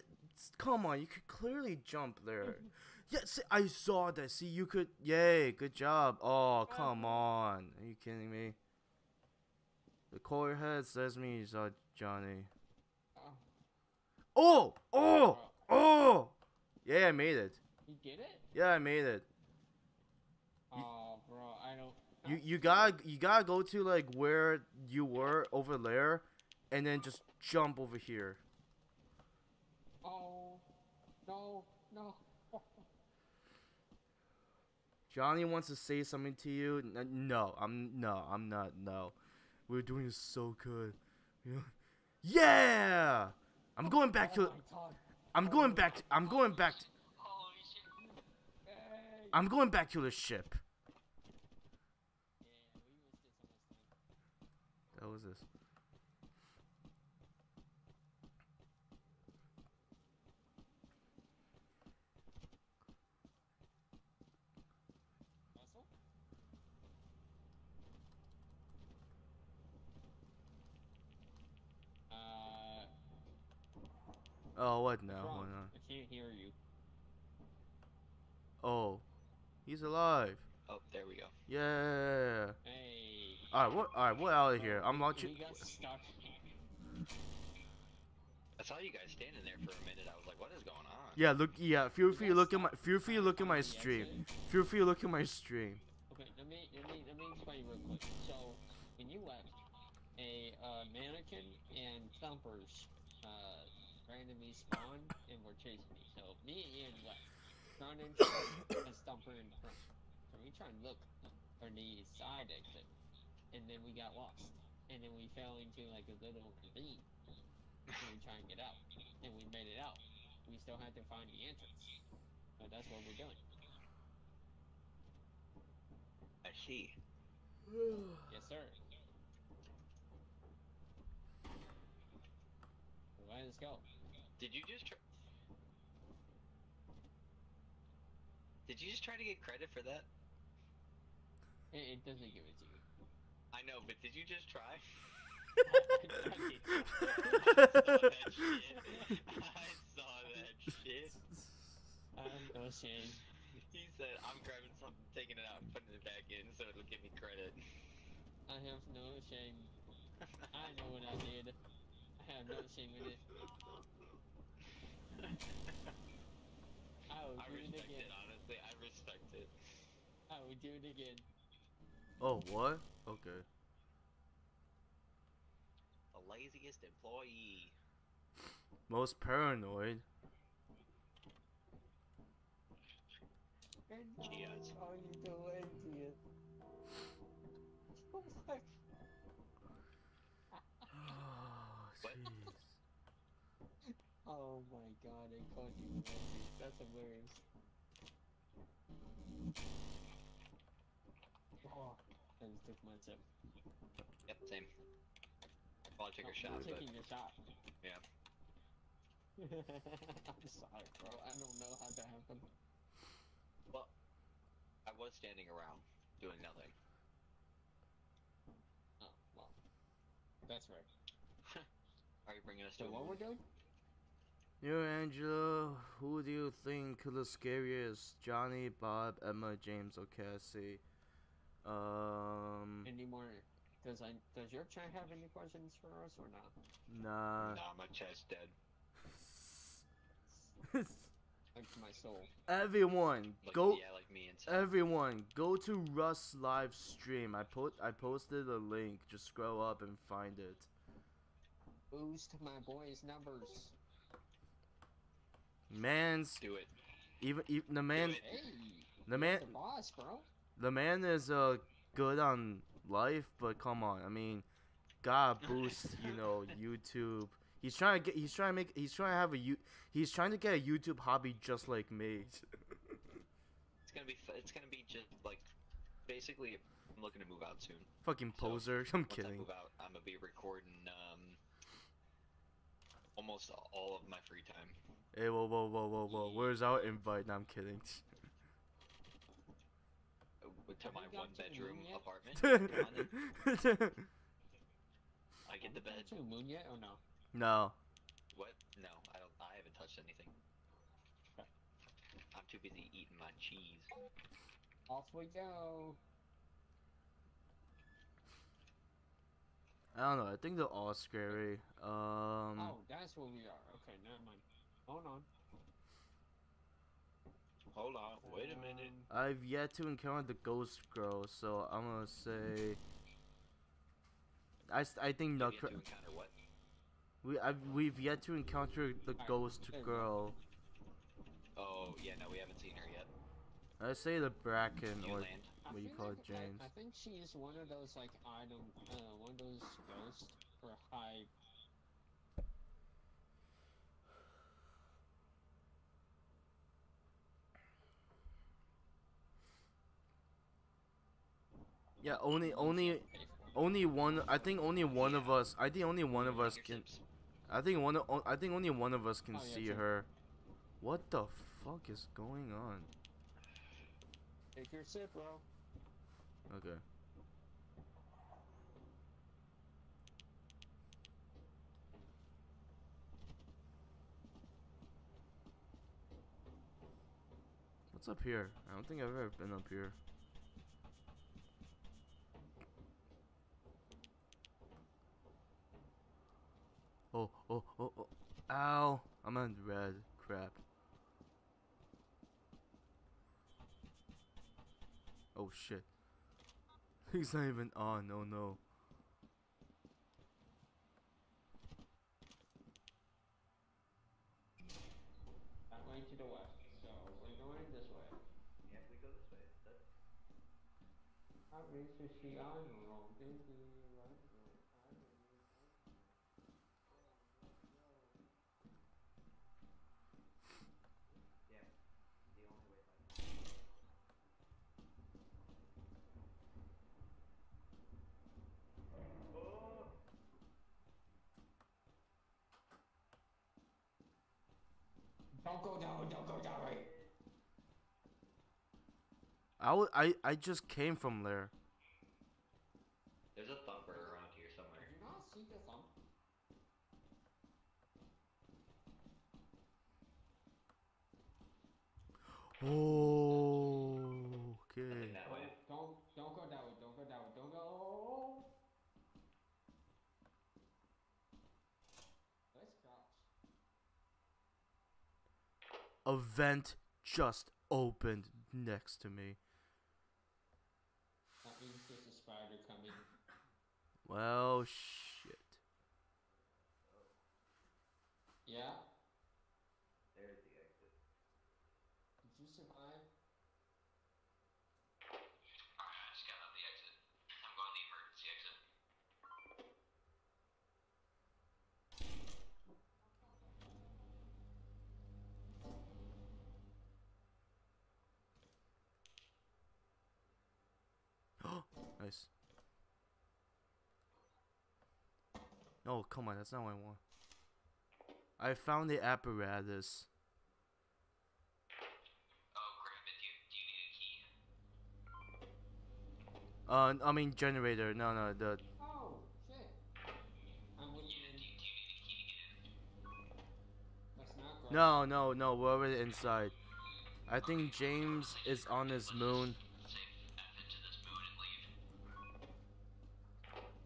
come on, you could clearly jump there. Yeah, see, I saw that. See, you could. Yay, good job. Oh, uh-huh. come on. Are you kidding me? The Coil-Head says me saw Johnny. Oh, Oh, oh! oh. Oh, oh. Yeah, I made it. you did it? Yeah, I made it. You- Oh, bro, I don't. You you gotta you gotta go to like where you were over there, and then just jump over here. Oh, no, no. Johnny wants to say something to you. No, I'm no, I'm not. No, we're doing so good. Yeah, yeah. I'm oh, going back oh to. I'm going back. To, I'm going back. To, Holy shit. Hey. I'm going back to the ship. Yeah, we wasted so much time. That was this. Russell? Uh, Oh, what now? what's wrong? Hold on. I can't hear you. Oh, he's alive. Oh, there we go. Yeah. Hey. All right, what? All right, we're out of here. I'm we- watching. We got stuck. I saw you guys standing there for a minute. I was like, what is going on? Yeah, look. Yeah, feel free to look at my. stuck Feel free to look at my stream. exit. Feel free to look at my stream. Okay, let me let me let me explain real quick. So when you left, a uh, mannequin and thumpers randomly spawned and were chasing me. So me and Ian left. Front entrance and thumper in front. So we try and look for the side exit, and then we got lost. And then we fell into like a little ravine. And we try and get out, and we made it out. We still had to find the entrance. But that's what we're doing. I see. Yes, sir. Let's go. Did you just try? Did you just try to get credit for that? It, it doesn't give it to you. I know, but did you just try? I saw that shit. I saw that shit. I'm no shame. He said, I'm grabbing something, taking it out, and putting it back in so it'll give me credit. I have no shame. I know what I did. I have no shame in it. Oh, I will I do it again. it, honestly. I respect it. Oh, I will do it again. Oh, what? Okay. The laziest employee. Most paranoid. Cheers. How you doing, dear? Oh my Oh, jeez. Oh my god, I called you Wendy. That's hilarious. Oh, I just took my sip. Yep, same. I'll take Oh, a shot, I'm but taking a shot. Yeah. I'm sorry, bro. I don't know how that happened. well, I was standing around doing nothing. Oh, well. That's right. Are you bringing us to So a what we're doing? You, Angela, who do you think the scariest? Johnny, Bob, Emma, James, or Cassie? Um, Any more? Does I does your chat have any questions for us or not? nah. Nah, my chest dead. Like my soul. everyone, Like, go. Yeah, like me inside. Everyone, go to Russ live stream. I put I posted a link. Just scroll up and find it. Boost my boys' numbers. Man's Do it. even, even the man it. Hey, the man the boss, bro. the man is uh good on life, but come on, I mean, gotta boost you know YouTube. He's trying to get he's trying to make he's trying to have a you he's trying to get a YouTube hobby just like me. It's gonna be. It's gonna be just like, basically, I'm looking to move out soon. Fucking So, poser. I'm Once I kidding. move out, I'm gonna be recording um, almost all of my free time. Hey, whoa, whoa, whoa, whoa, whoa. Where's our invite? No, I'm kidding. Uh, To my one bedroom apartment. Come on in. I get the Have you bed. been to the moon yet or no? no. What? No, I don't. I haven't touched anything. I'm too busy eating my cheese. Off we go. I don't know. I think they're all scary. Um. oh, that's where we are. Okay, never mind. Hold on. Hold on. Wait a minute. I've yet to encounter the ghost girl, so I'm gonna say. I, I think You Nut get Cra- to encounter what? we I've, we've yet to encounter the Alright, ghost there we go. girl. Oh yeah, no, we haven't seen her yet. I say the Bracken you or land? I what you call like it, James. I, I think she's one of those like item, uh, one of those ghosts for high. Yeah, only only only one. I think only one of us. I think only one of us can. I think one. o- I think only one of us can Oh, yeah, see her. What the fuck is going on? Take your sip, bro. Okay. What's up here? I don't think I've ever been up here. Oh, oh, oh, oh. Ow! I'm on red. Crap. Oh shit. He's not even on. Oh no. That way to the west. So we're going this way. Yeah, we go this way. That's I reach the sea on roll, busy, right? the only way back. Don't go down, don't go down, right? I, w- I, I just came from there. There's a thumper around here somewhere. Did you not see the thump? Oh, okay. Nothing that way. Don't, don't go that way, don't go that way, don't go. Let's crouch. A vent just opened next to me. That means there's a spider coming. Well, shit. Yeah? There's the exit. Did you survive? Alright, I just got out the exit. I'm going to the emergency exit. Nice. No, come on, that's not what I want. I found the apparatus. Oh, grab it. Do you, do you need a key? Uh, I mean generator. No, no, the Oh, shit. I'm with you. you- do you need a key to get in? That's not great. no, no, no. We're already inside. I think James is on his moon. Say F into this moon and leave.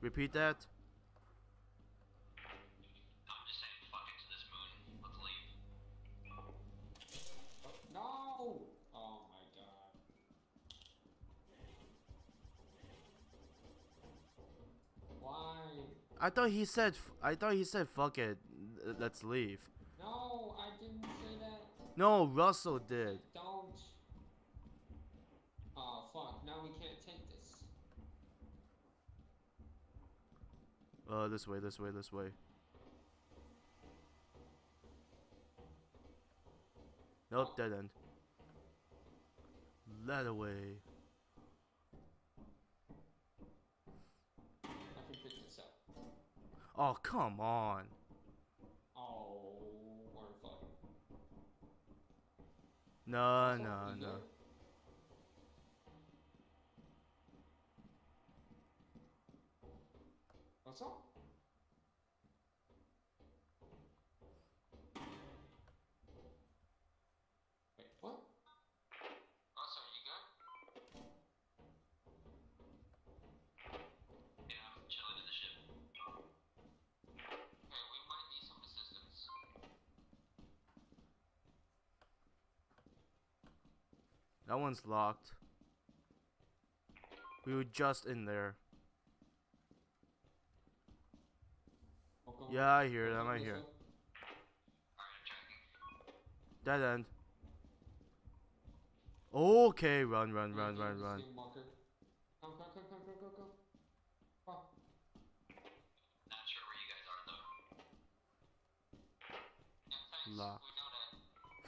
Repeat that. I'm just saying fuck it to this moon. Let's leave. No! Oh my god. Why? I thought he said. f- I thought he said fuck it. Let's leave. No, I didn't say that. No, Russell did. Don't. Oh fuck, now we can't take this. Uh, this way, this way, this way. Nope, dead end. That away. I can pick this up. Oh, come on. Oh, we're fucked. No, no, no. Good? What's up? Wait, what? Oh, Russell, are you good? Yeah, I'm chilling in the ship. Okay, we might need some assistance. That one's locked. We were just in there. Yeah, I hear them, I hear. Dead end. Okay, run, run, run, run, run. Come.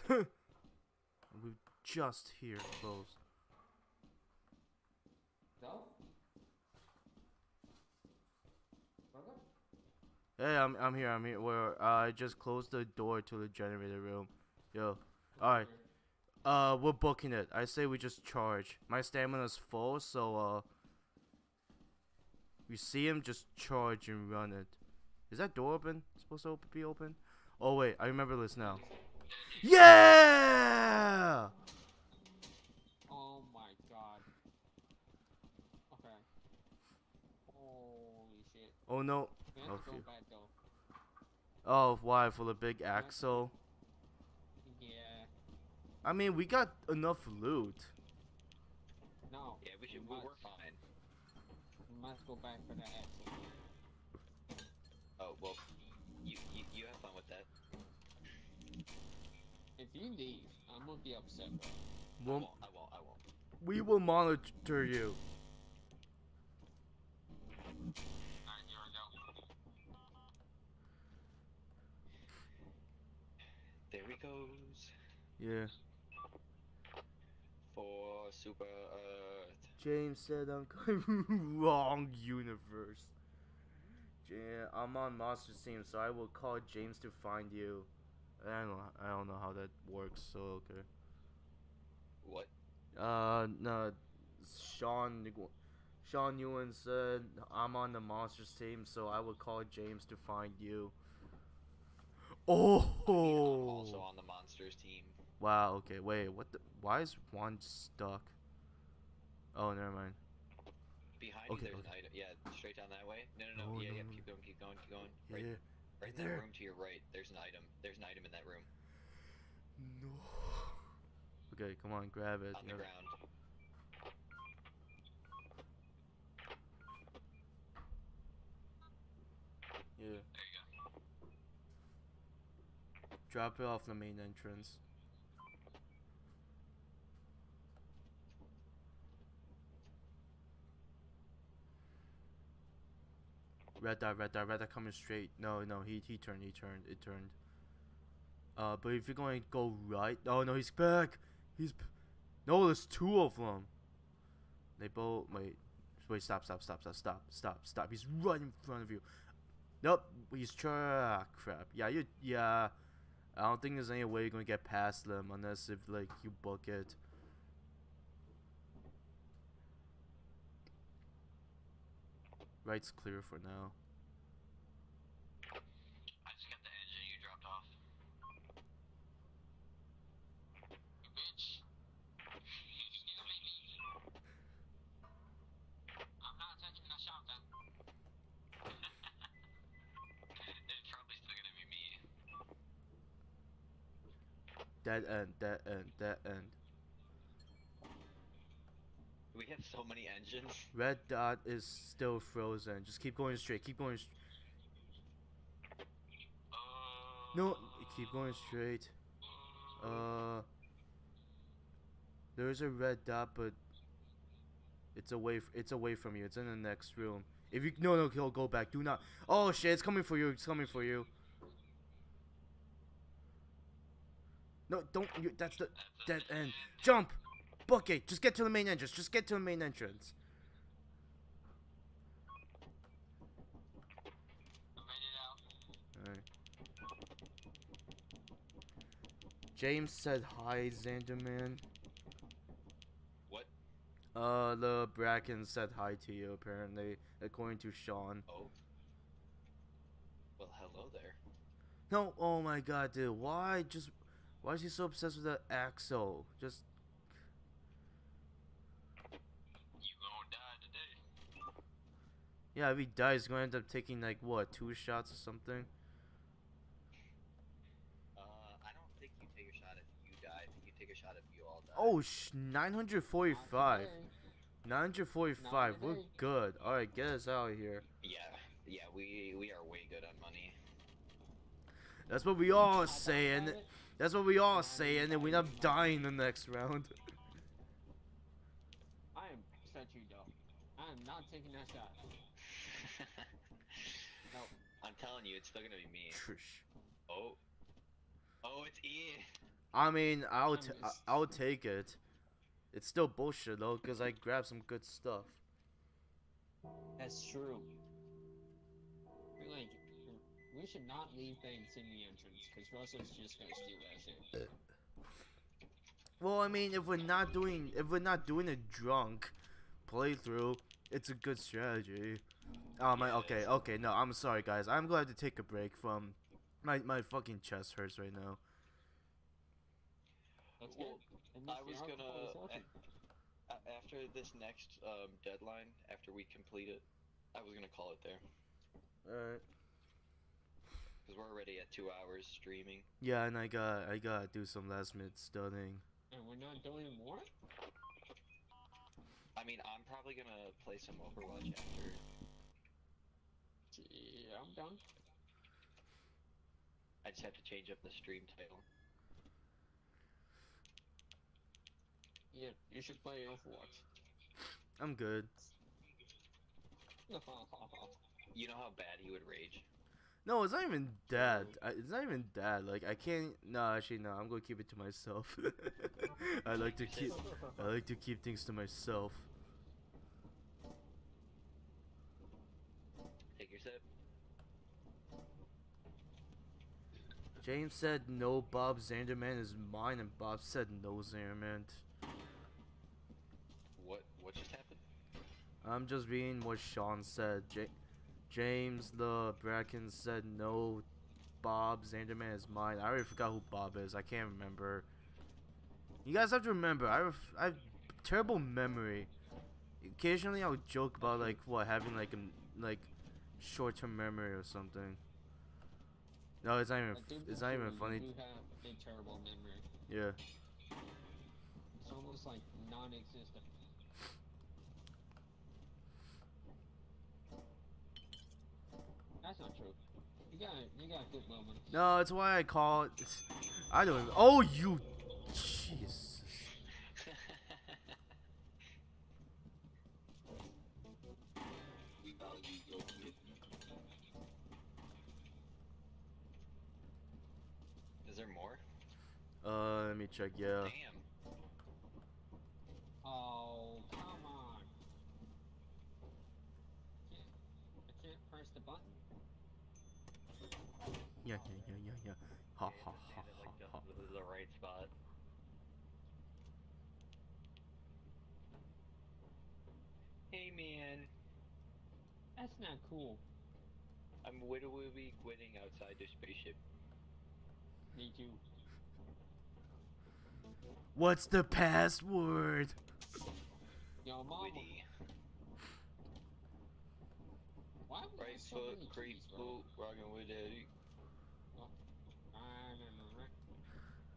We're just here, close. no? Brother? Hey, I'm I'm here. I'm here. Where uh, I just closed the door to the generator room. Yo, Alright. uh, we're booking it. I say we just charge. My stamina's full, so uh, we see him, just charge and run it. Is that door open? Supposed to be open? Oh wait, I remember this now. Yeah! Oh my god. Okay. Holy shit. Oh no. Oh, to go phew. back though. Why for the big axle? Yeah. I mean, we got enough loot. No. Yeah, we should. we We, we're fine. We must go back for that axle. Oh well, you you, you have fun with that. If you leave, I'm gonna be upset, bro. I We'll, won't. I won't. I won't. we will monitor you. Alright, here we go. There he goes Yeah. for Super Earth. James said I'm going wrong universe. Ja- I'm on Monster Team, so I will call James to find you. I don't, I don't know how that works. So okay. What? Uh, no, Sean, Sean Ewan said I'm on the Monsters team, so I will call James to find you. Oh, I'm also on the monsters team. wow. Okay, wait. What the? Why is one stuck? Oh, never mind. Behind Okay, you, there's okay. an item. Yeah, straight down that way. No, no, no. Oh, no, yeah, no, yeah. no. Keep going. Keep going. Keep going. Right, Yeah. right in there. that room to your right. There's an item. There's an item in that room No. Okay, come on, grab it. on the ground. Yeah. Drop it off the main entrance. Red dot, red dot, red dot coming straight. No, no, he he turned, he turned, it turned. Uh, but if you're going to go right, oh no, he's back. He's, no, there's two of them. They both wait, wait, stop, stop, stop, stop, stop, stop, stop. He's right in front of you. Nope, he's. Ah, crap. Yeah, you. Yeah, I don't think there's any way you're gonna get past them unless if like you book it. Right's clear for now. I just got the engine you dropped off. You bitch. you leave me. I'm not taking a shot then. it's probably still gonna be me. Dead end, dead end, dead end. We have so many engines. Red dot is still frozen. Just keep going straight. Keep going. St- Uh, no, keep going straight. Uh, there's a red dot, but it's away. It's away from you. It's in the next room. If you no no, he'll go back. Do not. Oh shit! It's coming for you. It's coming for you. No, don't. You, that's the dead end. Jump. Book it. Just get to the main entrance. Just get to the main entrance. I made it out. Alright. James said hi, Xanderman. What? Uh, the Bracken said hi to you, apparently, according to Sean. Oh. Well, hello there. No, oh my god, dude, why just, why is he so obsessed with the axle? Just, You gonna die today. yeah, if he dies, he's gonna end up taking, like, what, two shots or something? Uh, I don't think you take a shot if you die. I think you take a shot if you all die. Oh, sh- 945. 945. we're good. Alright, get us out of here. Yeah, yeah, we we are way good on money. That's what we all I thought saying. About it. That's what we all say, and then we end up dying the next round. I am such you though. I am not taking that shot. No. I'm telling you, it's still gonna be me. Trish. Oh. Oh, it's Ian. I mean, I'll t- I I- missed. I'll take it. It's still bullshit though, cause I grabbed some good stuff. That's true. We're like, we should not leave things in the entrance because Russell's just gonna steal that shit. Well, I mean, if we're not doing if we're not doing a drunk playthrough, it's a good strategy. Oh my, okay, okay, no, I'm sorry guys. I'm glad to take a break from my my fucking chest hurts right now. That's Well, good. At I was gonna healthy. a- a- after this next um, deadline, after we complete it, I was gonna call it there Alright. Because we're already at two hours streaming. Yeah, and I got I gotta do some last minute studying. And we're not doing more? I mean, I'm probably gonna play some Overwatch after. Yeah, I'm done. I just have to change up the stream title. Yeah, you should play Overwatch. I'm good. You know how bad he would rage. No, it's not even that. I, it's not even that. Like I can't. No, actually, no. I'm gonna keep it to myself. I like to keep. I like to keep things to myself. Take your sip. James said no. Bob Zanderman is mine, and Bob said no Zanderman. What what just happened? I'm just reading what Sean said. J- James the Bracken said no. Bob Zanderman is mine. I already forgot who Bob is. I can't remember. You guys have to remember. I I have terrible memory. Occasionally, I would joke about like what having like a like short-term memory or something. No, it's not even. I f- do It's not even funny. do have a terrible memory. Yeah. It's almost like non-existent. That's not true. You got you got good moments. No, it's why I call it. I don't. Even, oh, you. Jesus. We value your commitment. Is there more? Uh, let me check. Yeah. Damn. Oh come on! Can't, I can't press the button. Yeah, yeah, yeah, yeah, yeah. Ha Yeah, ha ha ha like, ha. the, the, the right spot. Hey man, That's not cool. I'm literally quitting outside the spaceship. Me too. What's the password? Yo, mama. Witty. Why would Right foot, many creep boot, rockin' with daddy. Ah, no, no, no.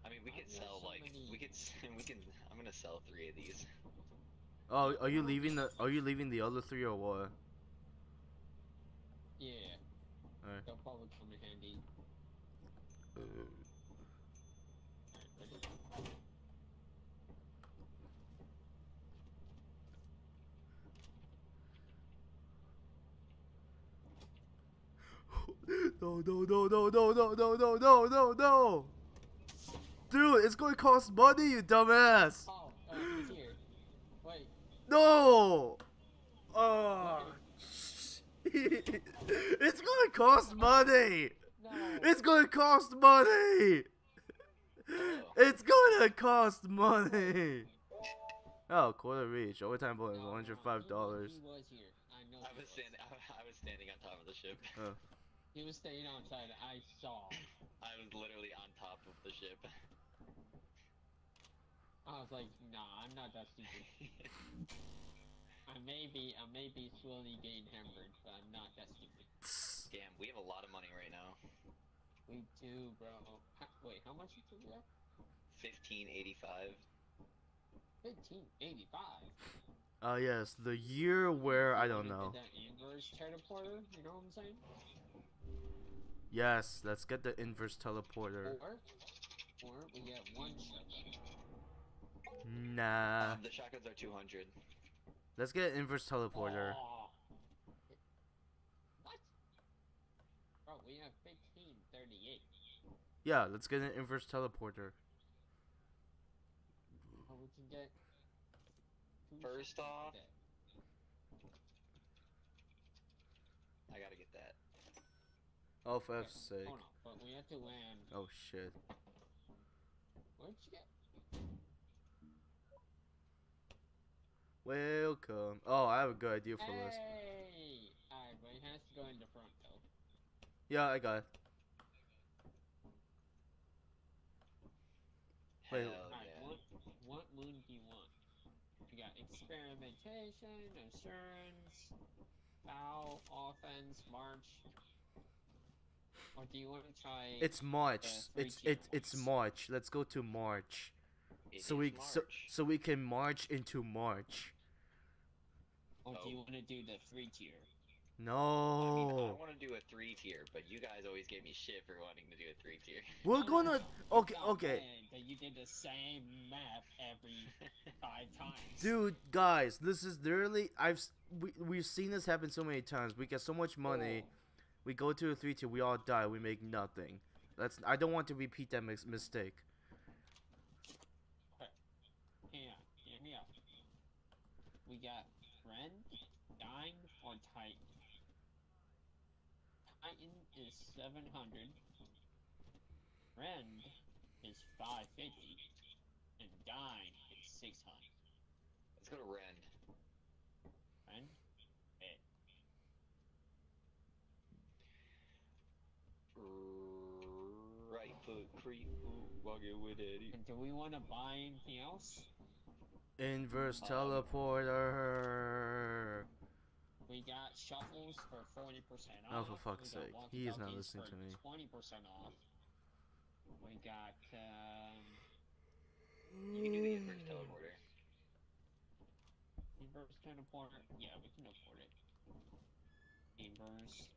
I mean, we Why could do sell so like many? we could we can. I'm gonna sell three of these. Oh, are you leaving the? Are you leaving the other three or what? Yeah. Alright. They'll probably come in handy. Uh, Alright. No, no, no, no, no, no, no, no, no, no, no. Dude, it's going to cost money, you dumbass. Oh, uh, he's here. Wait. No. Oh. it's going to cost money. No. It's going to cost money. Hello. It's going to cost money. Oh, quarter reach. Overtime bonus, No, one hundred no, five he was- dollars. He was here. I know. I was standing. I, I was standing on top of the ship. He was staying outside. I saw. I was literally on top of the ship. I was like, nah, I'm not that stupid. I may be, I may be slowly getting hammered, but I'm not that stupid. Damn, we have a lot of money right now. We do, bro. Ha- wait, how much did we have? Fifteen eighty-five. Fifteen eighty-five. Oh yes, the year where I don't know. That inverse teleporter, you know what I'm saying? Yes, let's get the inverse teleporter. Or, or we get one shotgun. Nah, Um, the shotguns are two hundred. let's get an inverse teleporter. Aw. What? Bro, we have fifteen thirty-eight. Yeah, let's get an inverse teleporter. Oh, we can get. two First shotguns off- I gotta get that. Oh, for Okay, F's sake. Hold on, but we have to land. Oh shit. Where'd you get? Welcome. Oh, I have a good idea for this. Hey! Alright, but it has to go in the front though. Yeah, I got it. Hell oh, Wait. Alright, yeah. what, what moon do you want? You got experimentation, assurance, Vow, offense, march. Or do you want to try? It's March. It's it's it's. March. Let's go to March. It so we so, March. so we can march into March. Or do you Oh. want to do the three tier? I mean, I want to do a three tier, but you guys always gave me shit for wanting to do a three tier. We're gonna okay okay. That you did the same map every five times. Dude, guys, this is literally I've we we've seen this happen so many times. We get so much money, Oh. we go to a three tier, we all die, we make nothing. That's I don't want to repeat that mis- mistake. Hang on, hear me out. We got friend, dying, or Titan. Titan is 700. Friend is 550. And Dine is 600. Let's go to Rend. Friend? Hey. Right foot, creep, boot, walking with Eddie. And do we want to buy anything else? Inverse Um, teleporter. We got shuffles for 40% off. Oh, for fuck's sake. He is not listening to me. 20% off. We got, um, You can do the inverse teleporter. Inverse teleporter. Yeah, we can afford it. Inverse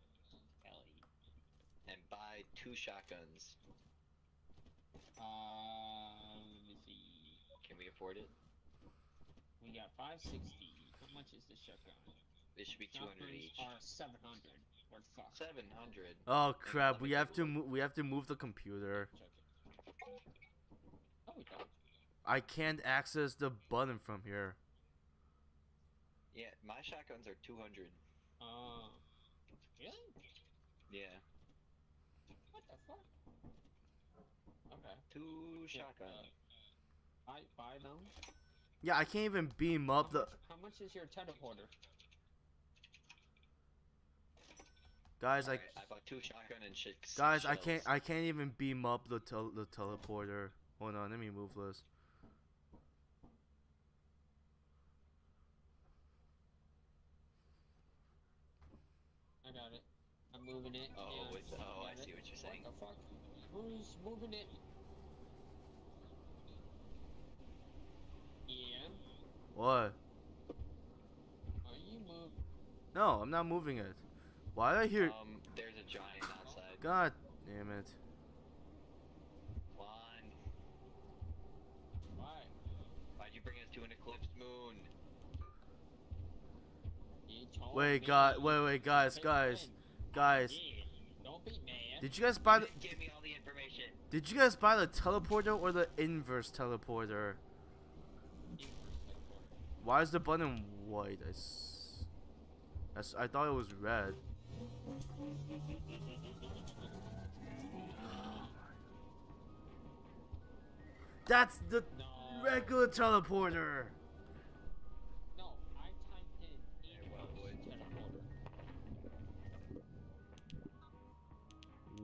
Ellie. and buy two shotguns. Uh, let me see. Can we afford it? We got 560. How much is the shotgun? It should be 200 each. are 700. What the fuck? 700. Oh crap! We have to mo- we have to move the computer. Check it. No, we don't. I can't access the button from here. Yeah, my shotguns are 200. Uh, really? Yeah, What the fuck? Okay. two Yeah, shotguns. uh, buy, buy them. Yeah, I can't even beam How up the much, how much is your teleporter? Guys. I Alright, I bought two shotgun and six guys, I can't. I can't even beam up the tel- the teleporter. Hold on, let me move this. I got it. I'm moving it. Oh, yeah, it's, oh, I see it. what you're saying. What the fuck? Who's moving it? Yeah. What? Are you move? No, I'm not moving it. Why did I hear? Um, there's a giant outside. God damn it! Why? Why'd you bring us to an eclipsed moon? Wait, God, wait, wait, guys, guys, guys. Don't be mad. Did you guys buy the? Give me all the information. Did you guys buy the teleporter or the inverse teleporter? Inverse teleporter. Why is the button white? I, s- I s- I thought it was red. That's the No. regular teleporter. No, I typed in well, teleporter.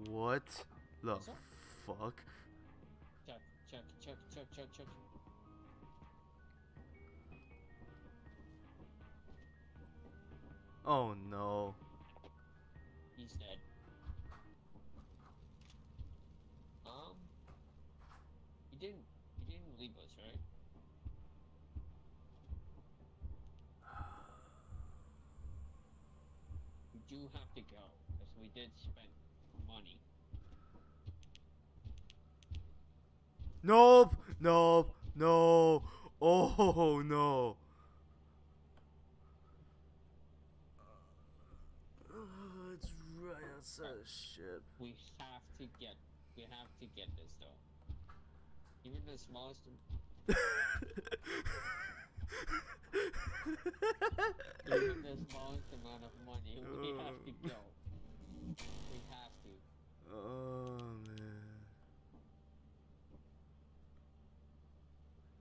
What the fuck? Check, check, check, check, check, check. Oh no. He's dead. Um, he didn't. He didn't leave us, right? We do have to go because we did spend money. Nope. Nope. No. Oh no. Uh, it's right the ship. We have to get. We have to get this though. Even the smallest. Even the smallest amount of money, we have to go. We have to. oh man.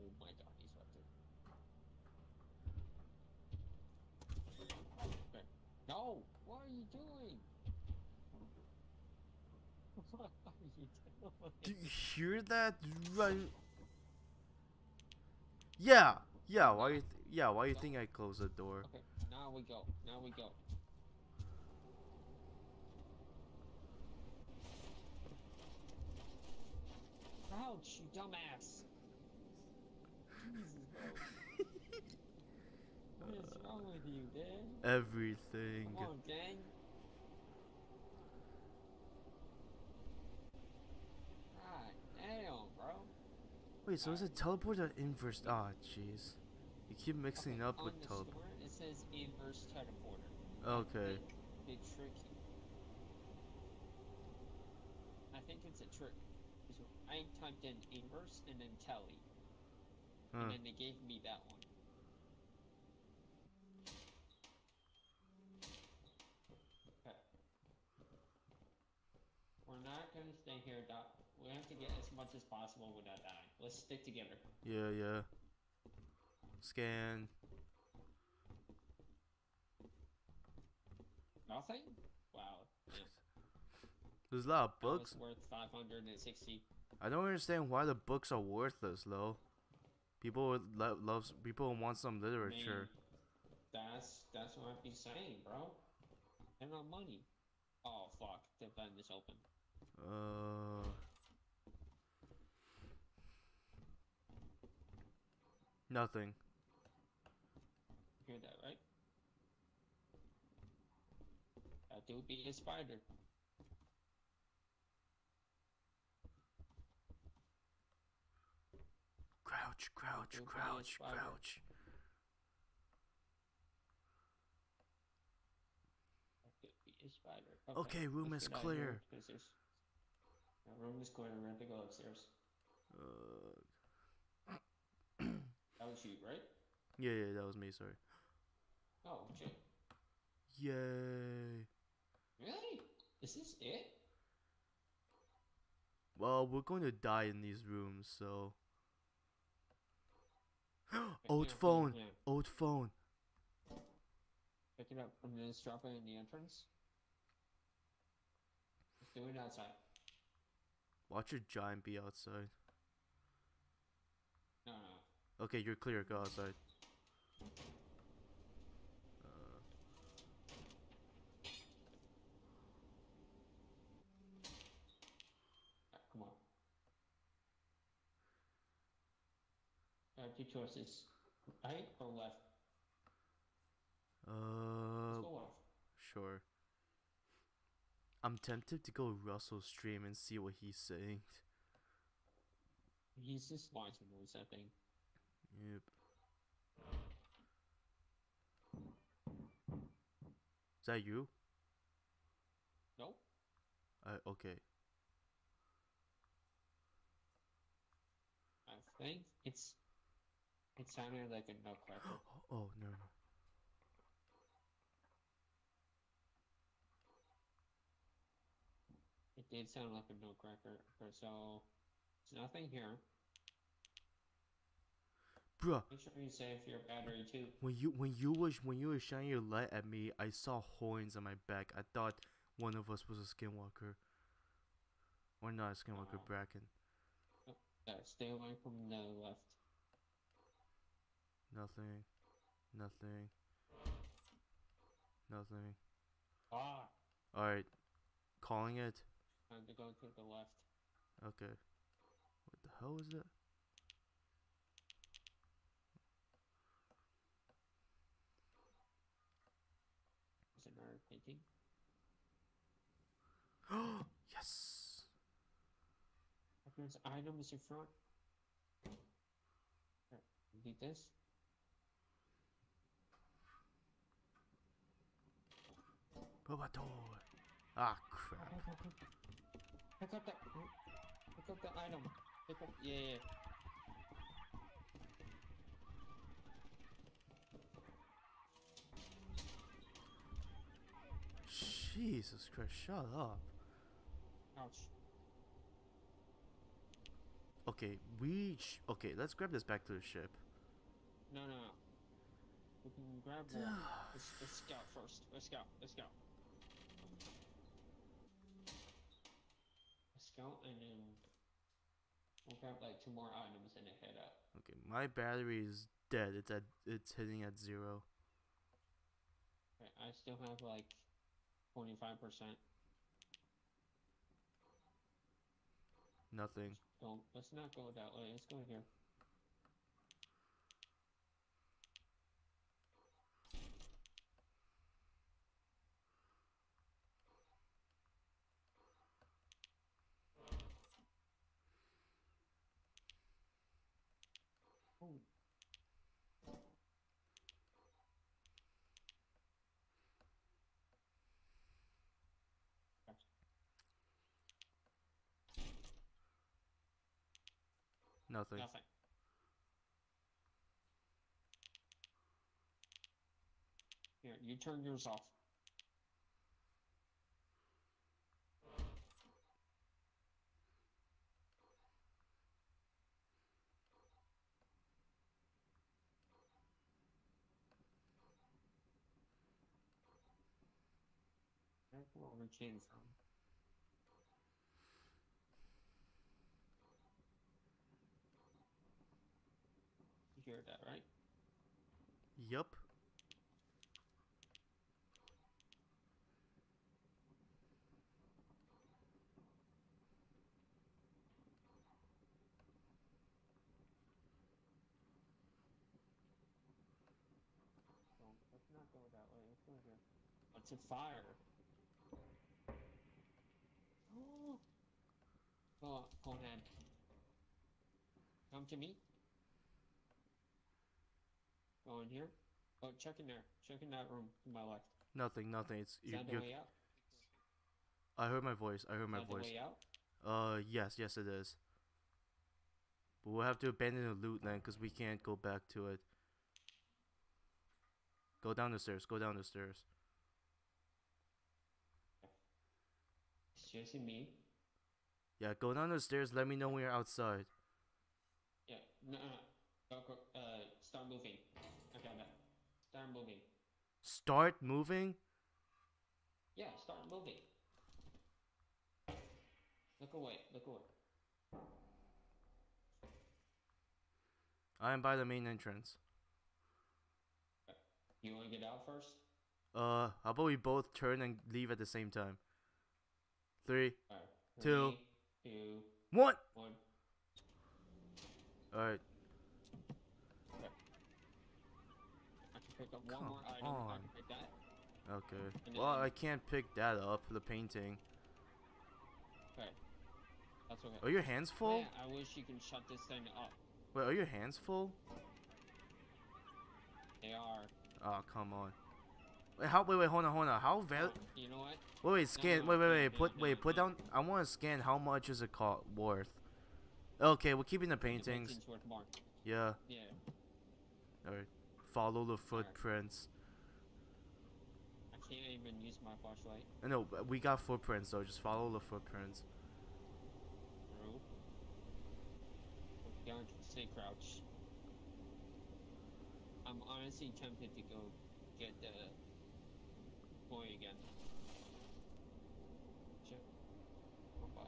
Oh my god, he's about to. Okay. No! What are you doing? What are you doing? Do you hear that? Right. Yeah. Yeah. Why you? Th- yeah. Why you think I closed the door? Okay, now we go. Now we go. Ouch, you dumbass. Jesus, what is wrong with you, Dan? Everything. Come on, gang. God damn, bro. Wait. So is it teleport or inverse? Ah, jeez. You keep mixing Okay, up with the teleport. store, It says inverse teleporter. Okay. They trick you. I think it's a trick. 'Cause I typed in inverse and then telly, Huh. and then they gave me that one. Okay. We're not gonna stay here, Doc. We have to get as much as possible without dying. Let's stick together. Yeah. Yeah. Scan. Nothing? Wow. Yeah, There's a lot of books. worth 560. I don't understand why the books are worthless, though. People lo- loves people want some literature. Man, that's that's what I've been saying, bro. And not money. Oh fuck, the vent is open. Uh. Nothing. Hear that, right? That would be a spider. Crouch, crouch, crouch, crouch. Okay, okay, room is clear. Room, room is clear. We're going to go upstairs. Uh. That was you, right? yeah, yeah, that was me. Sorry. Oh, shit. Yay. Really? Is this it? Well, we're going to die in these rooms, so. Old phone. Old phone. Pick it up then just drop in the entrance. Let's do it outside. Watch your giant be outside. No, no. Okay, you're clear. Go outside. Uh, come on. Uh, two choices. Right or left? Let's uh, go left. sure. I'm tempted to go Russell's stream and see what he's saying. He's just watching those, I think. Yep. Is that you? No. Uh, okay. I think it's. It sounded like a nutcracker. Oh, no, no. It did sound like a nutcracker. So, there's nothing here. Bruh, Make sure you save your battery too. when you when you was when you were shining your light at me, I saw horns on my back. I thought one of us was a skinwalker. Or not a skinwalker, Oh. Bracken. Uh, stay away from the left. Nothing. Nothing. Nothing. Ah! Alright. Calling it. Time to go to the left. Okay. What the hell is it? There's another painting. yes. There's items in front. Need this? Bobator. Ah, crap. Pick up that. Pick up the item. Pick up. Yeah, yeah. Jesus Christ, shut up. Ouch. Okay, we. Sh- okay, let's grab this back to the ship. No, no, no. We can grab more. Let's, let's scout first. Let's scout. Let's scout. Let's scout and then we'll grab like two more items and then head out. Okay, my battery is dead. It's at. It's hitting at zero. Okay, I still have like 25%. Nothing. Don't, let's not go that way. Let's go here. Ooh. Gotcha. Nothing. Nothing. Here, you turn yours off. Where we came from. You hear that, right? Yup. So let's not go that way. Let's go here. It's a fire. Oh. Go ahead. Come to me. go in here? Oh, check in there. Check in that room to my left. Nothing, nothing. It's Is you. that the way out? I heard my voice. I heard Is my that the voice. way out? Uh, yes, yes, it is. But we'll have to abandon the loot then, cause we can't go back to it. Go down the stairs. Go down the stairs. It's just me. Yeah, go down the stairs. Let me know when you're outside. Yeah, no, no, no. Go, go, uh, start moving. I got that. Start moving. Start moving. Yeah, start moving. Look away, look away. I am by the main entrance. You wanna get out first? Uh, how about we both turn and leave at the same time? Three, Alright. Two. Three, two, one. one. All right. I can pick up one Come more item. I on. can pick that. Okay. And Well, I can't pick that up. The painting. Okay. That's okay. Are your hands full? Man, I wish you can shut this thing up. Wait, are your hands full? They are. Oh, come on. Wait, how? Wait, wait, hold on, hold on. How val? Oh, um, you know what? Wait, wait, scan. no, wait, wait, wait. no, Put, no, wait, put no. down. I want to scan. How much is it co- worth? Okay, we're keeping the The paintings. painting's worth more. Yeah. Yeah. All right. Follow the footprints. I can't even use my flashlight. Uh, I know we got footprints though. Just follow the footprints. Bro. To stay crouch. I'm honestly tempted to go get the boy again. Check. Oh, bye.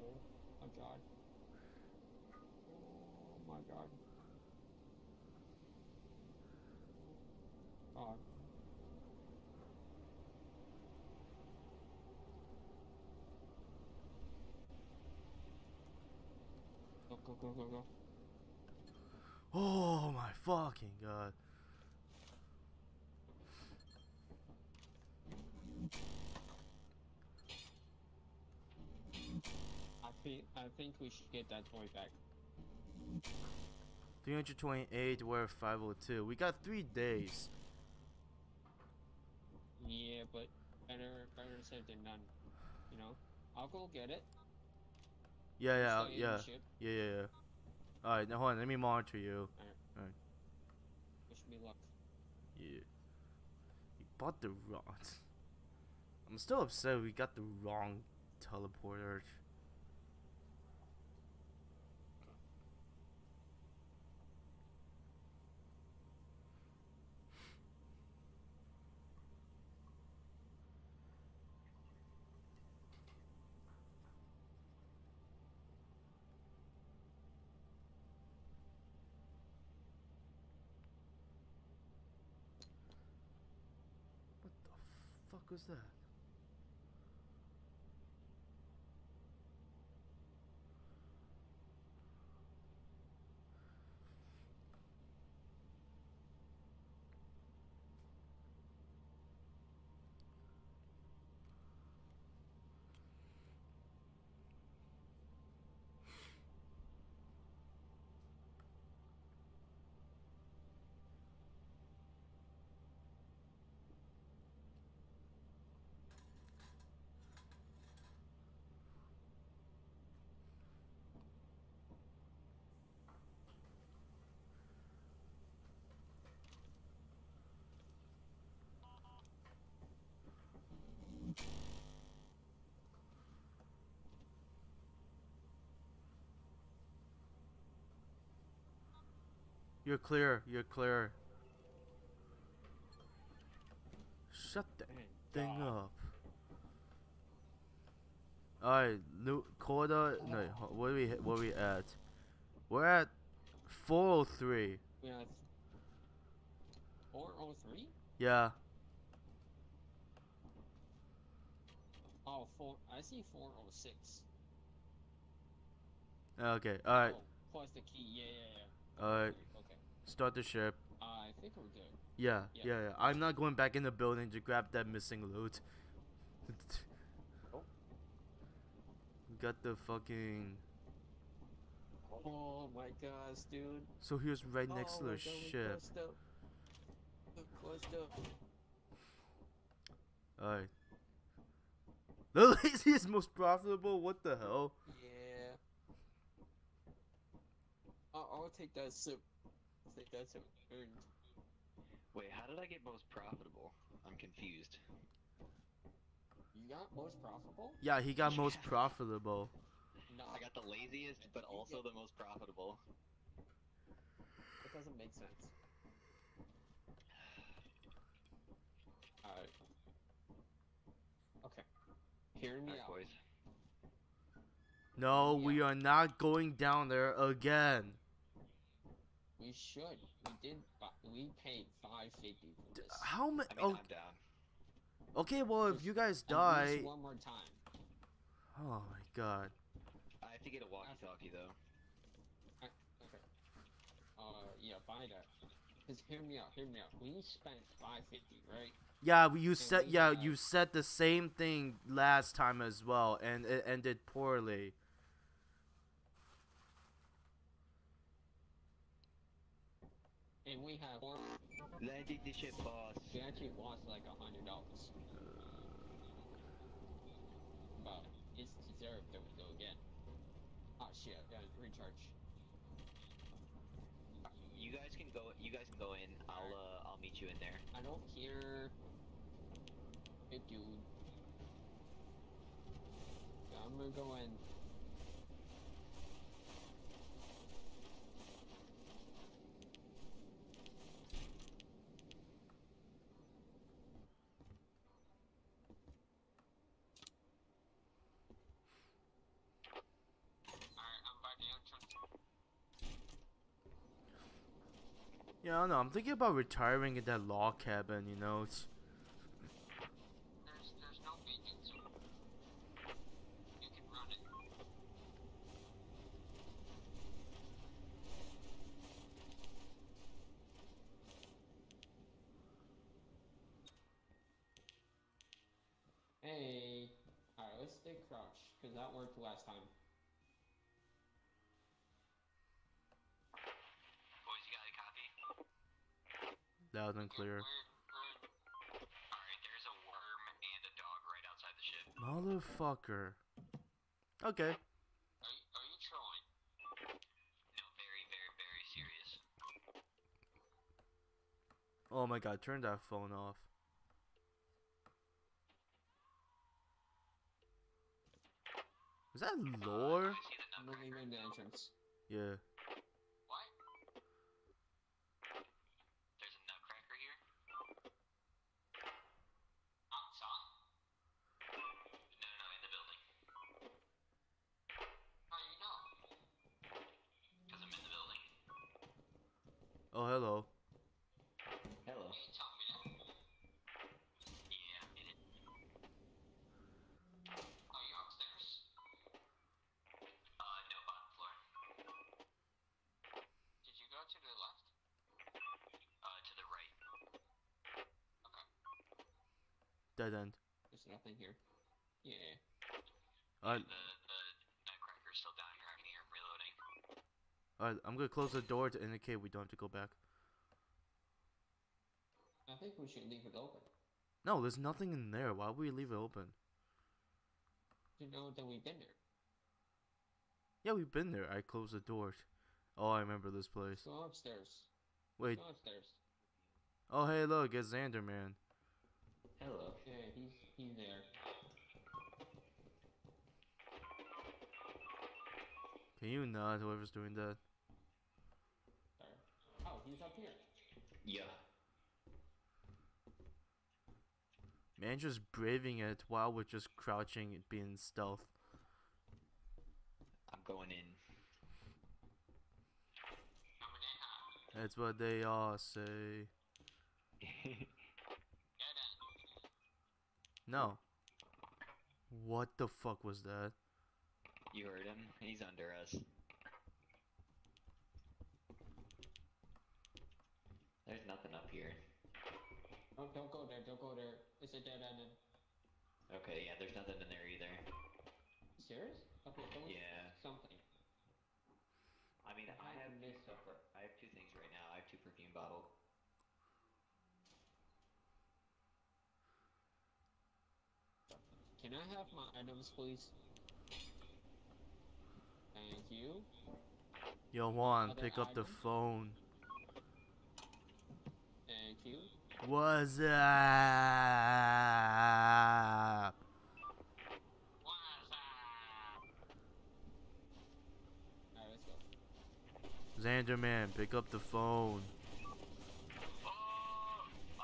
Oh my god. Oh my god. God. Go, go, go. Oh my fucking god. I think I think we should get that toy back. 328. We're 502. We got three days. Yeah, but better better safe than none. You know? I'll go get it. Yeah, yeah, yeah, yeah, yeah, yeah. All right, now hold on. Let me monitor you. Alright. Wish me luck. Yeah. You bought the wrong. I'm still upset we got the wrong teleporter. Was that? You're clear. You're clear. Shut that Thank thing God. up. Alright, new quota. No, what are we? What are we at? We're at 403. We have 403? Yeah. Oh, four. I see 406. Okay. All right. Oh, plus the key. Yeah, yeah, yeah. All right. Start the ship. I think we're good. Yeah, Yeah. yeah, yeah. I'm not going back in the building to grab that missing loot. Oh. Got the fucking. Oh my gosh, dude. So he was right next to oh the God, ship. clutched up. We. Alright. The laziest, most profitable. What the hell? Yeah. I'll, I'll take that sip. I'll take that. Earned. Wait, how did I get most profitable? I'm confused. You got most profitable? Yeah, he got most profitable. No, I got the laziest, but also the most profitable. It doesn't make sense. Alright. Okay. Hear me Alright, out. boys. No, we are not going down there again. We should. We did. We paid five fifty for this. How many? I mean, Oh, down. okay. Well, if you guys die, one more time. oh my god. I have to get a walkie-talkie though. Okay. Uh, yeah, buy that. Cause hear me out. Hear me out. We spent five fifty, right? Yeah, we- you said we yeah, have- you said the same thing last time as well, and it ended poorly. And we have four. Landing the ship, boss. We actually lost like a hundred dollars. But it's deserved that we go again. Ah shit, gotta recharge. You guys can go. You guys can go in. I'll uh, I'll meet you in there. I don't hear. Hey, dude. I'm gonna go in. Yeah, I don't know. I'm thinking about retiring in that log cabin. You know, it's There's there's no vacancy. You can run it. Hey. Alright, let's stay crouched, because that worked last time. And a dog right outside the ship. Motherfucker. Okay. Are you, are you trolling? No, very, very, very serious. Oh my god, turn that phone off. Is that uh, lore? I see I'm nutcracker. in the entrance. Yeah. What? There's a nutcracker here? Outside? No, no, in the building. How you know? Because I'm in the building. Oh, hello. Hello. You tell me that. Yeah, I'm in it. Oh, you upstairs? Uh, no, bottom floor. Did you go to the left? Uh, to the right. Okay. Dead end. There's nothing here. Yeah. Alright, The, the nutcracker's still down here. I can hear him reloading. alright, I'm gonna close the door to indicate we don't have to go back. I think we should leave it open. No, there's nothing in there. Why would we leave it open? To know that we've been there. Yeah, we've been there. I closed the door. Oh, I remember this place. Go upstairs. Wait. Go upstairs. Oh, hey, look, it's Xander, man. Hello. Yeah, he's he's there. Can you not, whoever's doing that? Sorry. He's up here. Yeah. Man, just braving it while we're just crouching and being stealth. I'm going in. Coming in hot. That's what they all say. No. What the fuck was that? you heard him. He's under us. There's nothing up here. Oh, don't go there. Don't go there. It's a dead end. Okay, yeah, there's nothing in there either. Serious? Okay, don't Yeah. something. I mean, I I have miss two, a- I have two things right now. I have two perfume bottles. Can I have my items, please? Thank you. Yo, Juan, Other pick up the phone. You. What's up? What's up? Alright, let's go. Xander man, pick up the phone. Oh,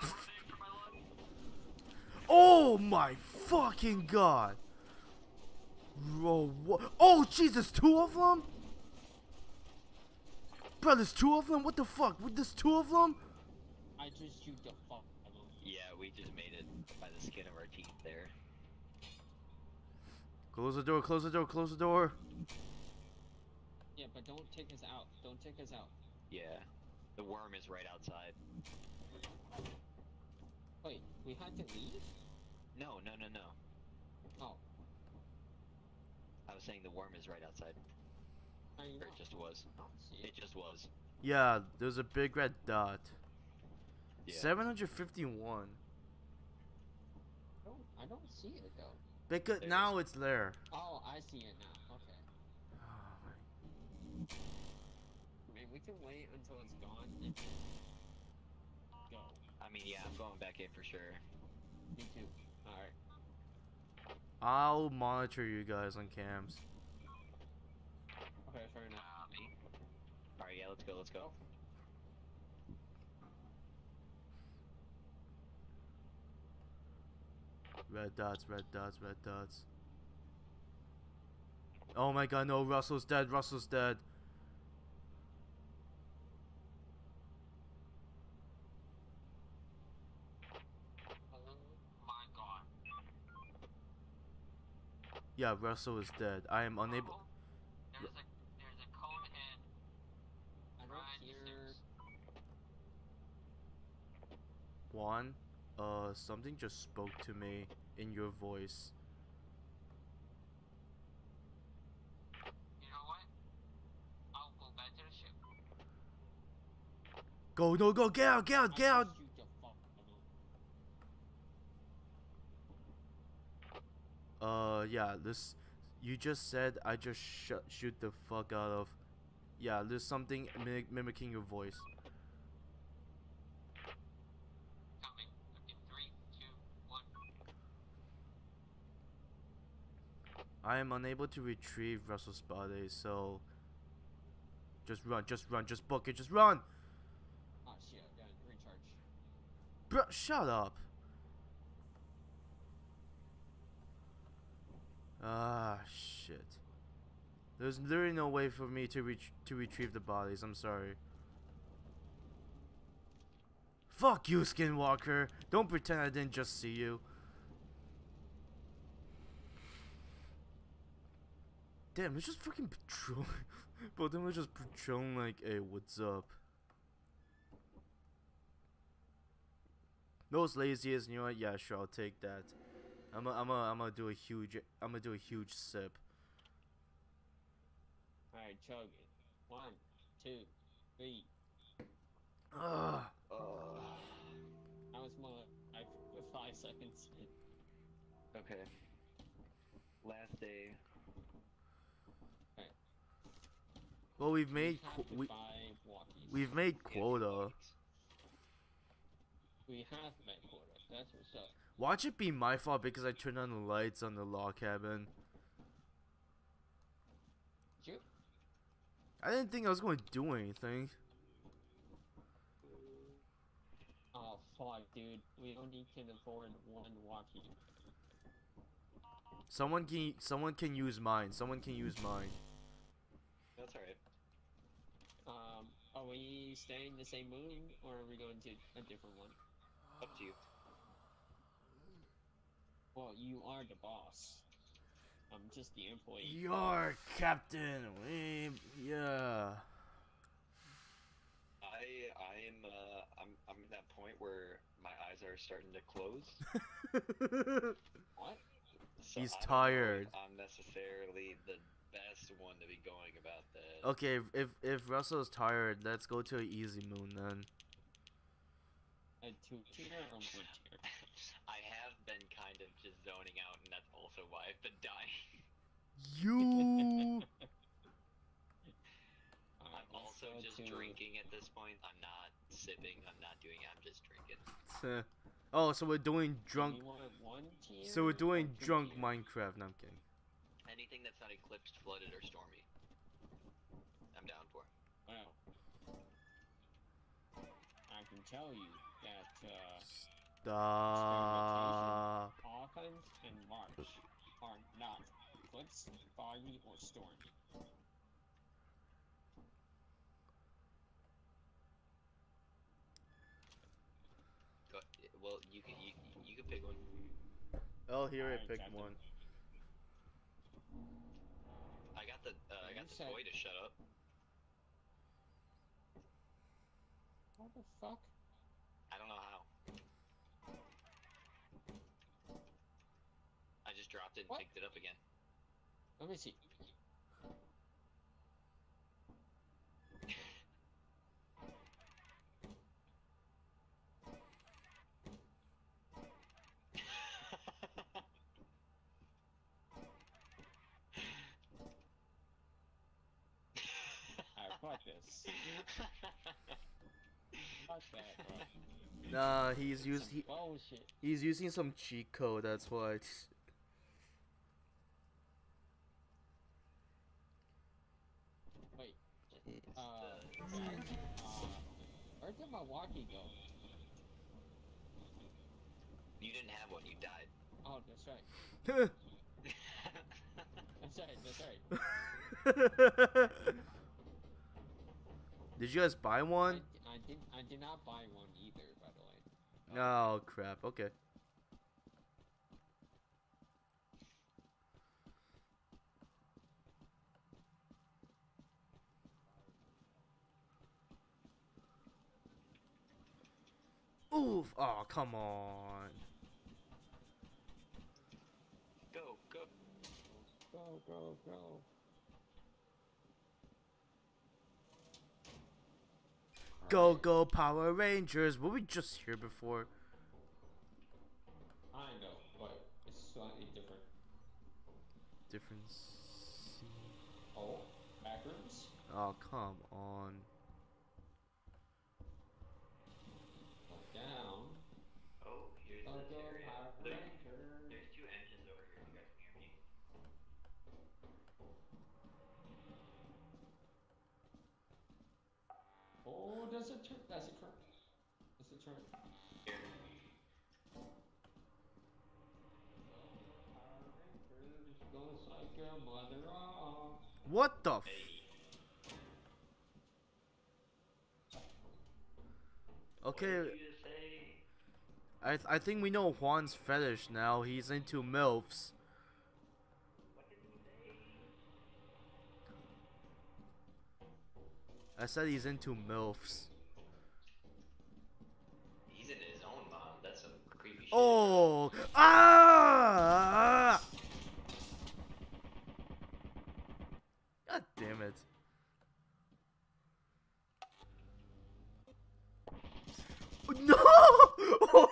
I'm running for my life. Oh my fucking god! Bro, what? Oh Jesus, two of them? Bro, there's two of them? What the fuck? There's two of them? I just shoot the fuck out of him. Yeah, we just made it by the skin of our teeth there. Close the door, close the door, close the door. Yeah, but don't take us out. Don't take us out. Yeah. The worm is right outside. Wait, we had to leave? No, no, no, no. Oh, I was saying the worm is right outside. I know. Or it just was. I don't see It it. just was. Yeah, there's a big red dot. Yeah. 751. I don't, I don't see it though. Because There it now it's there. Oh, I see it now. Okay. Oh, I mean, we can wait until it's gone and go. I mean, yeah, I'm going back in for sure. Me too. Alright. I'll monitor you guys on cams. Okay, fair enough. Alright, yeah, let's go, let's go. Oh. Red dots, red dots, red dots. Oh my god, no, Russell's dead, Russell's dead. Oh my god. Yeah, Russell is dead. I am unable. Oh, There's a there's a code in I don't hear. Six. Uh, something just spoke to me in your voice. You know what? I'll go back to the ship. Go, no, go, get out, get out, get out! just shoot the fuck out of him. Uh, yeah, this. You just said I just sh- shoot the fuck out of. Yeah, there's something mimic- mimicking your voice. Coming. In three, two, one. I am unable to retrieve Russell's body, so. Just run, just run, just book it, just run! Ah, shit. Yeah, recharge. Bro, shut up! Ah, shit. There's literally no way for me to reach to retrieve the bodies. I'm sorry. Fuck you, Skinwalker! Don't pretend I didn't just see you. Damn, they're just fucking patrolling. But then we're just patrolling like, hey, what's up? Most laziest, you know what? Yeah, sure, I'll take that. I'm a, I'm a, I'm gonna do a huge, I'm gonna do a huge sip. Alright, chug it. One, two, three. Ugh. Oh. That was my I, five seconds. Okay. Last day. Well, we've made, we have we, buy walkies. we've made quota. walkies. We have met quota. That's what's up. Watch it be my fault because I turned on the lights on the log cabin. Did you? I didn't think I was going to do anything. Oh fuck, dude. We only can afford one walkie. Someone can, someone can use mine. Someone can use mine. That's alright. Are we staying the same moon or are we going to a different one? Up to you. Well, you are the boss. I'm just the employee. You're Captain. We, yeah. I I'm uh I'm I'm I'm at that point where my eyes are starting to close. What? So He's I don't know if tired. I'm necessarily the best one to be going about that. okay, if, if if Russell's tired, let's go to an easy moon then. A two tier or one tier? I have been kind of just zoning out, and that's also why I've been dying. You. I'm also just drinking at this point. I'm not sipping. I'm not doing it. I'm just drinking. oh, so we're doing drunk. You want one? So we're doing drunk? Minecraft. No, I'm kidding. Anything that's not eclipsed, flooded, or stormy, I'm down for. Well, I can tell you that uh, Stop. Autumn and March are not eclipsed, foggy, or stormy. Well, you can you, you can pick one. Oh, here I Alright, picked Captain. one. I got the uh, I got You the said- toy to shut up. What the fuck? I don't know how. I just dropped it and What? picked it up again. Let me see. Alright, fuck this. That, bro. Nah, he's used he, bullshit. he's using some cheat code. That's why. Wait, uh, the- uh, where did my walkie go? you didn't have one. You died. Oh, that's right. That's right, that's right. Did you guys buy I, one? d- I did I did not buy one either, by the way. Oh crap. Okay. Oof! Oh, come on. Go go. Go, go, go. Go, go, Power Rangers! Were we just here before? I know, but it's slightly different. Difference. Oh, backrooms? Oh, come on. Go down. Oh, here's Go, this go, area. Power There- Rangers. there's two engines over here. If you guys can hear me. Oh, that's a turn. That's a turn. That's a turn. Here. Power Rangers goes like your mother. What the f- Hey. Okay, What did you say? I, th- I think we know Juan's fetish now. He's into MILFs. What did you say? I said he's into MILFs. He's in his own mom. That's some creepy shit. Oh! Ah! God damn it. No! Oh,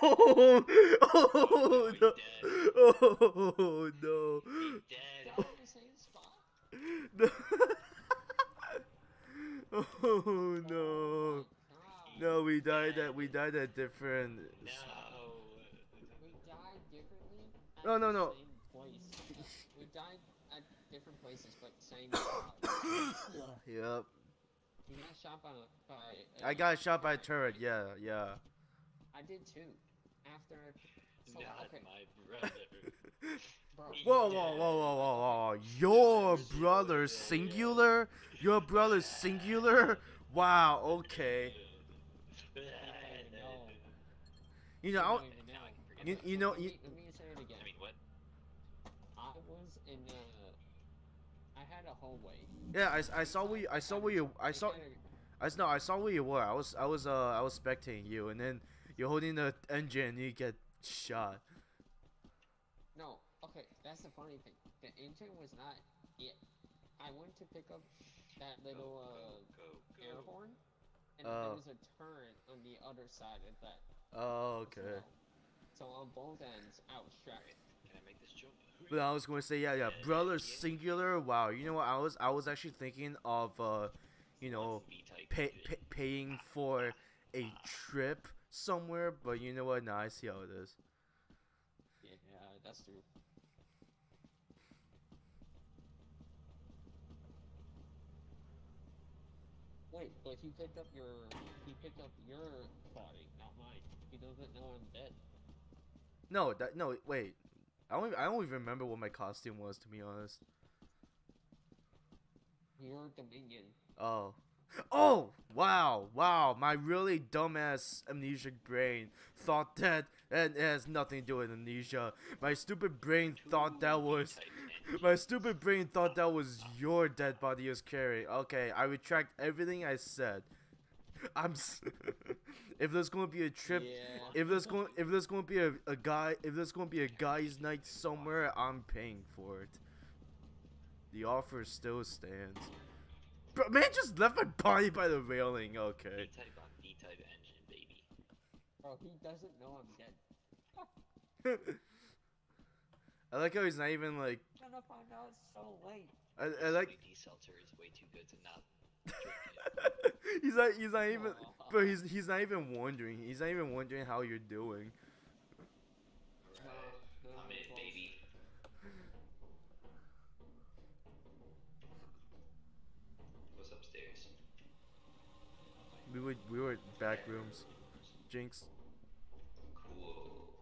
oh, no. Oh, no. He's dead. Down the same spot? No. oh no. No, we died at we died at different No. We died differently. At No, no, no. We died at different places, but same spot. Yep. You got shot by. by I uh, got shot by a turret, yeah, yeah. I did too. After. So, Not okay, my brother. bro. Whoa, whoa, whoa, whoa, whoa, whoa. Your brother singular? Your brother singular? Wow, okay. You know, I, don't you, you know, you, let me say it again. I mean, what? I was in a. I had a hallway. yeah, I, I saw where you, I saw where you, I saw, had I s- no, I saw where you were. I was I was uh I was spectating you, and then you're holding the engine and you get shot. No, okay, that's the funny thing. The engine was not it. I went to pick up that little uh go, go, air horn, and Oh. there was a turret on the other side of that. Oh, okay. well. So on both ends, I was strapped. Can I make this jump? But I was going to say, yeah, yeah, Yeah, brother yeah. singular. Wow, you know what? I was I was actually thinking of uh, you know, pay, pay, paying for a trip somewhere. But you know what? Nah, I see how it is. Yeah, that's true. Wait, but he picked up your he picked up your body, not mine. He doesn't know I'm dead. No, that no. Wait, I don't. I don't even remember what my costume was, to be honest. Your Dominion. Oh. Oh! Wow! Wow! My really dumbass amnesiac brain thought that and it has nothing to do with amnesia. My stupid brain thought that was. My stupid brain thought that was your dead body he was carrying. Okay, I retract everything I said. I'm s- if there's gonna be a trip Yeah. if there's going if there's going to be a, a guy if there's going to be a guys night somewhere i'm paying for it the offer still stands Bro, man just left my body by the railing okay V-type on V-type engine, baby. Bro, he doesn't know I'm dead. i like how he's not even like Gonna find out so late. i, I like Sweet seltzer is way too good to not he's not he's not even Aw. bro he's he's not even wondering he's not even wondering how you're doing Alright, No, no, I'm in, baby. What's upstairs? we would we were back rooms jinx Cool.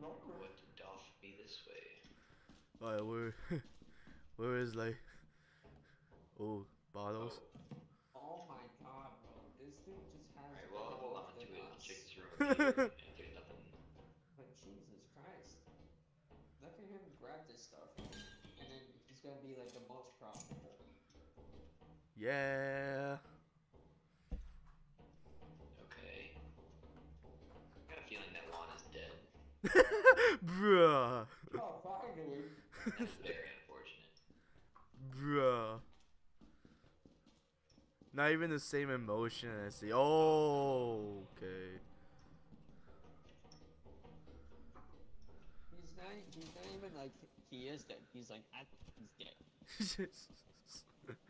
What doth me this way? Alright, where where is like oh bottles Oh my god, bro. This dude just has. Alright, well, I'll hold on to than it. I'll us. check this room there's nothing. But Jesus Christ. Look at him grab this stuff. And then he's gonna be like the most profitable. yeah Okay. I got a feeling that Lana's dead. bruh Oh, finally. That's very unfortunate. Bruh. Not even the same emotion as the. Oh, okay. He's not, he's not even like, he is dead. He's like, I he's dead.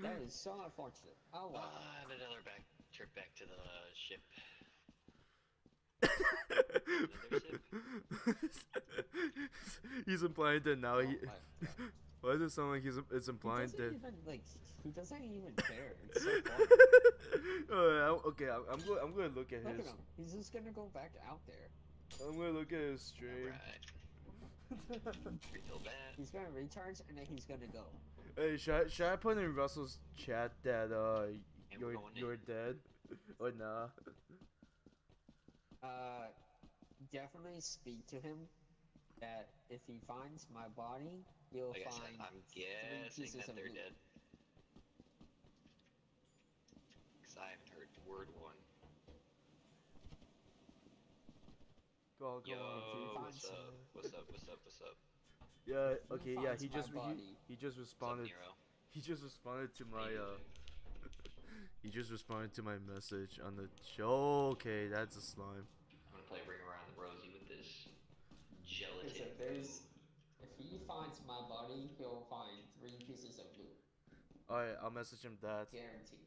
That is so unfortunate. Oh Uh, well. another back trip back to the ship. he's implying that now Oh he. Why does it sound like he's it's He implying doesn't that? even, like, he doesn't even care. It's so funny. oh, I- okay, I'm, I'm going. I'm going to look at Look his. at him. He's just gonna go back out there. I'm going to look at his stream. Alright. Feel bad. He's gonna recharge and then he's gonna go. hey, should I, should I put in Russell's chat that uh And we're you're in. you're dead or nah? Uh, definitely speak to him that if he finds my body, he'll Like I said, find I'm three guessing pieces that of they're loot. dead. Cause I haven't heard word one. Go on, go Yo, on. what's up? What's up? What's up? What's up? Yeah. Okay. Yeah. He just he, he just What's up, responded. He just responded to my uh. He just responded to my message on the show. Okay, that's a slime. I'm gonna play Ring Around the Rosie with this gelatin. if there's, if he finds my body, he'll find three pieces of loot, Alright, I'll message him that. guaranteed.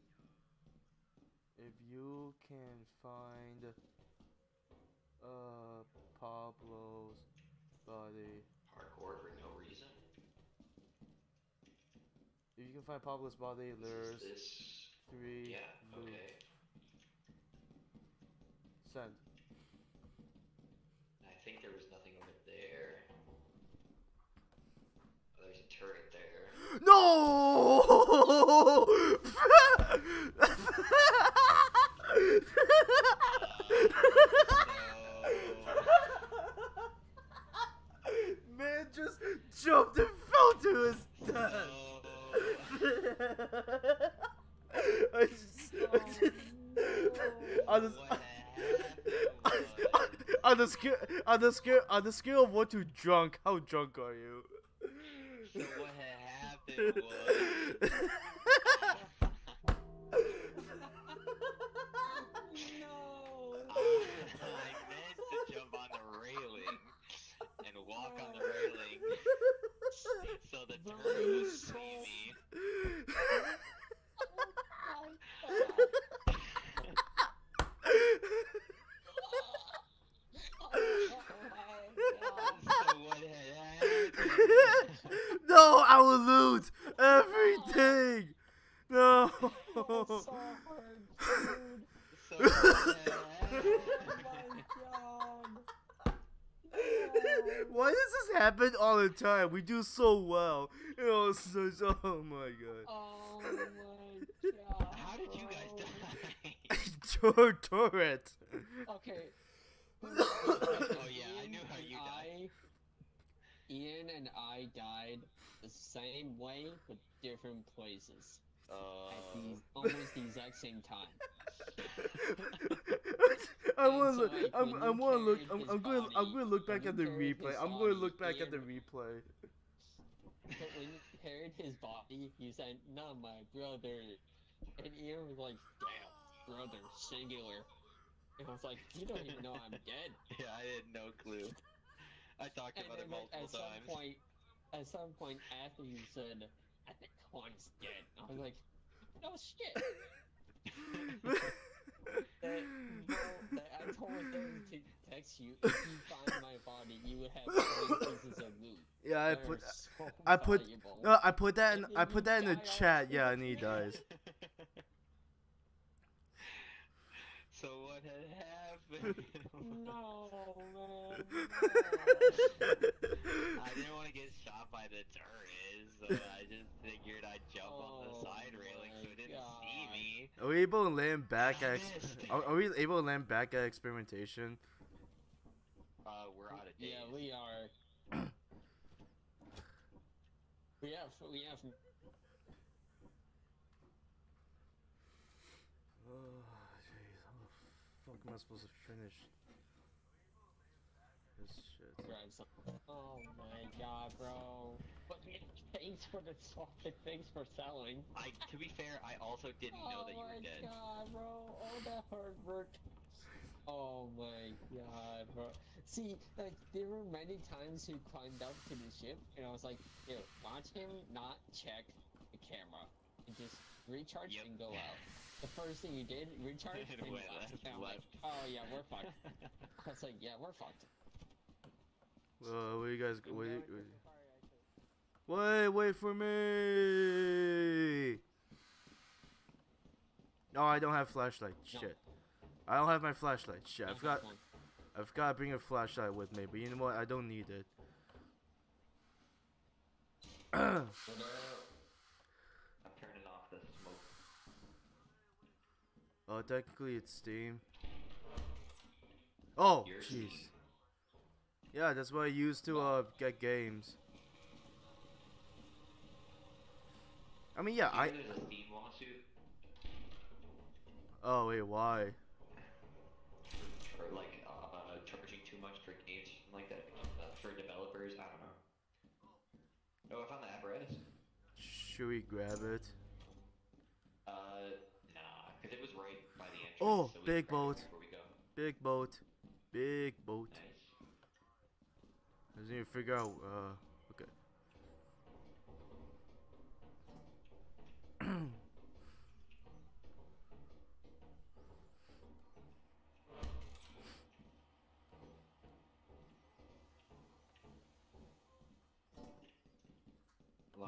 If you can find uh Pablo's body, Hardcore for no reason. if you can find Pablo's body, This there's is this. Three Yeah. loot. Okay. Send. I think there was nothing over there. Oh, there's a turret there. No! Man just jumped and fell to his death. I just, I oh, just- on the What happened on, on the scale on the scale on the scale of one to drunk, how drunk are you? So what had happened was I, I meant to jump on the railing and walk on the railing so the turret would see me. So what had happened? no, I will lose everything. No. So what had happened? Why does this happen all the time? We do so well. You know, so, so oh my god. Oh my god. How did you guys die? Tur- turret. Okay. Oh yeah, I knew how you died. I, Ian and I died the same way, but different places at Uh, the almost the exact same time. I want to so, look. I'm, I you want to look. I'm, I'm going. I'm going to look back at the replay. I'm going to look back at the replay. But when you carried his body, you said, "Not my brother," and Ian was like, "Damn, brother, singular." And I was like, "You don't even know I'm dead." yeah, I had no clue. I talked And about it then like, multiple at some point, at some point after you said, "I think Juan's dead," I was like, "No shit." that, no, that I told them to text you. If you find my body, you would have pieces of loot. yeah, I They're put. so I put- valuable. No, I put that in. I put that in the chat. Yeah, and he dies. so what had happened? No, man. I didn't want to get shot by the turret, so I just figured I'd jump on the Oh side railing so it didn't see me. Are we able to land back at? are, are we able to land back at experimentation? Uh, we're out of days. Yeah, we are. we have. We have. Oh, jeez, how the fuck am I supposed to finish this shit? Oh my god, bro. But thanks for the thanks for selling. I, to be fair, I also didn't know that you were dead. oh my god, bro. All that hard work. Oh my god, bro. See, like, there were many times he climbed up to the ship, and I was like, yo, watch him not check the camera. And just recharge Yep. and go out. The first thing you did, recharge It and went left. left, I'm like, oh yeah, we're fucked. I was like, yeah, we're fucked. Uh, what you guys? And Wait, wait, it's the fire exit. wait, wait for me! No, I don't have flashlight. No. Shit. I don't have my flashlight. Shit, I Don't forgot. have got I forgot to bring a flashlight with me, but you know what? I don't need it. I'm turning off the smoke. Oh, technically it's Steam. Oh, jeez. Yeah, that's what I use to uh get games. I mean, yeah, I. There's a Steam lawsuit Oh wait, why? for like uh, charging too much for games, like that, uh, for developers. I don't know. Oh, I found the apparatus. Should we grab it? Uh, nah, because it was right by the entrance. Oh, so big boat. Before we go. Big boat. Big boat. Nice. I just need to figure out. Uh, okay.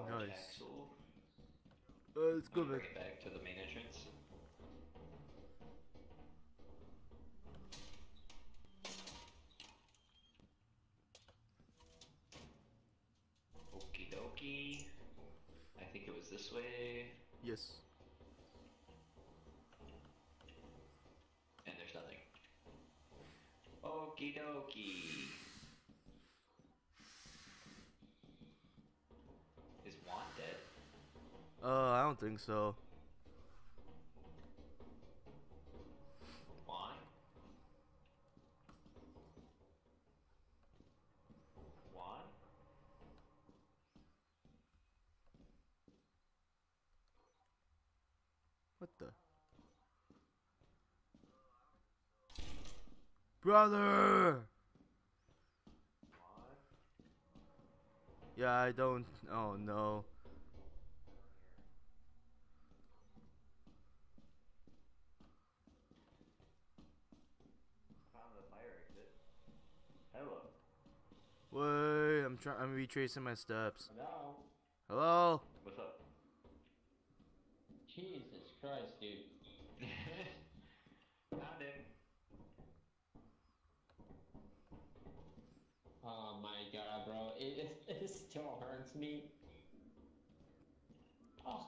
Nice. Uh, let's go I'm gonna back. bring it back to the main entrance. Okie dokie. I think it was this way, Yes. and there's nothing. Okie dokie. Is Juan dead? Uh, I don't think so. Why? Why? What the? Brother! Yeah, I don't. Oh no. Found the fire exit. Hello. Wait, I'm trying. I'm retracing my steps. Hello? Hello? What's up? Jesus Christ, dude. Found him. Oh my god, bro. It, it, still hurts me. Oh.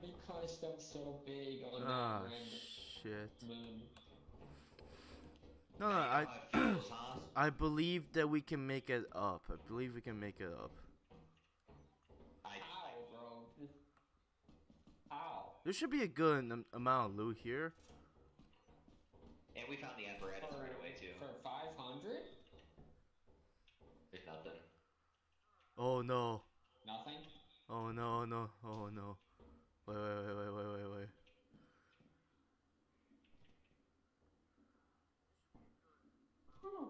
Because I'm so big on Ah, that shit. moon. No, no, I. I believe that we can make it up. I believe we can make it up. Ow, bro. This- Ow. There should be a good am- amount of loot here. and we found the apparatus For, right away too. for 500? There's nothing. Oh no. Nothing? Oh no, no. Oh no. Wait, wait, wait, wait, wait, wait, wait.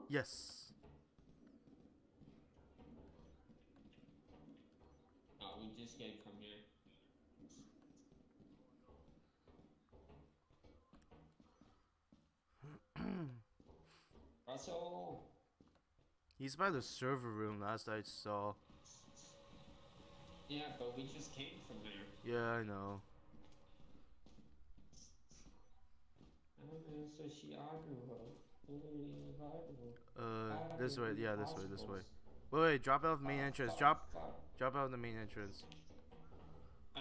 Yes. Oh, we just came from here. Russell! He's by the server room last I saw. Yeah, but we just came from there. Yeah, I know. Uh, this way, yeah, this way, this way. Wait, wait, drop out of the main entrance. Drop, drop out of the main entrance. Uh,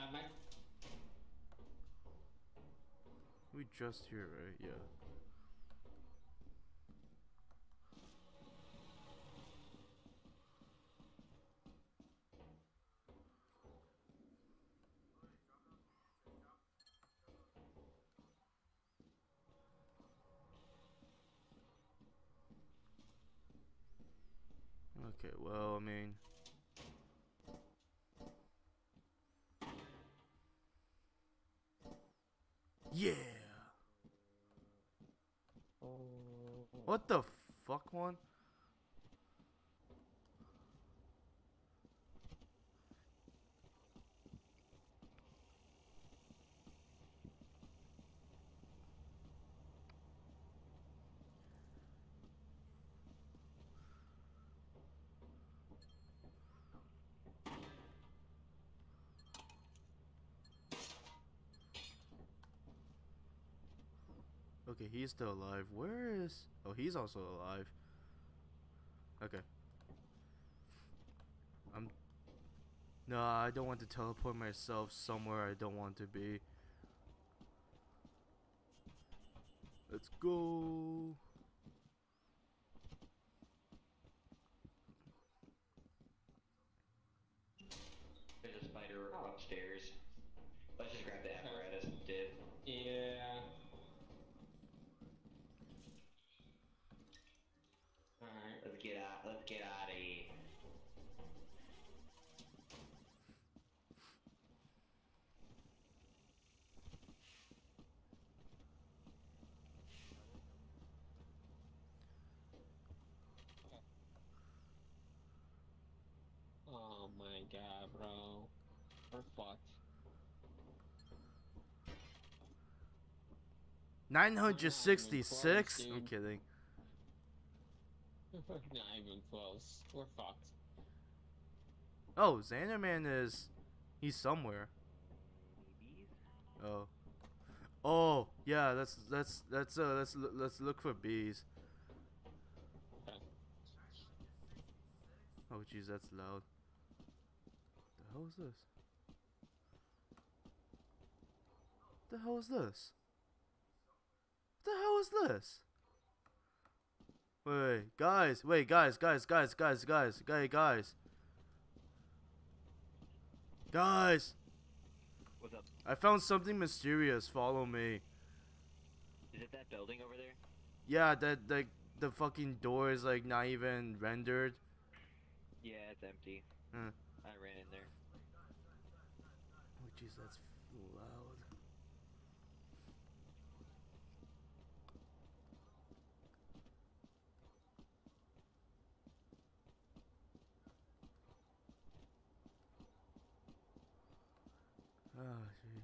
We just here, right? Yeah. Okay, well, I mean, yeah. Oh. What the fuck one? Okay, he's still alive. Where is? Oh, he's also alive. Okay. I'm. No, I don't want to teleport myself somewhere I don't want to be. Let's go. There's a spider upstairs. Let's just grab the apparatus and dip. yeah. Alright. Let's get out. Let's get out of here. God, bro. We're fucked. 966? I'm kidding. Not even close. We're fucked. Oh, Xanderman is. He's somewhere. Oh. Oh, yeah, let's let's let's uh let's let's look for bees. Oh jeez, that's loud. The hell is this? What The hell is this? What The hell is this? Wait, wait, guys, wait, guys, guys, guys, guys, guys, guys, guys. Guys, up. I found something mysterious. Follow me. Is it that building over there? Yeah, that like the fucking door is like not even rendered. Yeah, it's empty. Hmm. I ran in there. Jeez, that's loud. Oh jeez.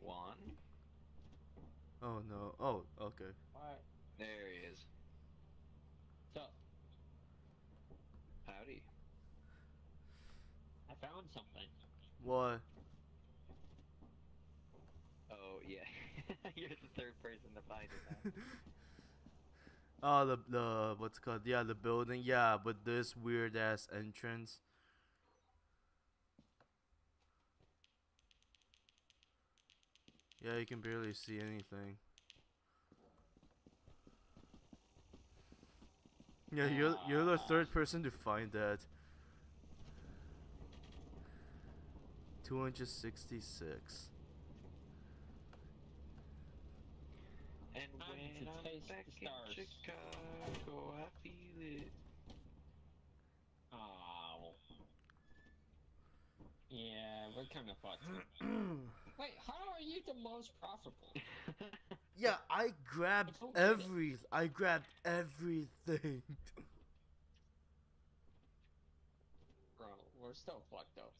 Juan? Oh no. Oh, okay. Alright, There he is. so Howdy. I found something. What? Oh, yeah. You're the third person to find it. Oh, the the what's it called? Yeah, the building. Yeah, but this weird ass entrance. Yeah, you can barely see anything. Yeah, you're you're the third ah. person to find that. Two hundred sixty six. And Time when to I'm taste the back in stars. Chicago, I feel it. Oh. Yeah, we're kind of fucked. Wait, how are you the most profitable? Yeah, I grabbed It's okay. every. I grabbed everything. Bro, we're still fucked up.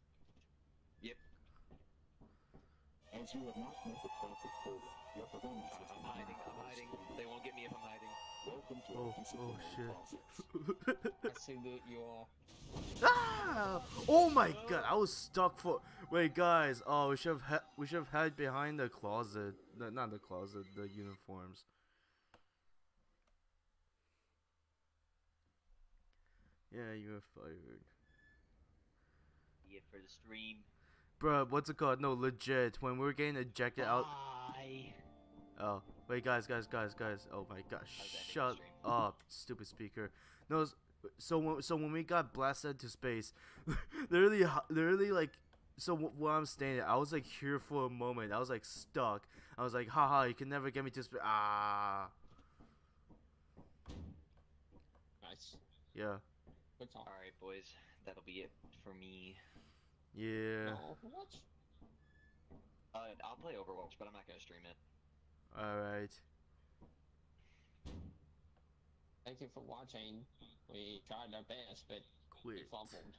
As you have not met the traffic quota, your performance has I'm hiding, I'm hiding. They won't get me if I'm hiding. Welcome to Oh, a oh disciplinary process. I salute you all. ah! Oh my god, I was stuck for. Wait, guys. Oh, we should have ha- we should have hid behind the closet. No, not the closet. The uniforms. Yeah, you're fired, Be it for the stream. Bruh, What's it called? No, legit. When we were getting ejected out. Bye. Oh, wait, guys, guys, guys, guys. Oh my gosh, shut up, stupid speaker. No, so when, so when we got blasted to space, literally, literally, like, so while I'm standing, I was like here for a moment. I was like stuck. I was like, haha, you can never get me to space. Ah, Nice. yeah, Good. Alright, boys. That'll be it for me. Yeah. No, what? Uh, I'll play Overwatch, but I'm not gonna stream it. All right. Thank you for watching. We tried our best, but we Quit. fumbled.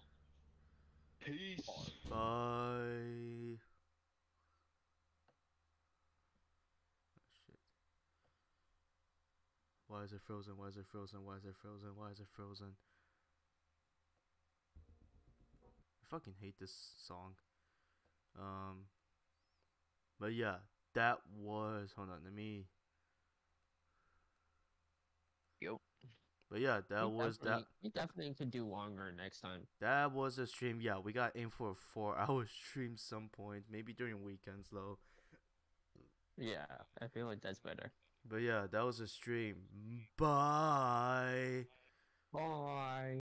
Peace. Bye. Oh, shit. Why is it frozen? Why is it frozen? Why is it frozen? Why is it frozen? I fucking hate this song. Um, but yeah, that was. Hold on, let me. Yo. But yeah, that We was that. We definitely could do longer next time. That was a stream. Yeah, we got in for a four-hour stream some point, maybe during weekends though. Yeah, I feel like that's better. But yeah, that was a stream. Bye. Bye.